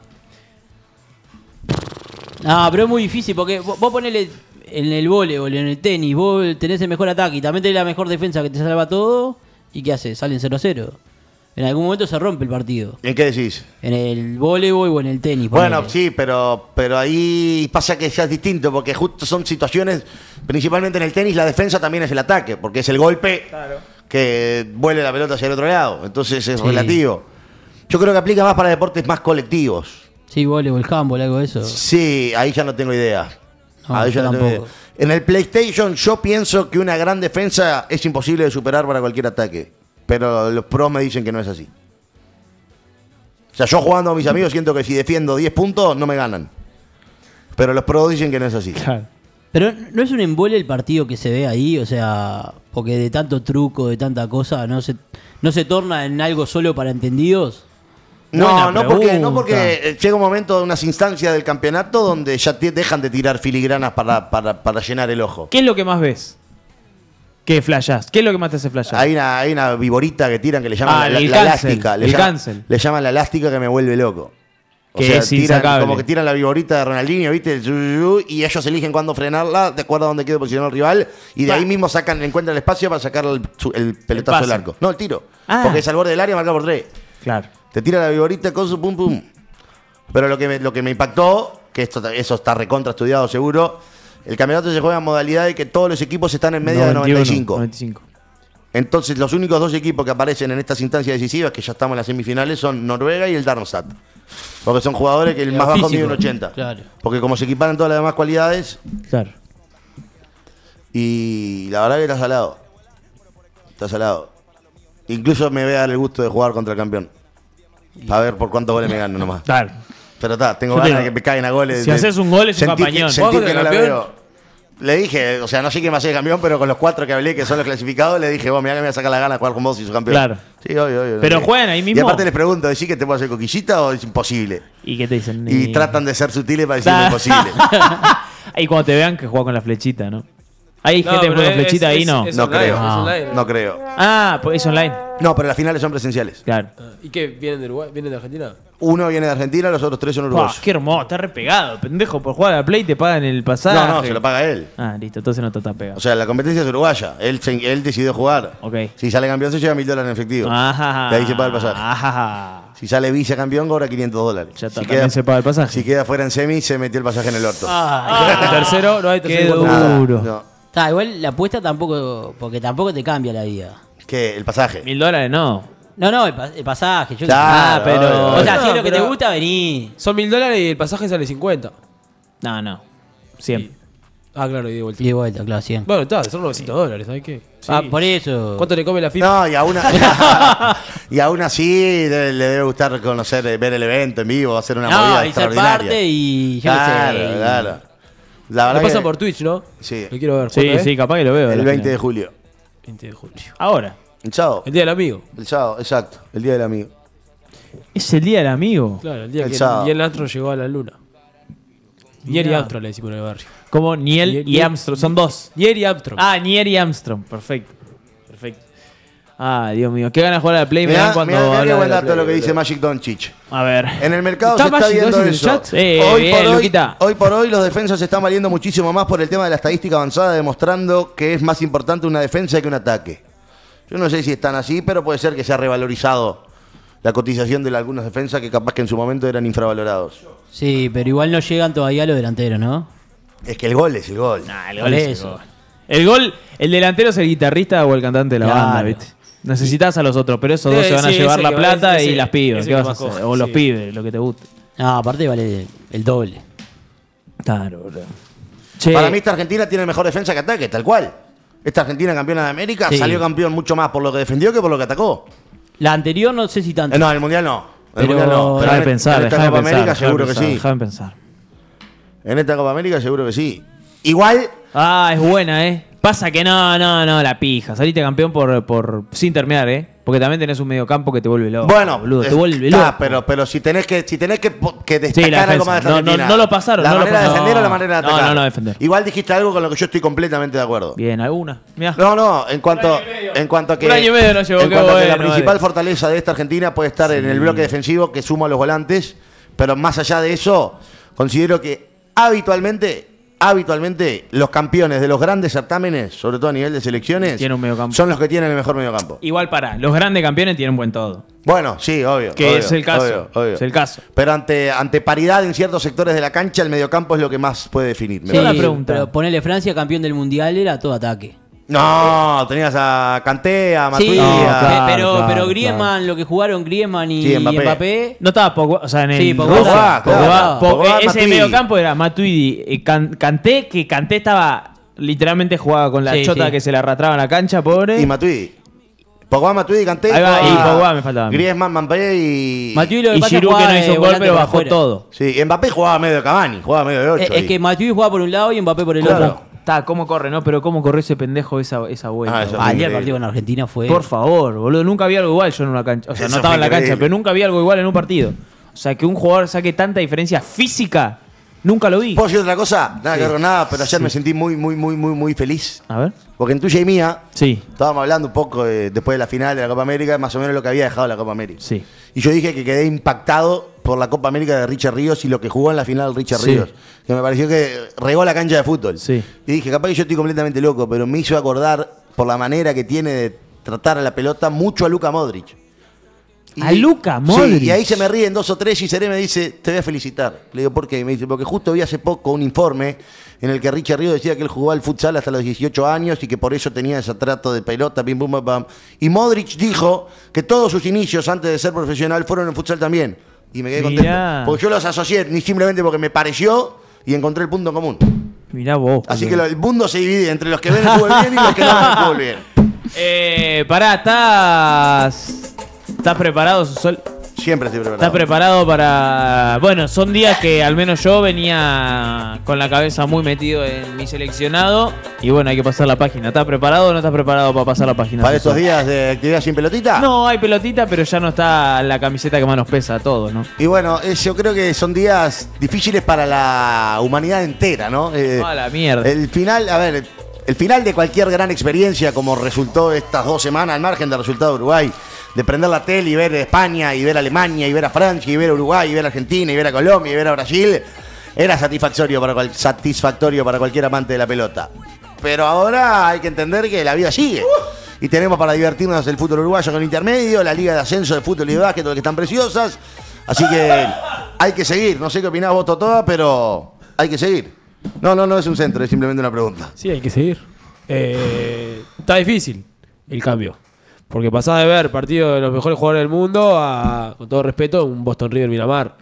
No, pero es muy difícil porque vos, vos ponele en el voleibol, en el tenis, vos tenés el mejor ataque y también tenés la mejor defensa que te salva todo. ¿Y qué haces? Salen 0-0. En algún momento se rompe el partido. ¿En qué decís? En el voleibol o en el tenis. Bueno, ponele. sí, pero, pero ahí pasa que ya es distinto, porque justo son situaciones, principalmente en el tenis, la defensa también es el ataque, porque es el golpe que vuele la pelota hacia el otro lado. Entonces es Sí. relativo. Yo creo que aplica más para deportes más colectivos. Sí, voleibol, handball, algo de eso. Sí, ahí ya no tengo idea. No, Ahí ya yo no tengo tampoco. idea. En el PlayStation yo pienso que una gran defensa es imposible de superar para cualquier ataque. Pero los pros me dicen que no es así. O sea, yo jugando a mis amigos siento que si defiendo 10 puntos no me ganan. Pero los pros dicen que no es así. claro. Pero no es un embole el partido que se ve ahí, o sea, porque de tanto truco, de tanta cosa, no se, no se torna en algo solo para entendidos. No, no porque, no porque llega un momento de unas instancias del campeonato donde ya te dejan de tirar filigranas para, para, para llenar el ojo. ¿Qué es lo que más ves? ¿Qué flashás? ¿Qué es lo que más te hace flashar? Hay una, hay una viborita que tiran que le llaman Ah, la, el la cancel, elástica. Le el llaman, cancel. le llaman la elástica que me vuelve loco. O Que sea, es tiran, como que tiran la viborita de Ronaldinho, ¿viste? El Y ellos eligen cuándo frenarla, de acuerdo a dónde quede posicionado el rival. Y de ahí mismo sacan, encuentran el espacio para sacar el, el pelotazo pase. del arco. No, el tiro. Ah. Porque es al borde del área, marca por tres. Claro. Te tira la viborita, con su pum pum. Pero lo que me, lo que me impactó, que esto, eso está recontra estudiado seguro, el campeonato se juega en modalidad de que todos los equipos están en media 91, de 95. 95. Entonces, los únicos dos equipos que aparecen en estas instancias decisivas, que ya estamos en las semifinales, son Noruega y el Darmstadt. Porque son jugadores que el más bajo mide un 80. Claro. Porque como se equiparan todas las demás cualidades, Claro. y la verdad que está salado. Está salado. Incluso me voy a dar el gusto de jugar contra el campeón. Para ver por cuántos goles me gano nomás. Claro. Pero está, tengo Yo ganas de digo, que me caguen a goles. si haces un gol es un Sentí que- campañón. Sentí ¿Jugás que contra no el la campeón? veo. Le dije, o sea, no sé quién va a ser campeón, pero con los cuatro que hablé, que son los clasificados, le dije, vos, mirá que me voy a sacar la gana de jugar con vos y su campeón. Claro. Sí, obvio, obvio. Pero juegan ahí mismo. Y aparte les pregunto, ¿decís que te puedo hacer coquillita o es imposible? ¿Y qué te dicen? Y tratan de ser sutiles para decirme Da- imposible. y cuando te vean que juega con la flechita, ¿no? Hay No, gente que juega con es- flechita ahí, es- no. es No online, creo. es online. No creo. Ah, pues es online. No, pero las finales son presenciales. Claro. Ah, ¿Y qué? ¿Vienen de Uruguay? ¿Vienen de Argentina? Uno viene de Argentina, los otros tres son uruguayos. qué hermoso, está repegado, pendejo. Por jugar a la Play te pagan el pasaje. No, no, se lo paga él. Ah, listo, entonces no está tan pegado. O sea, la competencia es uruguaya. Él, se- él decidió jugar. Ok. Si sale campeón, se lleva mil dólares en efectivo. Ajá. De ahí se paga el pasaje. Ajá. Si sale vicecampeón, cobra 500 dólares. Ya está, si también se paga el pasaje. Si queda fuera en semi, se metió el pasaje en el orto. El tercero, no hay Qué tercero. Nada, duro. no. Está, igual la apuesta tampoco, porque tampoco te cambia la vida. ¿Qué? ¿El pasaje? Mil dólares no. No, no, el, pa- el pasaje. Yo Claro, Ah, pero- obvio, O sea, No, si es lo que te pero- gusta, vení. Son mil dólares y el pasaje sale 50. No, no. 100. Ah, claro, y de vuelta. Y de vuelta, claro, 100. Bueno, está, son 900 dólares, ¿sabes qué? Ah, por eso. ¿Cuánto le come la FIFA? No, y aún, y aún así debe- le debe gustar conocer, eh, ver el evento en vivo, hacer una No, movida y ser extraordinaria. parte y yo qué claro, sé. y- claro. La Lo verdad pasan que por Twitch, ¿no? Sí. Lo quiero ver. Sí, ¿Cuándo es? sí, capaz que lo veo. el la 20 de julio. 20 de julio. Ahora. El sábado. El día del amigo. El sábado, exacto. El día del amigo. Es el día del amigo. Claro, el día El que sábado. Neil Armstrong llegó a la luna. Nier y. Armstrong le decimos en el barrio. Como Niel Niel- y Armstrong. Son dos. Nier y Armstrong. Ah, Nier y Armstrong. Perfecto. Ah, Dios mío. Qué ganas de jugar a la Play me dan cuando. mirá, mirá qué buen dato lo que dice. Magic Doncic. A ver. En el mercado ¿Está se está viendo eso. chat? Sí, hoy, bien, por hoy, hoy por hoy los defensas se están valiendo muchísimo más por el tema de la estadística avanzada, demostrando que es más importante una defensa que un ataque. Yo no sé si están así, pero puede ser que se ha revalorizado la cotización de algunos defensas que capaz que en su momento eran infravalorados. Sí, pero igual no llegan todavía los delanteros, ¿no? Es que el gol es el gol. Nah, el gol es el eso. gol. El gol, el delantero es el guitarrista o el cantante de la Claro. banda, ¿viste? Necesitas a los otros, pero esos dos Sí, se van a sí, llevar la plata ese- y las coge, O los pibes, lo que te guste. No, aparte vale el doble. Claro, bro. Che, Para mí esta Argentina tiene mejor defensa que ataque, tal cual. Esta Argentina campeona de América Sí. salió campeón mucho más por lo que defendió que por lo que atacó. La anterior no sé si tanto. Eh, no, en el Mundial no. En el Pero- Mundial no. Déjame en- pensar, en esta Copa pensar. América seguro que sí. Déjame pensar. En esta Copa América seguro que sí. Igual, Ah, es buena, ¿eh? Pasa que no, no, no, la pija. Saliste campeón por, por sin terminar, ¿eh? Porque también tenés un mediocampo que te vuelve loco. bueno, boludo, te vuelve loco. pero, pero si tenés que, si tenés que, destacar la algo más de No, no, Argentina, no lo pasaron, ¿La no lo manera de defender o la No, manera de no, atacar? no, no, defender. Igual dijiste algo con lo que yo estoy completamente de acuerdo. Bien, alguna. Mirá. No, no, en cuanto, en cuanto a que, Un año y medio nos llevó, en qué cuanto a que la principal vale. fortaleza de esta Argentina puede estar en el bloque defensivo que suma a los volantes, pero más allá de eso, considero que habitualmente, habitualmente los campeones de los grandes certámenes, sobre todo a nivel de selecciones, un son los que tienen el mejor mediocampo. Igual para, los grandes campeones tienen buen todo. Bueno, sí, obvio. Que obvio, es el caso. obvio, obvio. Es el caso. Pero ante, ante paridad en ciertos sectores de la cancha, el mediocampo es lo que más puede definir. me Sí, Una parece. pregunta. pero ponele Francia campeón del mundial era todo ataque. No, tenías a Kanté, a Sí, Matuidi, No, a- pe- claro, pero, claro, pero Griezmann, lo que jugaron Griezmann y Sí, Mbappé. Mbappé. No estaba Pogba, o sea, en el Sí, Pogba Rusia, estaba, Pogba, claro. Pogba, Pogba, ese Matuidi. mediocampo era Matuidi, eh, Can- Kanté, que Kanté estaba literalmente jugaba con la Sí, chota sí. que se le arrastraba en la cancha, pobre. y Matuidi. Pogba, Matuidi, Kanté. Ahí va, y Pogba me faltaba. Griezmann, Mbappé y... Matuidi lo que y pasa Giroud que jugaba no hizo de un gol, volante pero por bajó afuera. todo. Sí, Mbappé jugaba medio de Cavani, jugaba medio de 8. Es, es que Matuidi jugaba por un lado y Mbappé por el Claro. otro. Está, cómo corre, ¿no? Pero cómo corre ese pendejo esa, esa vuelta. Ah, eso Ayer el increíble. partido con Argentina fue. Por favor, boludo. Nunca había algo igual yo en una cancha. O sea, Eso no estaba en la cancha, pero nunca había algo igual en un partido. O sea, que un jugador saque tanta diferencia física, nunca lo vi. ¿Puedo decir otra cosa? Nada que ver con nada, pero ayer me sentí muy, muy, muy, muy, muy feliz. A ver. Porque en tuya y mía, Sí, estábamos hablando un poco de- después de la final de la Copa América, más o menos lo que había dejado la Copa América. sí. Y yo dije que quedé impactado por la Copa América de Richard Ríos y lo que jugó en la final Richard Sí. Ríos. Que me pareció que regó la cancha de fútbol. Sí. Y dije, capaz que yo estoy completamente loco, pero me hizo acordar por la manera que tiene de tratar a la pelota mucho a Luka Modric. ¿A Luka Modric? Sí, y ahí se me ríen dos o tres y Seré me dice, te voy a felicitar. Le digo, ¿por qué? Y me dice, porque justo vi hace poco un informe en el que Richard Ríos decía que él jugaba al futsal hasta los 18 años y que por eso tenía ese trato de pelota, pim, pum, pam, pam. Y Modric dijo que todos sus inicios antes de ser profesional fueron en futsal también. Y me quedé Mirá. contento. Porque yo los asocié, ni simplemente porque me pareció y encontré el punto común. Mirá vos. Así que lo- el mundo se divide entre los que ven el fútbol bien y los que no ven el fútbol bien. Eh, pará, ¿estás. ¿Estás preparado, Sol? Siempre estoy preparado. ¿Estás preparado para.? Bueno, son días que al menos yo venía con la cabeza muy metido en mi seleccionado. Y bueno, hay que pasar la página. ¿Estás preparado o no estás preparado para pasar la página? ¿Para estos días de actividad sin pelotita? No, hay pelotita, pero ya no está la camiseta que más nos pesa a todos, ¿no? Y bueno, eh, yo creo que son días difíciles para la humanidad entera, ¿no? Eh, A la mierda. El final, a ver, el final de cualquier gran experiencia, como resultó estas dos semanas, al margen del resultado de Uruguay, de prender la tele y ver España, y ver Alemania, y ver a Francia, y ver a Uruguay, y ver a Argentina, y ver a Colombia, y ver a Brasil, era satisfactorio para, satisfactorio para cualquier amante de la pelota. Pero ahora hay que entender que la vida sigue. Y tenemos para divertirnos el fútbol uruguayo con intermedio, la liga de ascenso de fútbol y de básquet, que están preciosas. Así que hay que seguir. No sé qué opinás vos, Totoa, pero hay que seguir. No, no, no es un centro, es simplemente una pregunta. Sí, hay que seguir. Eh, está difícil el cambio. Porque pasás de ver partidos de los mejores jugadores del mundo a, con todo respeto, un Boston River Miramar.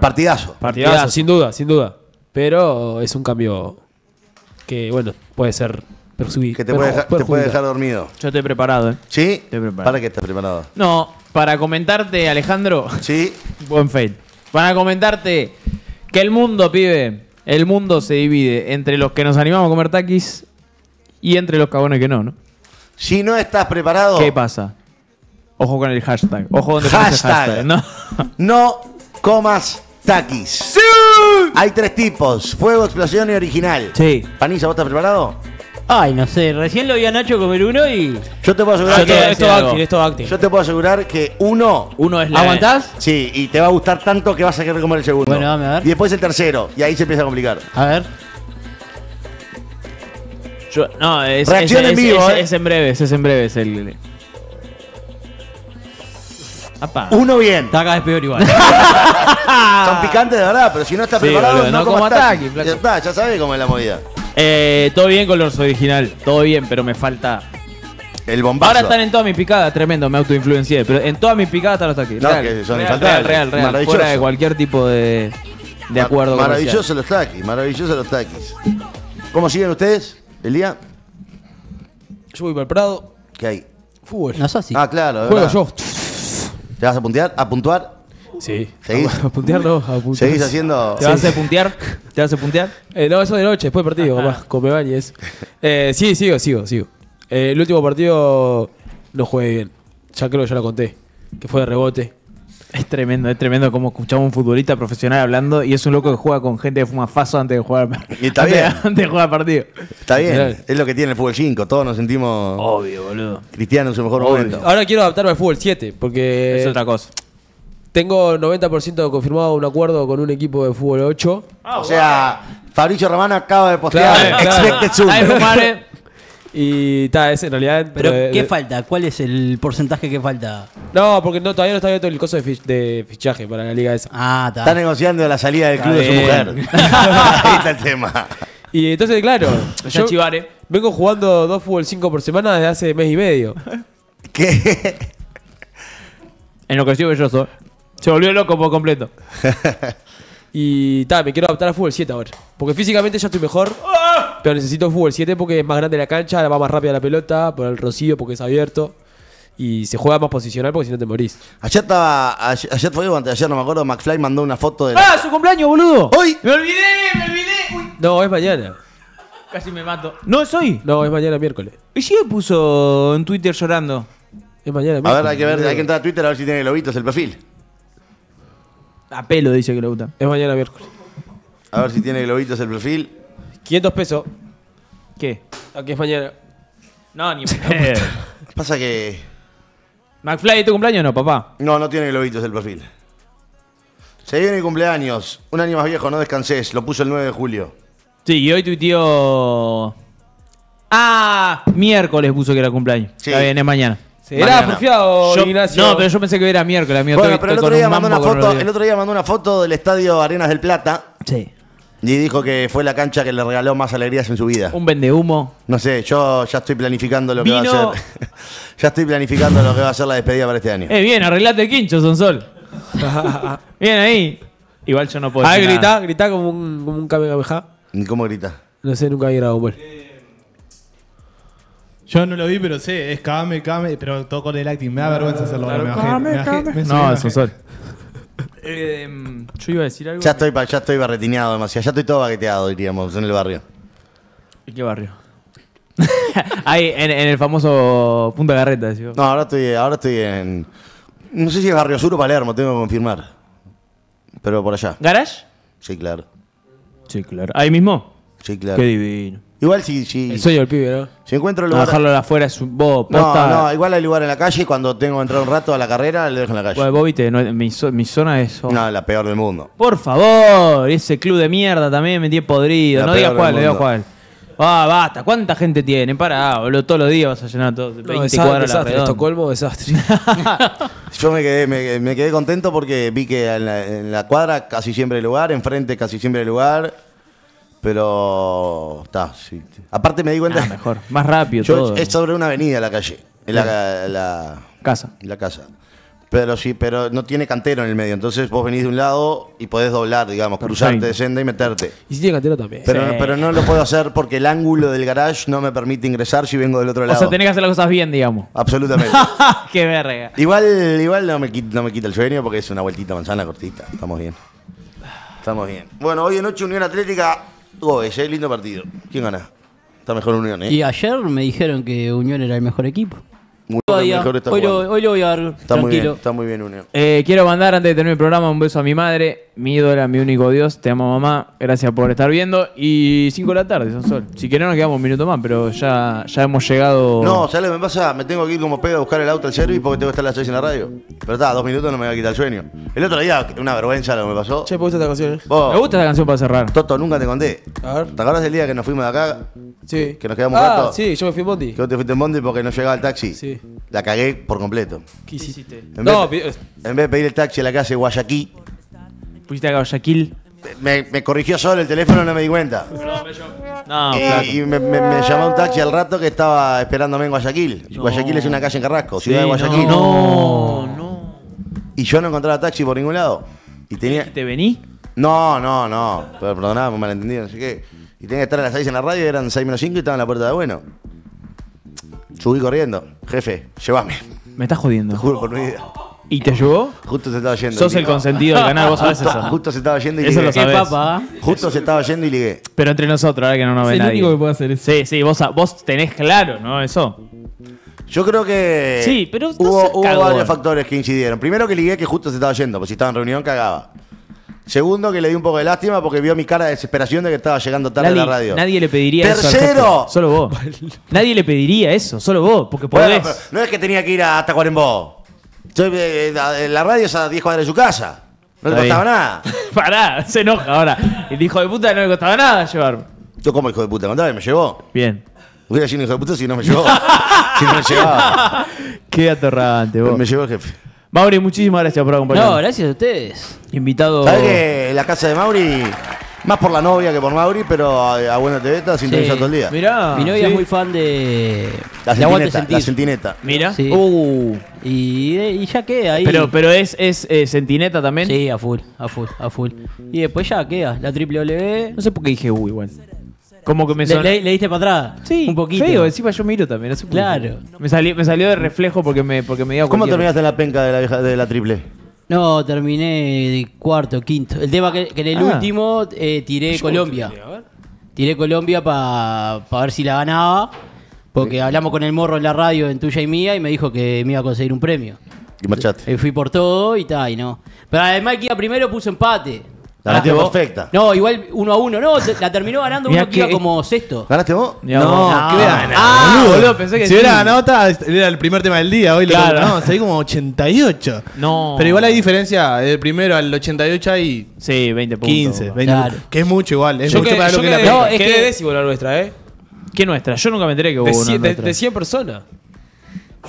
Partidazo. Partidazo, sin duda, sin duda. Pero es un cambio que, bueno, puede ser persubi- Que te puede, dejar, te puede dejar dormido. Yo estoy preparado, ¿eh? ¿Sí? Estoy preparado. ¿Para qué estás preparado? No, para comentarte, Alejandro. ¿Sí? Buen fail. Para comentarte que el mundo, pibe, el mundo se divide entre los que nos animamos a comer taquis y entre los cagones que no, ¿no? Si no estás preparado, ¿Qué pasa? Ojo con el hashtag. Ojo donde Hashtag. hashtag, ¿no? no comas taquis. Hay tres tipos: fuego, explosión y original. Sí. Panisa, ¿vos estás preparado? Ay, no sé, recién lo vi a Nacho comer uno y. Yo te puedo asegurar Yo te voy a que. decir Esto algo. acting, esto acting. Yo te puedo asegurar que uno. Uno es la. ¿Aguantás? Sí, y te va a gustar tanto que vas a querer comer el segundo. Bueno, dame, a ver. Y después el tercero, y ahí se empieza a complicar. A ver. Yo- no, es, Reacción es- en es- vivo, es- ¿eh? es en breves, es en breves el. Apa. Uno bien. Está cada vez peor igual. Son picantes de verdad, pero si no estás Ah. Sí, preparado, boludo, no, como flaco. Ya está, ya sabes cómo es la movida. Eh, todo bien con los original, todo bien, pero me falta. El bombazo. Ahora están en todas mis picadas, tremendo, me autoinfluencié, pero en todas mis picadas están los taquis. No, real, que son real, real, real, real, Maravilloso. fuera de cualquier tipo de, de acuerdo. Mar- comercial. Maravillosos los taquis, maravillosos los taquis. ¿Cómo siguen ustedes? ¿El día? Yo voy para el Prado. ¿Qué hay? Fútbol. No sos así. Ah, claro. Juego verdad. yo. ¿Te vas a puntear? ¿A puntuar? Sí. ¿Seguís? A puntear no, a puntear. ¿Seguís haciendo...? ¿Te vas a puntear? ¿Te vas a puntear? Eh, no, eso de noche, después del partido, capaz, con Mebañez. Eh, sí, sigo, sigo, sigo. Eh, el último partido no jugué bien. Ya creo que ya lo conté. Que fue de rebote. Es tremendo, es tremendo como escuchamos a un futbolista profesional hablando y es un loco que juega con gente que fuma faso antes de jugar. Y está antes, bien. antes de jugar partido. Está bien, es lo que tiene el fútbol 5. Todos nos sentimos Obvio, boludo. cristianos en su mejor Obvio. momento. Ahora quiero adaptarme al fútbol 7, porque es otra cosa. tengo 90% confirmado un acuerdo con un equipo de fútbol 8. o sea, Fabricio Romano acaba de postear Claro, claro. Y está, es en realidad. Pero, de- ¿qué de- falta? ¿Cuál es el porcentaje que falta? No, porque no, todavía no está abierto el coso de, fich- de fichaje para la liga esa. Ah, Está está. negociando la salida del club de su bien. mujer. Ahí está el tema. Y entonces, claro, yo chivare. vengo jugando dos fútbol 5 por semana desde hace mes y medio. ¿Qué? Enloqueció Belloso. Se volvió loco por completo. Y ta, me quiero adaptar al fútbol 7 ahora. Porque físicamente ya estoy mejor. Pero necesito fútbol 7 porque es más grande la cancha, va más rápida la pelota, por el rocío porque es abierto. Y se juega más posicional porque si no te morís. Ayer estaba, ayer, ayer fue o antes ayer, no me acuerdo, McFly mandó una foto de la... ¡Ah, su cumpleaños, boludo! ¡Hoy! ¡Me olvidé! ¡Me olvidé! Uy, No, es mañana. casi me mato. ¿No es hoy? No, es mañana miércoles. ¿Y si me puso en Twitter llorando? Es mañana A miércoles. ver, hay que ver, hay que entrar a Twitter a ver si tiene globitos el perfil. A pelo dice que le gusta. Es mañana miércoles. A ver si tiene globitos el perfil. 500 pesos. ¿Qué? Aquí es mañana. No, ni Pasa que... McFly, ¿tu cumpleaños no, papá? No, no tiene globitos el perfil. Se viene mi cumpleaños. Un año más viejo, no descansés. Lo puso el 9 de julio. Sí, y hoy tuiteó... Ah, miércoles puso que era cumpleaños. Sí. Está bien, es mañana. ¿Será Mañana. porfiado, Yo- Ignacio? no, pero yo pensé que era miércoles. amigo. Bueno, Estoy- pero el estoy otro, con día un mandó una con foto, el otro día mandó una foto del estadio Arenas del Plata Sí. Y dijo que fue la cancha que le regaló más alegrías en su vida. Un vendehumo. No sé, yo ya estoy planificando lo que va a ser. ya estoy planificando lo que va a ser la despedida para este año. Eh, bien, arreglate el quincho, Sonsol. bien ahí. Igual yo no puedo Ah, decir grita, nada. grita como un, como un. ¿Y ¿Cómo grita? No sé, nunca vi Dragon Ball. Yo no lo vi, pero sé, es Kame, Kame, pero todo con el acting. Me da vergüenza hacerlo. me bajé, me bajé, me subí, me No, bajé. eso sol. Eh, yo iba a decir algo. Ya estoy, pa- ya estoy barretineado demasiado. Ya estoy todo baqueteado, diríamos, en el barrio. ¿En qué barrio? Ahí, en, en el famoso Punta Garreta, decís vos. No, ahora estoy, ahora estoy en. No sé si es Barrio Sur o Palermo, tengo que confirmar. Pero por allá. ¿Garage? Sí, claro. Sí, claro. ¿Ahí mismo? Sí, claro. Qué divino. Igual si, si, El sueño del pibe, ¿no? si encuentro No, lugar. dejarlo de afuera es un... Vos, No, posta... no, igual hay lugar en la calle. Cuando tengo que entrar un rato a la carrera, le dejo en la calle. Bueno, vos viste, no, mi, mi zona es... oh. No, la peor del mundo. Por favor, ese club de mierda también me tiene podrido. La no digas cuál, no digas cuál. Ah, basta. ¿Cuánta gente tiene? Pará, boludo. Todos los días vas a llenar todo. 20 No, desa- cuadras a la desastre. redonda. Estocolmo, desastre. Yo me quedé, me, me quedé contento porque vi que en la, en la cuadra casi siempre hay lugar, enfrente casi siempre hay lugar. Pero. Está, sí. Aparte me di cuenta. Ah, mejor. Más rápido Yo, todo. es sobre una avenida la calle. En la, la, Casa. la casa. Pero sí, pero no tiene cantero en el medio. Entonces vos venís de un lado y podés doblar, digamos, cruzarte Perfecto. de senda y meterte. y si tiene cantero también. Pero, Sí. pero no lo puedo hacer porque el ángulo del garage no me permite ingresar si vengo del otro O lado. sea, tenés que hacer las cosas bien, digamos. Absolutamente. Qué verga. igual igual no, me quita, no me quita el sueño porque es una vueltita manzana cortita. Estamos bien. Estamos bien. Bueno, hoy en noche Unión Atlética, Goes, ¿eh? lindo partido. ¿Quién gana? Está mejor Unión, ¿eh? Y ayer me dijeron que Unión era el mejor equipo. Muy Todavía. mejor está Hoy lo, hoy lo voy a dar Está muy bien, tranquilo. está muy bien Unión. Eh, quiero mandar antes de terminar el programa un beso a mi madre, mi ídola, mi único Dios. Te amo, mamá. Gracias por estar viendo. Y 5 de la tarde, son sol. Si querés, nos quedamos un minuto más, pero ya, ya hemos llegado. No, ¿sabes lo que me pasa? Me tengo que ir como pedo a buscar el auto al service porque tengo que estar a las 6 en la radio. Pero está, dos minutos no me va a quitar el sueño. El otro día, una vergüenza lo que me pasó. Che, ¿me gusta esta canción? eh? Vos, Me gusta esta canción para cerrar. Toto, nunca te conté. A ver. ¿Te acuerdas del día que nos fuimos de acá? Sí. Que nos quedamos un ah, rato. sí, yo me fui en Bondi. Que vos te fuiste en Bondi porque no llegaba el taxi. Sí. La cagué por completo. ¿Qué hiciste? En No, vez, en vez de pedir el taxi a la calle Guayaquil, Pusiste a Guayaquil. me, me corrigió solo el teléfono y no me di cuenta. No, y y me, me- me llamó un taxi al rato que estaba esperándome en Guayaquil. Guayaquil es una calle en Carrasco, ciudad Sí, de Guayaquil. No, no. Y yo no encontraba taxi por ningún lado. Y tenía. ¿Te vení? No, no, no. Pero Perdonaba, me malentendido, no sé qué. Y tenía que estar a las 6 en la radio, eran 6 menos 5 y estaba en la puerta de bueno. Subí corriendo. Jefe, llévame. Me estás jodiendo. Te juro por mi vida. ¿Y te ayudó? Justo se estaba yendo. Sos el consentido del canal, vos sabés eso. justo se estaba yendo y Eso lo sabés. papa. Justo se estaba yendo y ligué. Pero entre nosotros, ahora que no nos ve Es el nadie. único que puede hacer eso. Sí, sí, vos, vos tenés claro, ¿no? Eso. Yo creo que. Sí, pero no hubo, seas hubo cagón. varios factores que incidieron. Primero que ligué que justo se estaba yendo, pues si estaba en reunión cagaba. Segundo que le di un poco de lástima porque vio mi cara de desesperación de que estaba llegando tarde a la radio. nadie le pediría eso. al ¡Tercero! Solo vos. nadie le pediría eso, solo vos, porque Bueno, podés. pero no es que tenía que ir a Tacuarembó. Yo, eh, eh, la radio es a 10 cuadras de su casa. No le costaba bien. nada. Pará, se enoja ahora. El hijo de puta no le costaba nada llevar. Yo como hijo de puta, contame, me llevó. Bien. Hubiera sido un hijo de puta si no me llevó. si no me llevaba. Qué atorrante, vos. Me llevó el jefe. Mauri, muchísimas gracias por No, acompañarnos. gracias a ustedes. Invitado. ¿Sabes que la casa de Mauri, más por la novia que por Mauri, pero a, a Buena TV está sintonizado Sí. todo el día? Mirá. Mi novia sí. es muy fan de. La de Aguante centineta, Sentir. la centineta. Mira. Sí. Uh. Y, y ya queda ahí. Pero, pero es, es eh, Centineta también. Sí, a full, a full, a full. Y después ya queda la triple W. No sé por qué dije U igual. Como que me Le, sonó. le- le diste para atrás. Sí, un poquito. Feo, encima yo miro también. qué. Claro. Me salió, me salió de reflejo porque me, porque me dio ¿Cómo terminaste en la penca de la, vieja- de la triple? No, terminé de cuarto, quinto. El tema que, que en el Ah. último eh, tiré Colombia. Tiré Colombia para ver si la ganaba. Porque hablamos con el morro en la radio en tuya y mía y me dijo que me iba a conseguir un premio. Y marchaste. Eh, fui por todo y tal, y no. Pero además que iba primero puso empate. La ganaste vos? perfecta. No, igual uno a uno. No, la terminó ganando Mirá uno que iba como sexto. ¿Ganaste vos? No, no. ¿qué voy a ganar, Ah, boludo? pensé que si sí. hubiera ganado, estaba- era el primer tema del día. Hoy Claro. lo no, salí como 88. No. Pero igual hay diferencia del primero al 88 hay Sí, 20 puntos. 15, 20 Claro. que es mucho igual. Es Yo mucho que, para yo lo que que, es la No, es quedé que- décimo la nuestra, ¿eh? ¿Qué nuestra? Yo nunca me enteré que hubo De, una 100, de, nuestra. de 100 personas.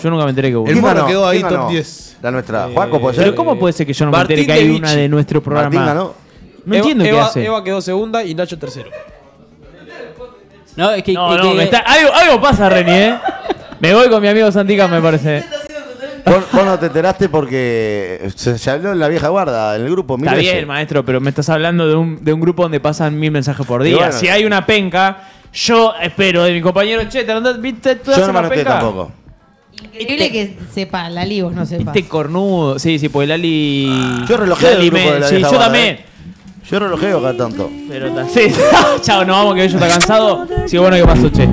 Yo nunca me enteré que hubo El una. Quedó ahí ¿Quién top ganó? 10. La nuestra. Eh, Juaco, ¿puede ser? Pero ¿cómo puede ser que yo no me Martín entere que hay una de nuestro programa? Martín ganó. No entiendo Eva, qué hace. Eva quedó segunda y Nacho tercero. No, es que. Está... Algo, pasa, Reni, ¿eh? Me voy con mi amigo Santica, me parece. Vos, no te enteraste porque se, se, habló en la vieja guarda, en el grupo. Mil Está bien, maestro, pero me estás hablando de un, de un grupo donde pasan mil mensajes por día. Si hay una penca, yo espero de mi compañero, che, ¿te andás, viste? ¿Tú yo no me noté tampoco. Increíble que sepa, Lali vos no este sepas. Este cornudo, sí, sí, pues Lali. Ah, yo relojé el grupo de sí, yo también. ¿eh? Yo no lo geo acá tanto. Pero está. Sí, chao, nos vamos que yo está cansado. Sí, bueno, ¿qué pasó, che?